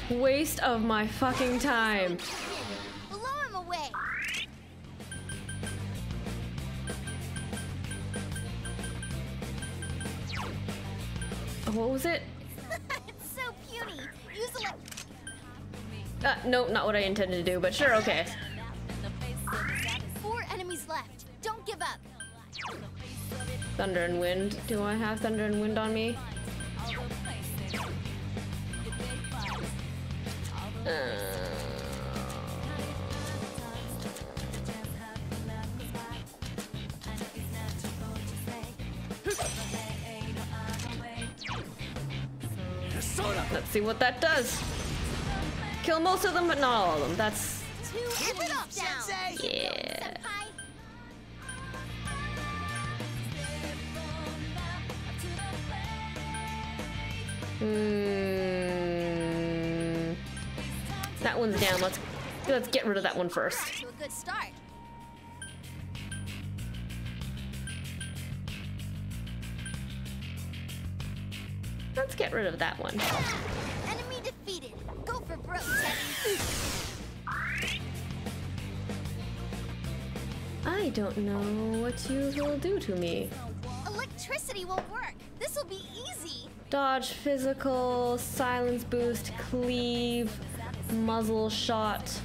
Waste of my fucking time. What was it? it's so puny. Use elect. Uh, no, not what I intended to do, but sure, okay. Four enemies left. Don't give up. Thunder and wind. Do I have thunder and wind on me? Uh, let's see what that does. Kill most of them, but not all of them. That's Two enemies down. Yeah. Hmm. That one's down. Let's let's get rid of that one first. Let's get rid of that one. Enemy defeated. Go for broke, I don't know what you will do to me. Electricity will work. This will be easy. Dodge, physical, silence boost, cleave, muzzle shot,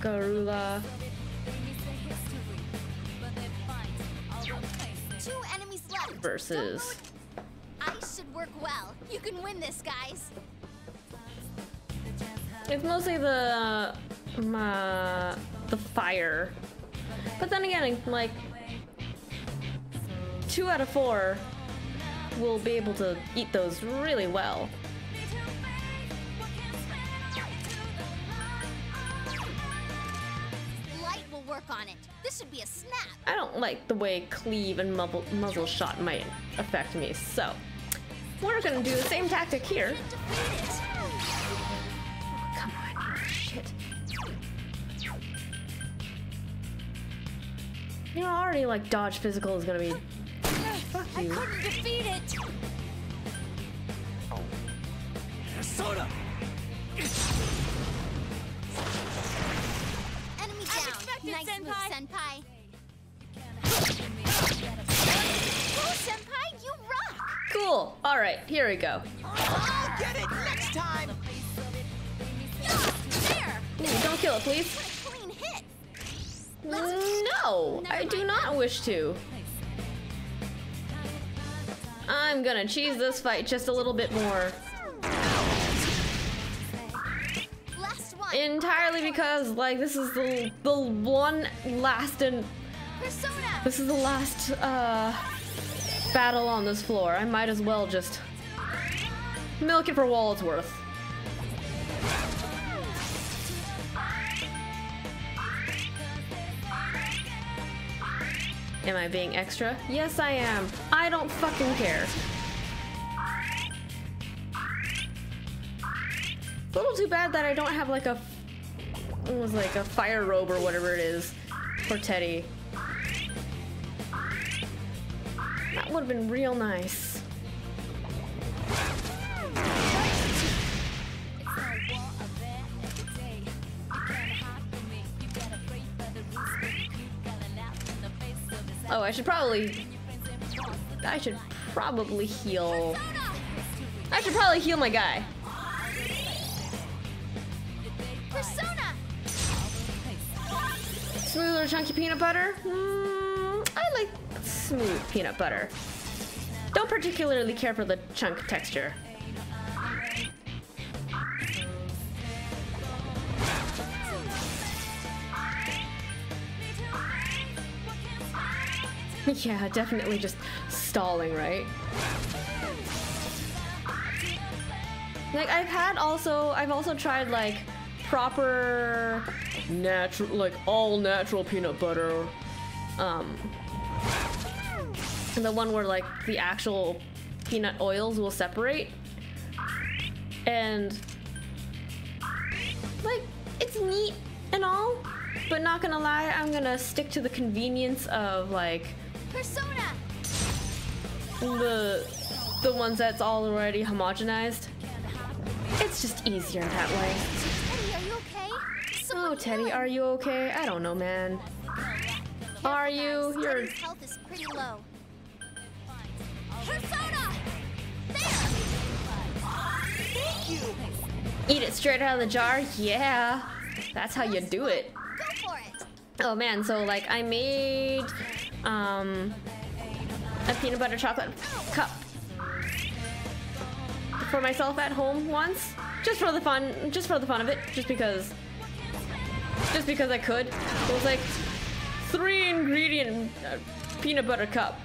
Garula. Two enemies left. Versus. Ice should work well. You can win this, guys. It's mostly the um, uh, the fire, but then again, like two out of four will be able to eat those really well. Light will work on it. This should be a snap. I don't like the way cleave and muzzle, muzzle shot might affect me, so we're gonna do the same tactic here. Defeat. Come on, shit. You know, already like dodge physical is gonna be. Fuck you. I you. couldn't defeat it. Persona! Enemy down. expected, nice move, Senpai. senpai. Oh, senpai, you rock. Cool. All right, here we go. I'll get it next time! There. Ooh, don't kill it, please. What a clean hit. No, I do not wish to. I'm gonna cheese this fight just a little bit more. Entirely because, like, this is the, the one last and this is the last uh, battle on this floor. I might as well just milk it for all it's worth. Am I being extra? Yes, I am. I don't fucking care. A little too bad that I don't have like a it was like a fire robe or whatever it is for Teddy. That would have been real nice. Oh, I should probably. I should probably heal. I should probably heal my guy. Persona. Smooth or chunky peanut butter? Mm, I like smooth peanut butter. Don't particularly care for the chunk texture. yeah, definitely just stalling, right? Like I've had also I've also tried like proper natural like all natural peanut butter. Um and the one where like the actual peanut oils will separate. And like it's neat and all, but not gonna lie, I'm gonna stick to the convenience of like Persona. the the ones that's already homogenized. It's just easier that way. Teddy, are you okay? Oh, Teddy, are you okay? I don't know, man. Are you? Guys, health is pretty low. Persona. There. Eat it straight out of the jar? Yeah. That's how you do it. Oh man, so like I made um a peanut butter chocolate cup for myself at home once. Just for the fun just for the fun of it. Just because just because I could. It was like three ingredient uh, peanut butter cup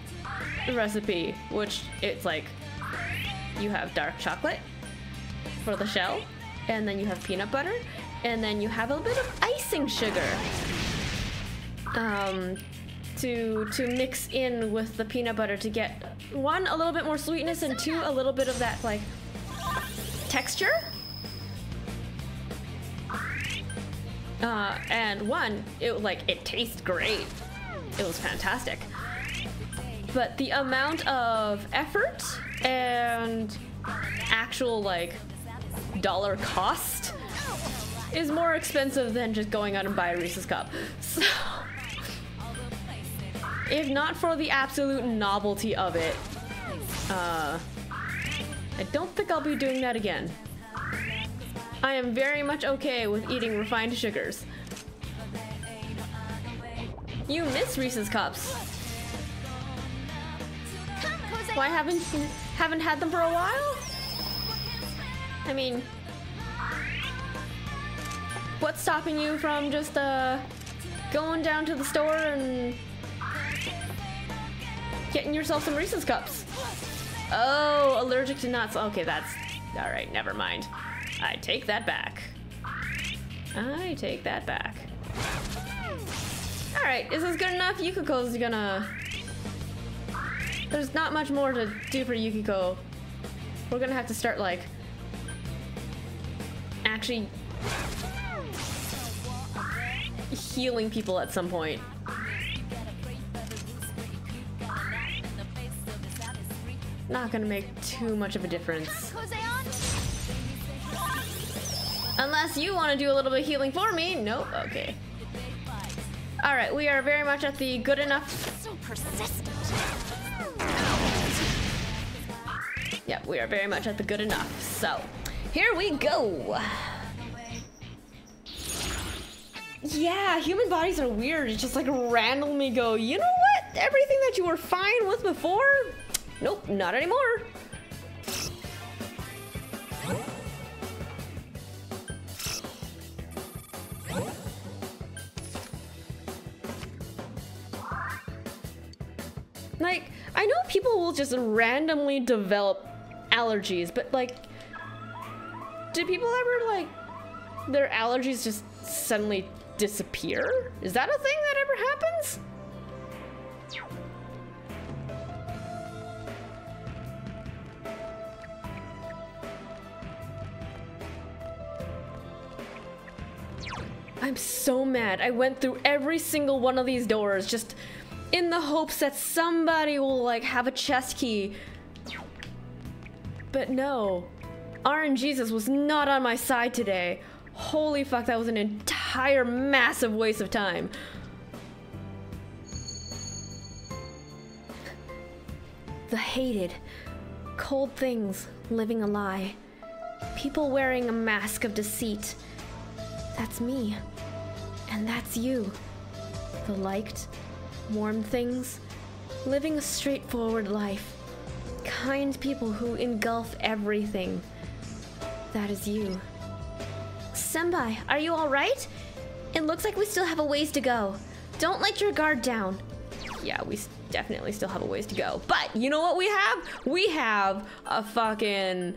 recipe, which it's like you have dark chocolate for the shell, and then you have peanut butter, and then you have a bit of icing sugar um, to to mix in with the peanut butter to get one a little bit more sweetness and two a little bit of that like texture. Uh, and one, it like it tastes great. It was fantastic. But the amount of effort and actual like dollar cost is more expensive than just going out and buy a Reese's cup. So, if not for the absolute novelty of it, uh, I don't think I'll be doing that again. I am very much okay with eating refined sugars. You miss Reese's cups. Why haven't you haven't had them for a while? I mean, what's stopping you from just uh going down to the store and getting yourself some Reese's cups? Oh, allergic to nuts. Okay, that's all right. Never mind. I take that back. I take that back. All right, is this good enough? Yukiko's gonna. There's not much more to do for Yukiko. We're gonna have to start like actually healing people at some point. Not gonna make too much of a difference. Unless you want to do a little bit of healing for me. Nope. Okay. All right, we are very much at the good enough. So persistent. Yeah, we are very much at the good enough. So, here we go. Yeah, human bodies are weird. It's just like randomly go, you know what? Everything that you were fine with before? Nope, not anymore. Like, I know people will just randomly develop allergies, but like, do people ever like their allergies just suddenly disappear? Is that a thing that ever happens? I'm so mad. I went through every single one of these doors just in the hopes that somebody will like have a chest key. But no. RNGesus was not on my side today. Holy fuck, that was an entire massive waste of time. The hated, cold things living a lie. People wearing a mask of deceit. That's me. And that's you. The liked, warm things. Living a straightforward life. Kind people who engulf everything. That is you. Senpai, are you alright? It looks like we still have a ways to go. Don't let your guard down. Yeah, we definitely still have a ways to go. But you know what we have? We have a fucking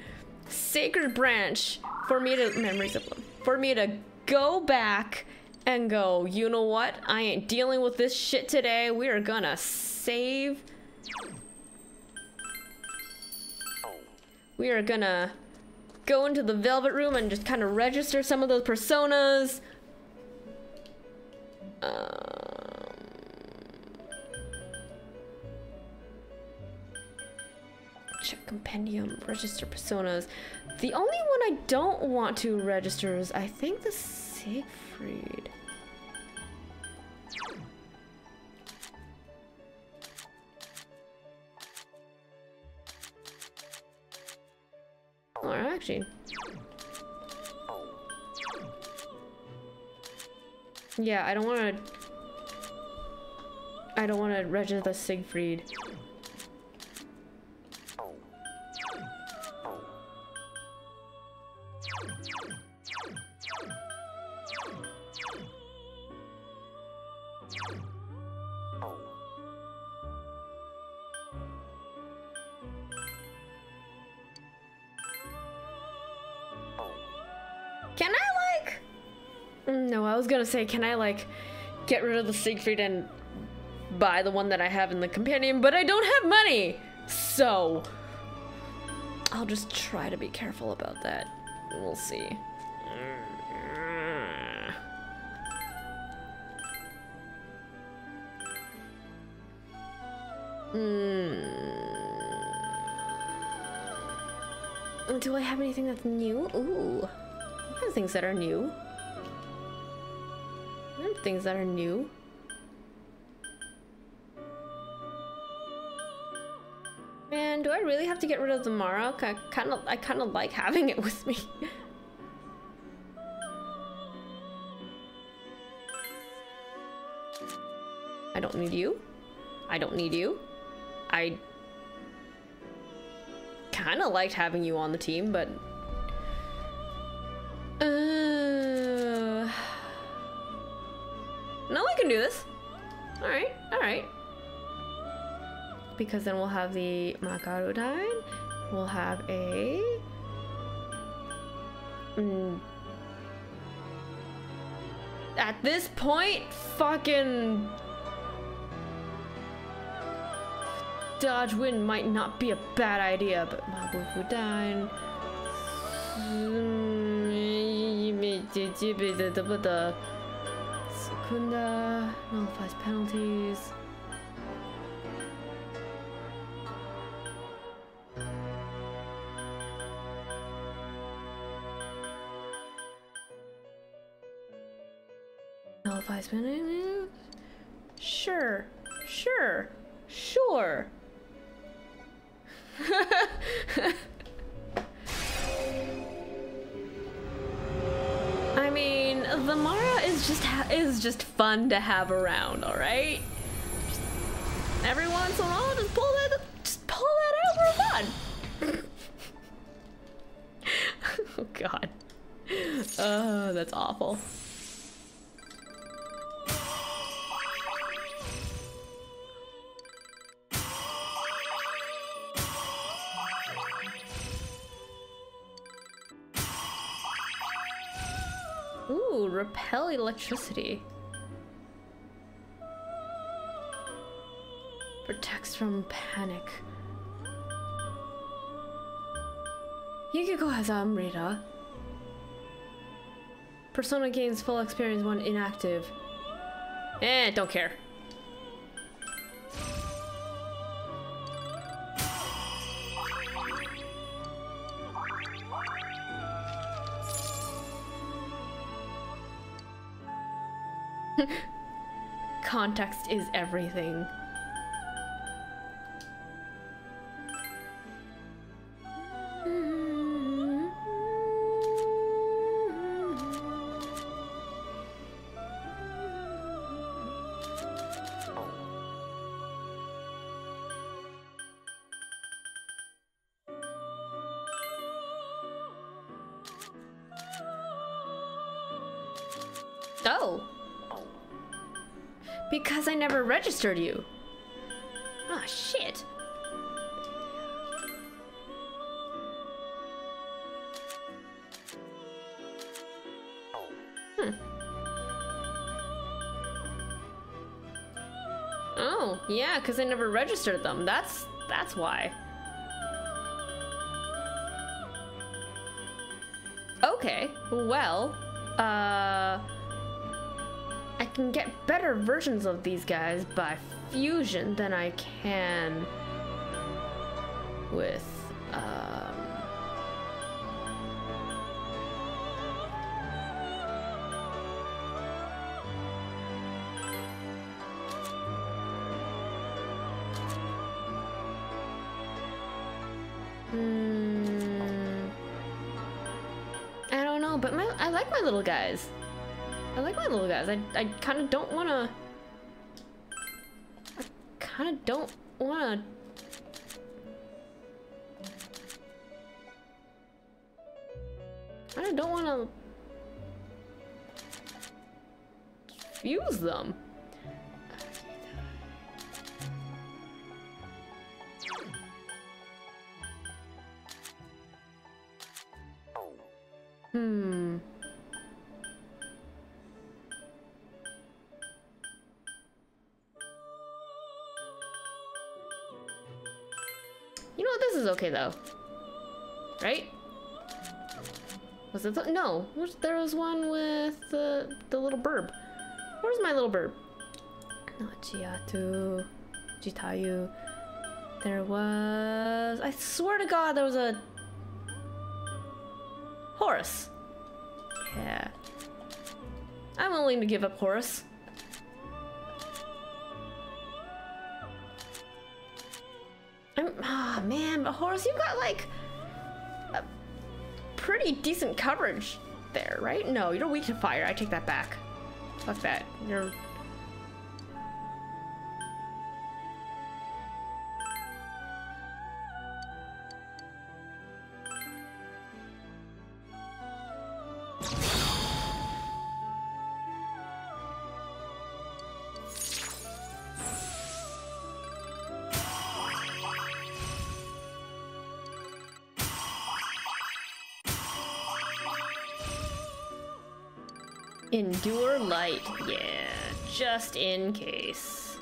sacred branch for me to memories of for me to go back and go, you know what? I ain't dealing with this shit today. We are gonna save. We are gonna go into the velvet room and just kind of register some of those personas. Um, check compendium, register personas. The only one I don't want to register is, I think, the Siegfried. Or actually. Yeah, I don't want to. I don't want to register the Siegfried. Was gonna say, can I like get rid of the Siegfried and buy the one that I have in the compendium? But I don't have money, so I'll just try to be careful about that. We'll see. Hmm. Do I have anything that's new? Ooh. I have things that are new. I have things that are new. Man, do I really have to get rid of the Mara? I kind of, I kind of like having it with me. I don't need you. I don't need you. I kind of liked having you on the team, but. Uh... No, I can do this. Alright, alright. Because then we'll have the Makarodine. We'll have a. Mm. At this point, fucking. Dodge wind might not be a bad idea, but Mabufudyne. Dekunda nullifies penalties. Nullifies penalties. Sure, sure, sure. I mean, the Mara is just is just fun to have around, all right? Every once in a while, just pull that, just pull that out for fun. oh God. Oh, that's awful. Repel electricity. Protects from panic. Yukiko has Amrita. Persona gains full experience when inactive. Eh, don't care. Context is everything. Registered you. Ah, shit. Hmm. Oh, yeah, because I never registered them. That's that's why. Okay, well, uh I can get better versions of these guys by fusion than I can with um Hmm. I don't know, but my I like my little guys. I like my little guys. I, I kind of don't want to... I kind of don't want to... I don't want to... Fuse them. This is okay though. Right? Was it? The, no. There was one with the little burb. Where's my little burb? No, Chiatu, Jitayu. There was. I swear to God, there was a Horus. Yeah. I'm willing to give up Horus. Ah man, but Horus, you've got like a pretty decent coverage there, right? No, you're weak to fire. I take that back. Fuck that. You're. Endure light. Yeah, just in case.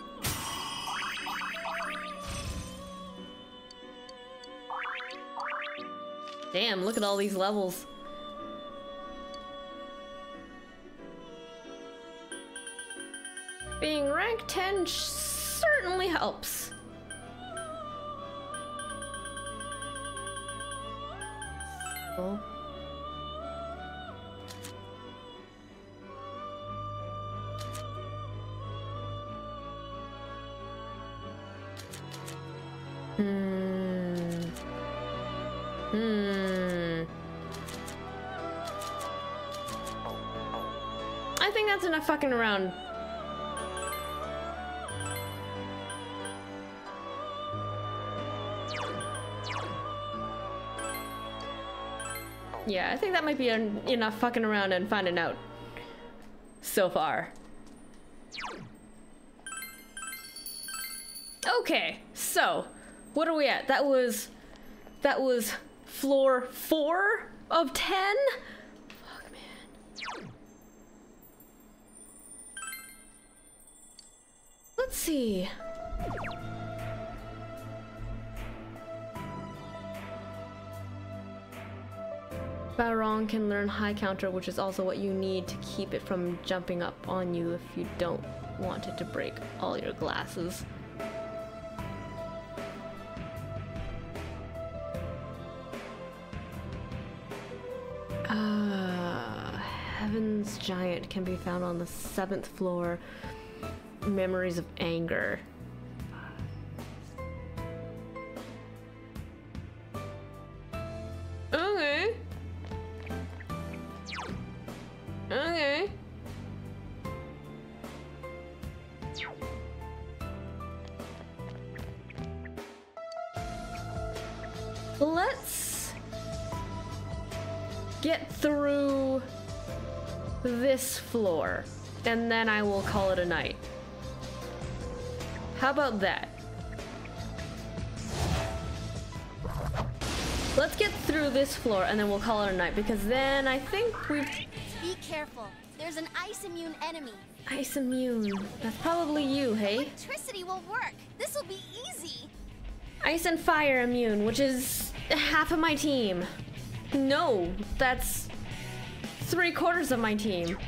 Damn, look at all these levels. Being rank 10 certainly helps. Enough fucking around. Yeah, I think that might be en- enough fucking around and finding out so far. Okay, so what are we at? That was that was floor four of ten. See. Balrog can learn high counter, which is also what you need to keep it from jumping up on you if you don't want it to break all your glasses. Uh, Heaven's Giant can be found on the seventh floor. Memories of Anger. Okay. Okay. Let's get through this floor, and then I will call it a night. How about that? Let's get through this floor and then we'll call it a night because then I think we've Be careful. There's an ice immune enemy. ice immune. That's probably you, hey? Electricity will work. This will be easy. Ice and fire immune, which is half of my team. No, that's three quarters of my team.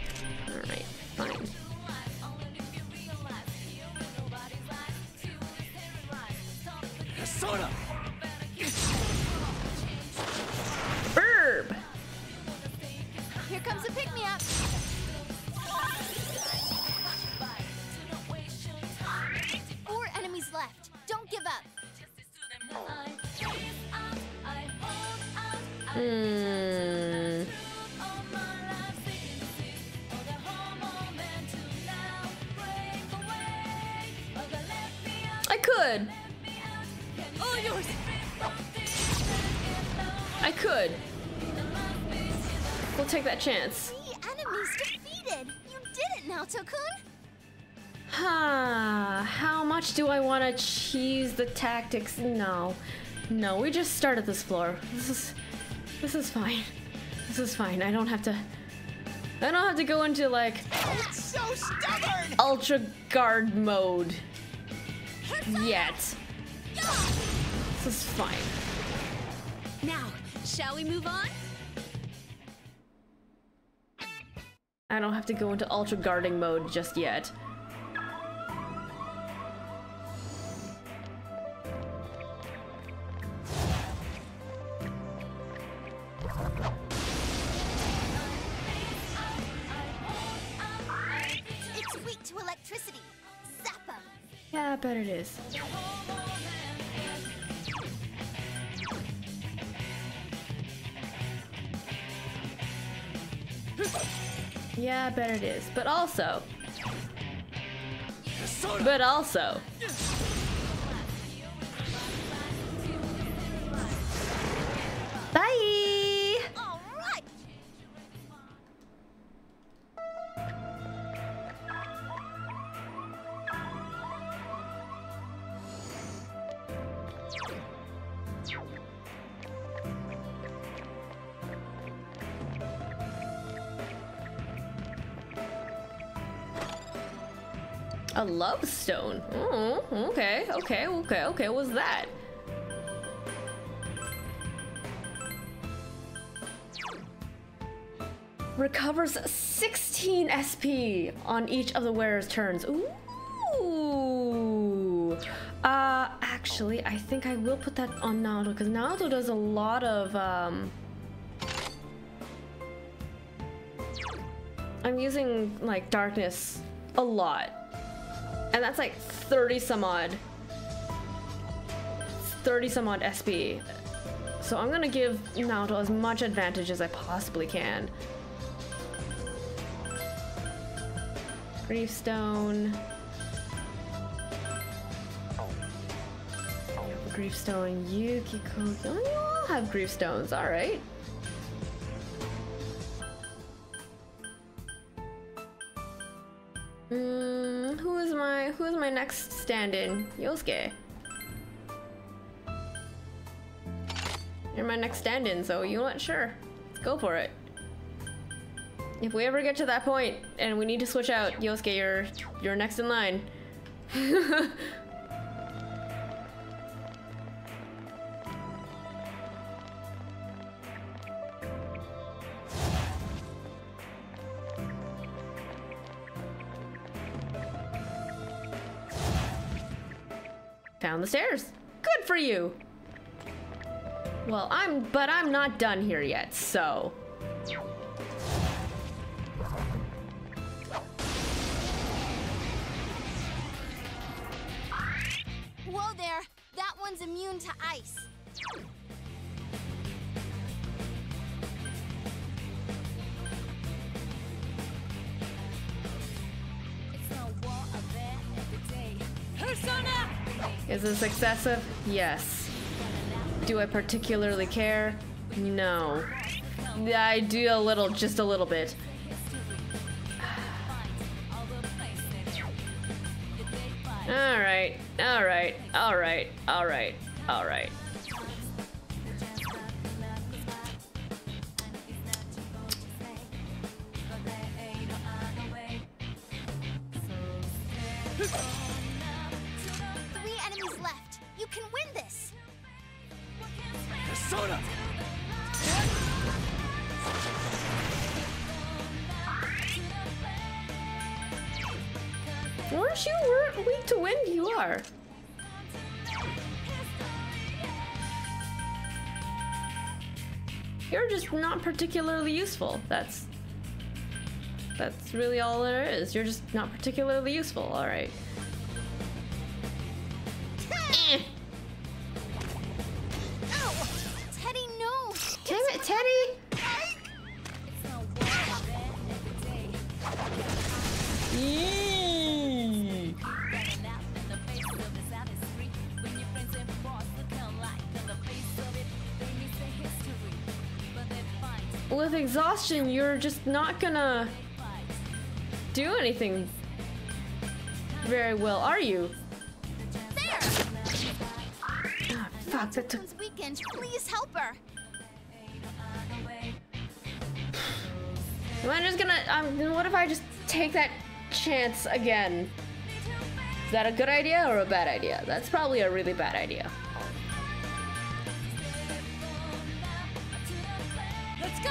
Chance. Three enemies defeated. You did it now, Tokun. Ah, how much do I want to cheese the tactics? No, no, we just started this floor. This is, this is fine. This is fine. I don't have to. I don't have to go into like so ultra guard mode yet. This is fine. Now, shall we move on? I don't have to go into ultra guarding mode just yet. It's weak to electricity. Zap 'em. Yeah, I bet it is. Yeah, I bet it is. But also, but also, okay, okay, okay, okay. What's that? Recovers 16 SP on each of the wearer's turns. Ooh. Uh, actually, I think I will put that on Naoto because Naoto does a lot of um. I'm using like darkness a lot. And that's like 30 some odd. 30 some odd SP. So I'm gonna give Naoto as much advantage as I possibly can. Griefstone. Griefstone, Yukiko. Oh, you all have Griefstones, alright. Is my who is my next stand-in? Yosuke. You're my next stand-in, so you know what? Sure. Let's go for it. If we ever get to that point and we need to switch out, Yosuke, you're you're next in line. Found the stairs. Good for you. Well, I'm, but I'm not done here yet, so. Whoa there! That one's immune to ice. Persona! Is this excessive? Yes. Do I particularly care? No. I do a little, just a little bit. Alright, alright, alright, alright, alright. Persona! Weren't you were weak to wind? You are. You're just not particularly useful. That's that's really all there is. You're just not particularly useful. All right. Teddy! With exhaustion, you're just not gonna do anything very well, are you? There! Ah, fuck, that took weekend, please help her. Am I just gonna? Um, what if I just take that chance again? Is that a good idea or a bad idea? That's probably a really bad idea. Let's go!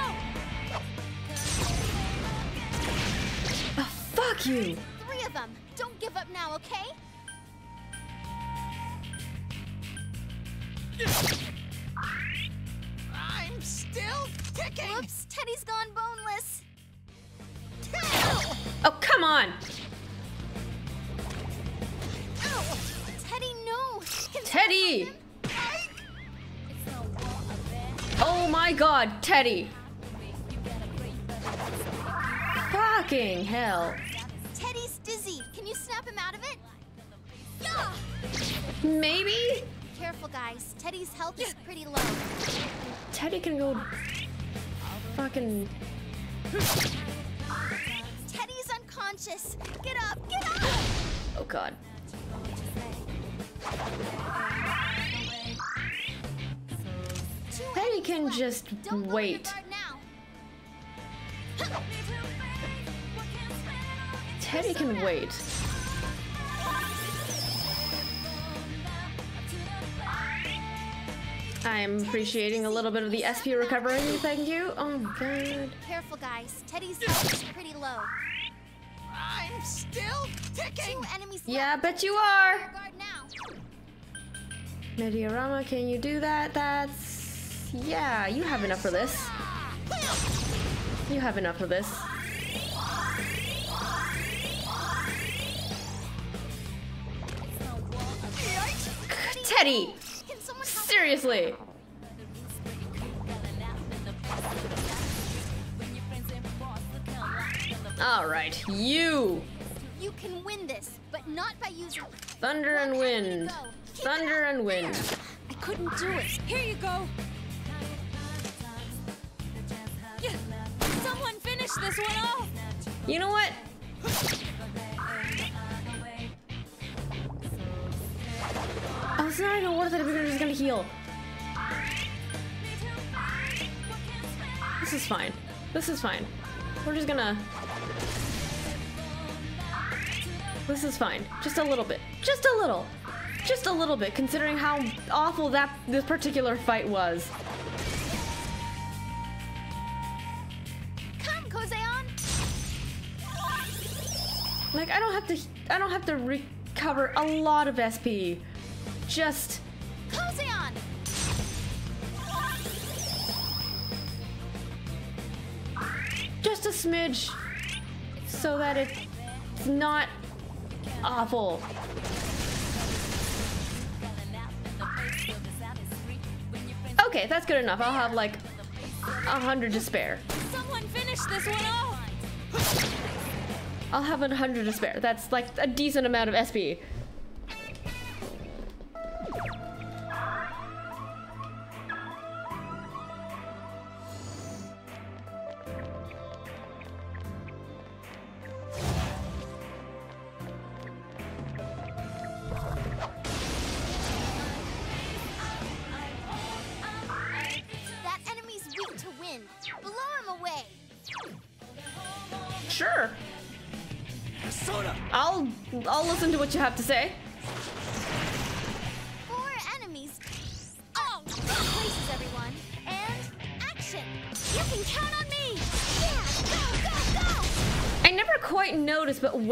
Oh, fuck you! Three of them. Don't give up now, okay? I'm still ticking! Whoops, Teddy's gone boneless. Oh, come on! Ow! Teddy, no! Can Teddy! Oh my god, Teddy! Fucking hell. Teddy's dizzy. Can you snap him out of it? Yeah! Maybe? Careful, guys. Teddy's health is pretty low. Teddy can go fucking. Teddy's unconscious. Get up! Get up! Oh god. Teddy can just wait. Teddy can wait. I'm appreciating a little bit of the SP recovery. Thank you. Oh my god. Careful, guys. Teddy's health is pretty low. I'm still ticking. Two enemies Yeah, I left. bet you are. Rear. Mediarama, can you do that? That's. Yeah, you have enough for this. You have enough for this. Teddy! Can someone help? Seriously! Alright, you! You can win this, but not by using. Thunder and One enemy to wind. go. Keep it Thunder and wind. I couldn't do it. Here you go. Yeah. Someone finish this one off. You know what? Oh, it's not even worth it if you're just gonna heal. This is fine. This is fine. We're just gonna. This is fine. Just a little bit. Just a little. Just a little bit, considering how awful that this particular fight was. Come, Kozeon. Like I don't have to. I don't have to recover a lot of SP. Just. Just a smidge so that it's not awful. Okay, that's good enough. I'll have like a hundred to spare. Someone finish this one off. I'll have a hundred to spare. That's like a decent amount of SP.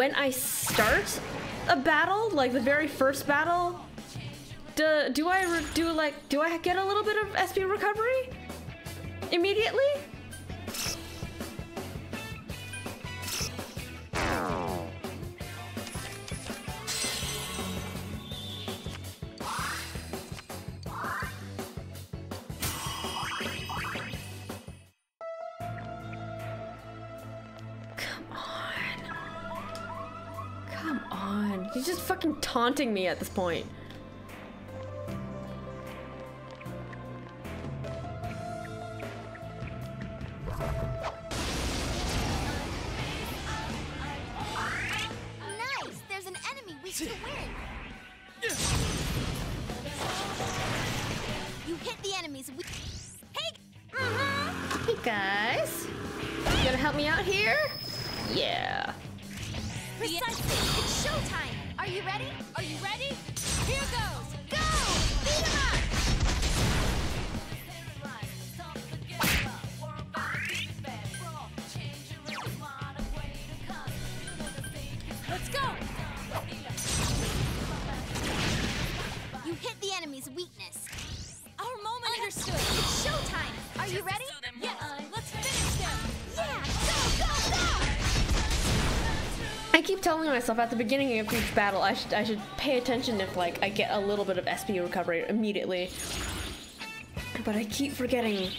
When I start a battle, like the very first battle, do, do I do like do I get a little bit of SP recovery immediately? Taunting me at this point. Myself at the beginning of each battle I should I should pay attention if like I get a little bit of SP recovery immediately. But I keep forgetting.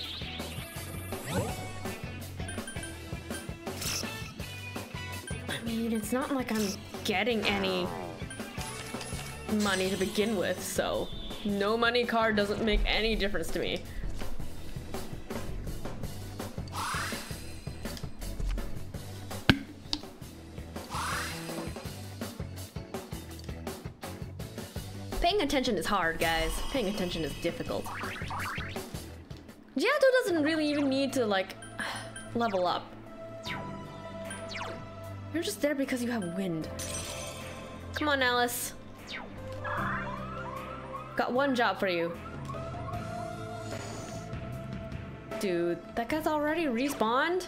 I mean, it's not like I'm getting any money to begin with, so no money card doesn't make any difference to me. Attention is hard, guys. Paying attention is difficult. Giotto doesn't really even need to, like, level up. You're just there because you have wind. Come on, Alice. Got one job for you. dude. That guy's already respawned?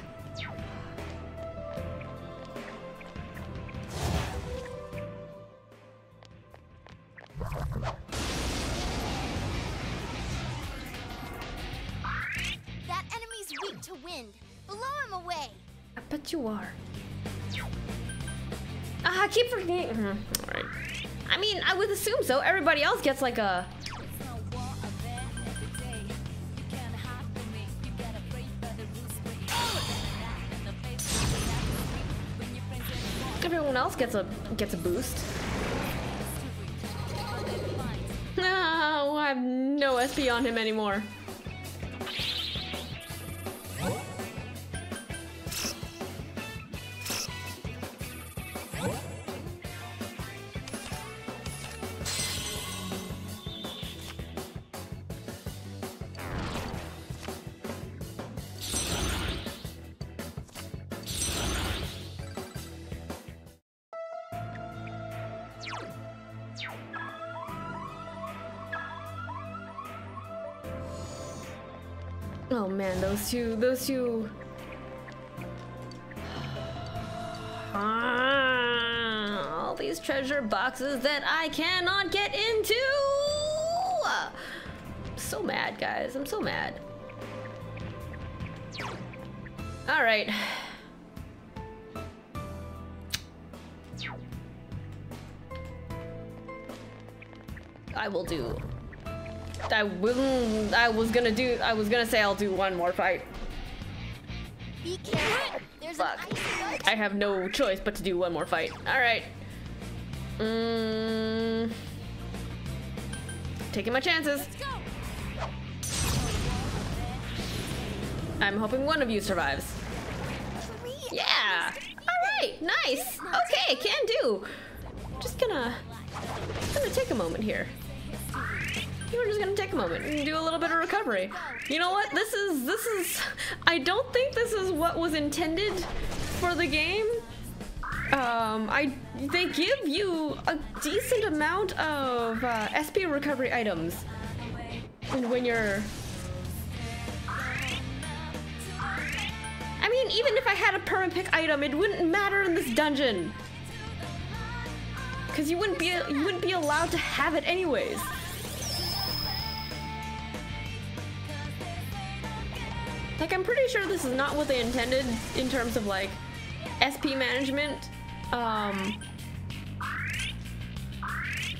Gets like a. Everyone else gets a gets a boost. No, I have no SP on him anymore. Those two, those two. Ah, all these treasure boxes that I cannot get into. I'm so mad, guys. I'm so mad. All right. I will do I will. I was gonna do. I was gonna say I'll do one more fight. Be careful. There's Fuck. I have no choice but to do one more fight. All right. Mm, taking my chances. I'm hoping one of you survives. Yeah. All right. Nice. Okay. Can do. Just gonna. Gonna take a moment here. We're just gonna take a moment and do a little bit of recovery. You know what? This is this is. I don't think this is what was intended for the game. Um, I they give you a decent amount of uh, SP recovery items And when you're. I mean, even if I had a perma pick item, it wouldn't matter in this dungeon. Cause you wouldn't be you wouldn't be allowed to have it anyways. Like, I'm pretty sure this is not what they intended in terms of like SP management. Um,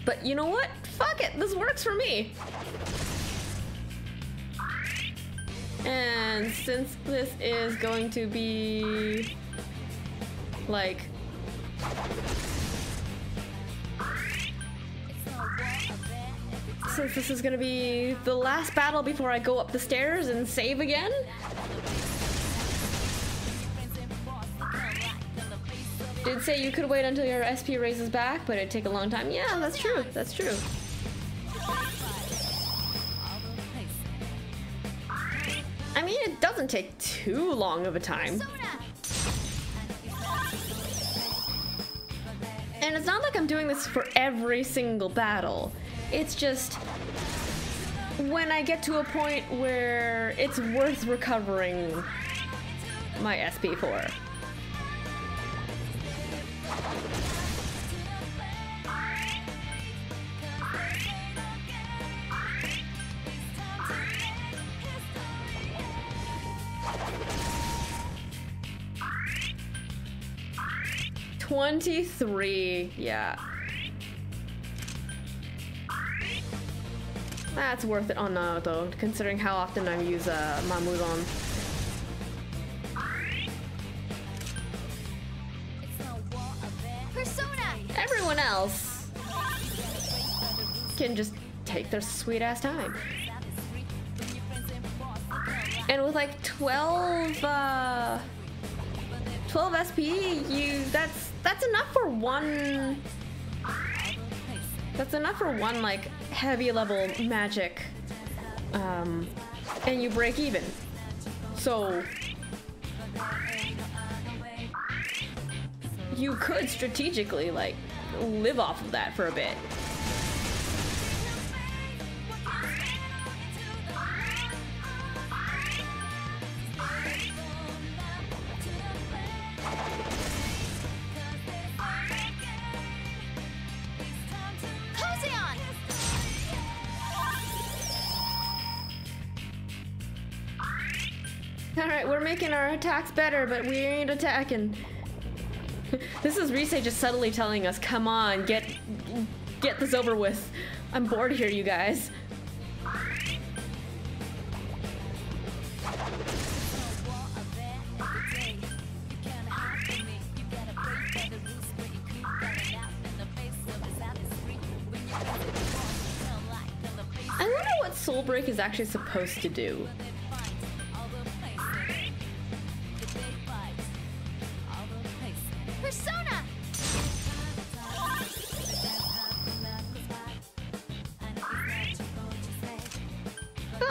but you know what? Fuck it, this works for me. And since this is going to be like since this is gonna be the last battle before I go up the stairs and save again. Did say you could wait until your SP raises back, but it'd take a long time. Yeah, that's true. That's true. I mean, it doesn't take too long of a time. And it's not like I'm doing this for every single battle. It's just when I get to a point where it's worth recovering my SP for. Twenty-three, yeah. That's worth it on Naoto, considering how often I use uh, Mamudoon. Persona. Everyone else can just take their sweet ass time. And with like 12, uh, 12 SP, you that's that's enough for one. That's enough for one like heavy level magic, um, and you break even. So you could strategically like live off of that for a bit. Our attacks better, but we ain't attacking. this is Rise just subtly telling us, come on, get get this over with. I'm bored here, you guys. I wonder what Soul Break is actually supposed to do.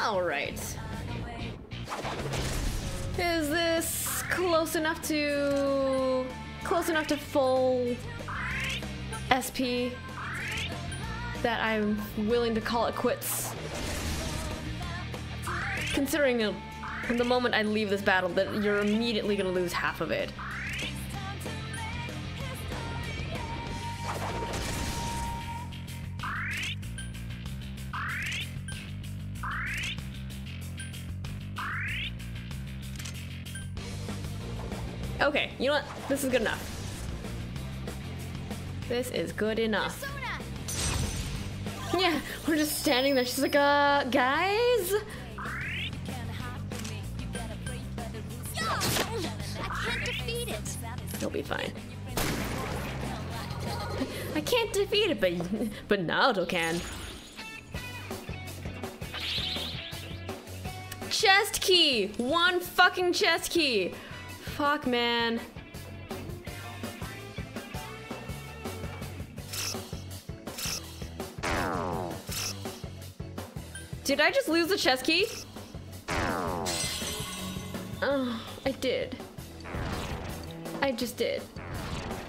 Alright. Is this close enough to... close enough to full SP that I'm willing to call it quits? Considering the, the moment I leave this battle that you're immediately gonna lose half of it. Okay, you know what? This is good enough. This is good enough. Yeah, we're just standing there. She's like, uh, guys? You'll be fine. I can't defeat it, but but Naoto can. Chest key! One fucking chest key! Fuck, man. Did I just lose the chest key? Oh, I did. I just did.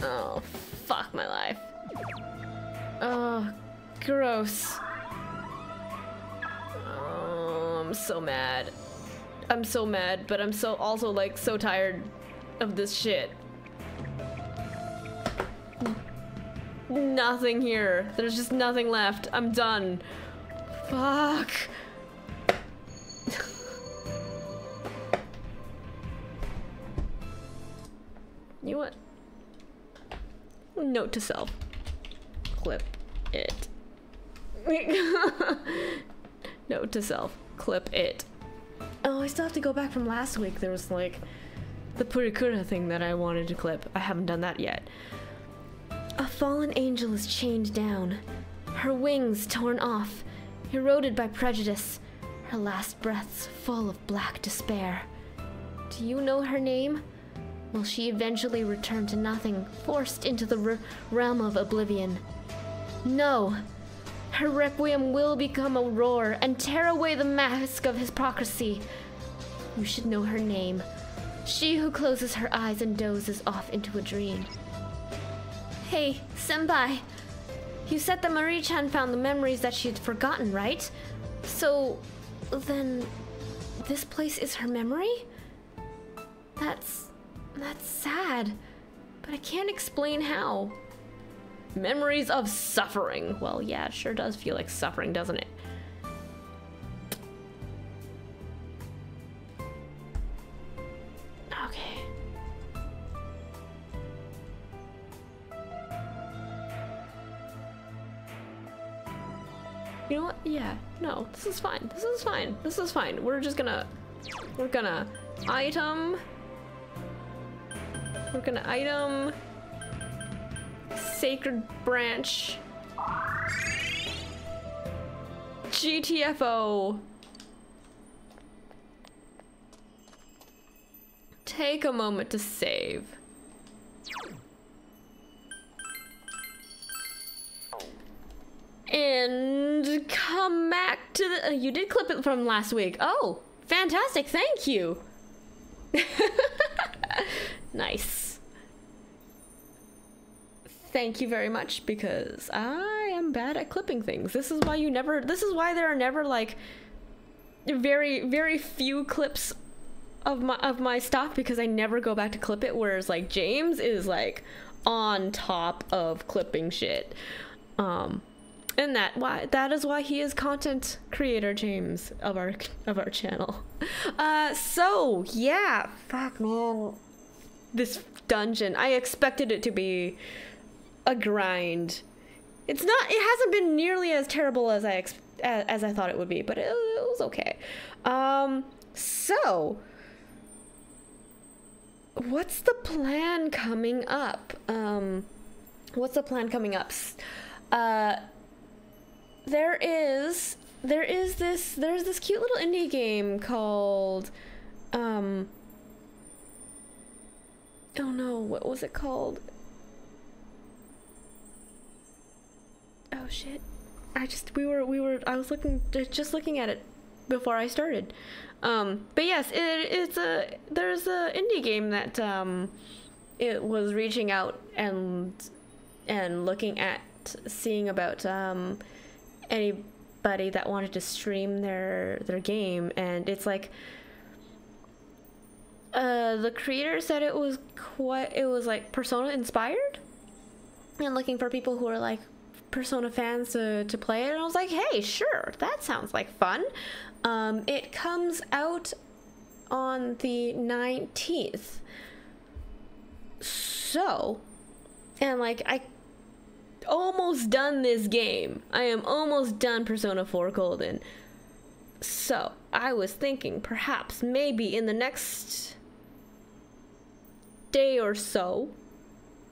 Oh, fuck my life. Oh, gross. Oh, I'm so mad. I'm so mad, but I'm so also like so tired of this shit. Nothing here. There's just nothing left. I'm done. Fuck. you know what? Note to self. Clip it. Note to self. Clip it. Oh, I still have to go back from last week. There was like the Purikura thing that I wanted to clip. I haven't done that yet. A fallen angel is chained down, her wings torn off, eroded by prejudice, her last breaths full of black despair. Do you know her name? Will she eventually return to nothing, forced into the realm of oblivion? No. Her requiem will become a roar and tear away the mask of hypocrisy. You should know her name. She who closes her eyes and dozes off into a dream. Hey, Senpai. You said that Marie-chan found the memories that she had forgotten, right? So, then, this place is her memory? That's... that's sad. But I can't explain how. Memories of suffering. Well, yeah, it sure does feel like suffering, doesn't it? Okay. You know what? Yeah, no, this is fine. This is fine. This is fine. We're just gonna, we're gonna item. We're gonna item Sacred Branch. GTFO. Take a moment to save. And come back to the. uh, you did clip it from last week. Oh, fantastic. Thank you. nice. Thank you very much because I am bad at clipping things. This is why you never. This is why there are never like very very few clips of my of my stuff because I never go back to clip it. Whereas like James is like on top of clipping shit. Um, and that why that is why he is content creator James of our of our channel. Uh, so yeah, fuck man, this dungeon. I expected it to be a grind. It's not. It hasn't been nearly as terrible as I as, as I thought it would be, but it, it was okay. Um, so what's the plan coming up? Um, what's the plan coming up? Uh, there is there is this there's this cute little indie game called um oh no what was it called oh shit i just we were we were i was looking just looking at it before i started um but yes it, it's a there's a indie game that um it was reaching out and and looking at seeing about um anybody that wanted to stream their their game. And it's like uh the creator said it was quite it was like persona inspired and looking for people who are like persona fans to, to play it. And i was like hey sure that sounds like fun um it comes out on the 19th so and like i almost done this game. I am almost done Persona 4 Golden. So, I was thinking perhaps maybe in the next day or so,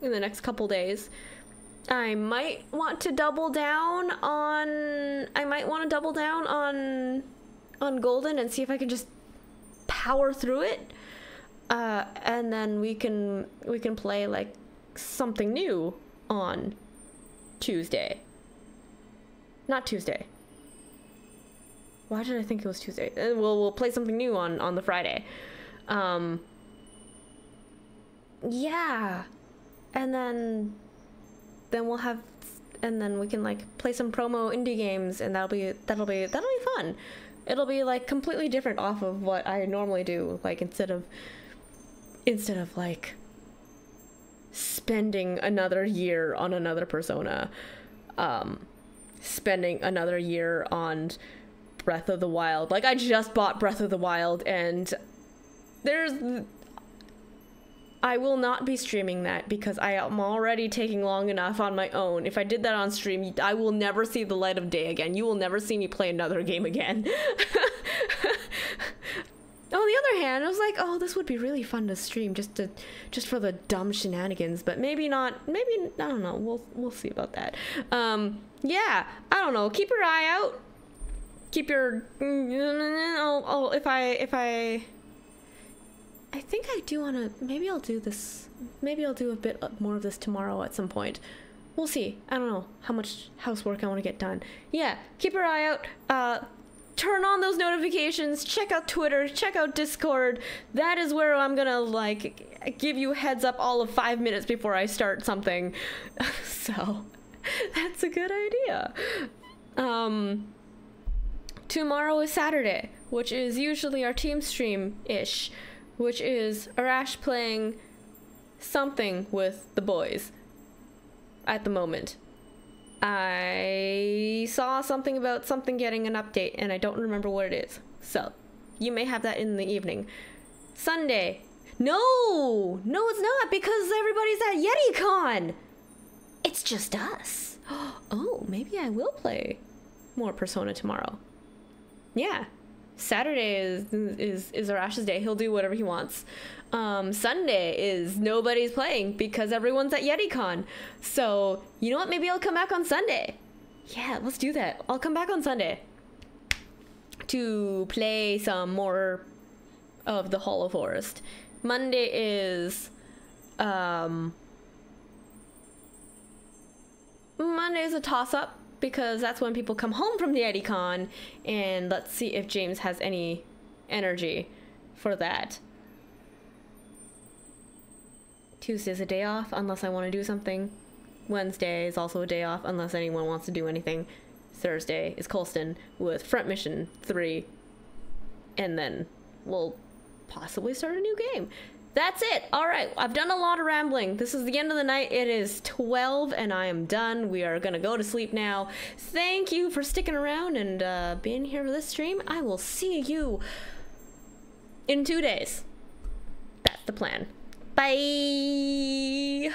in the next couple days, I might want to double down on I might want to double down on on Golden and see if I can just power through it. Uh, and then we can we can play like something new on Tuesday. Not Tuesday. Why did I think it was Tuesday? Uh, We'll we'll play something new on on the Friday. Um Yeah. And then then we'll have and then we can like play some promo indie games and that'll be that'll be that'll be fun. It'll be like completely different off of what I normally do like instead of instead of like spending another year on another persona um spending another year on breath of the wild. Like i just bought breath of the wild and there's i will not be streaming that because i am already taking long enough on my own if i did that on stream i will never see the light of day again you will never see me play another game again on the other hand, I was like, oh, this would be really fun to stream just to just for the dumb shenanigans, but maybe not. Maybe I don't know. We'll we'll see about that. Um, yeah, I don't know. Keep your eye out. Keep your. Mm, mm, mm, oh, oh if I if I. I think I do want to. Maybe I'll do this. Maybe I'll do a bit more of this tomorrow at some point. We'll see. I don't know how much housework I want to get done. Yeah, keep your eye out. Uh, turn on those notifications check out twitter check out discord that is where i'm gonna like give you heads up all of five minutes before i start something so that's a good idea um tomorrow is saturday which is usually our team stream ish which is arash playing something with the boys at the moment I saw something about something getting an update and I don't remember what it is. So, you may have that in the evening. Sunday. No! No, it's not because everybody's at YetiCon! It's just us. Oh, maybe I will play more Persona tomorrow. Yeah. Saturday is is is Arash's day. He'll do whatever he wants. Um, Sunday is nobody's playing because everyone's at YetiCon. So you know what? Maybe I'll come back on Sunday. Yeah, let's do that. I'll come back on Sunday to play some more of the Hollow Forest. Monday is um Monday is a toss up because that's when people come home from the YetiCon and let's see if James has any energy for that. Tuesday's a day off unless I want to do something. Wednesday is also a day off unless anyone wants to do anything. Thursday is Colston with Front Mission 3. And then we'll possibly start a new game. That's it. All right, I've done a lot of rambling. This is the end of the night. It is 12 and I am done. We are going to go to sleep now. Thank you for sticking around and uh, being here for this stream. I will see you in two days. That's the plan. Bye.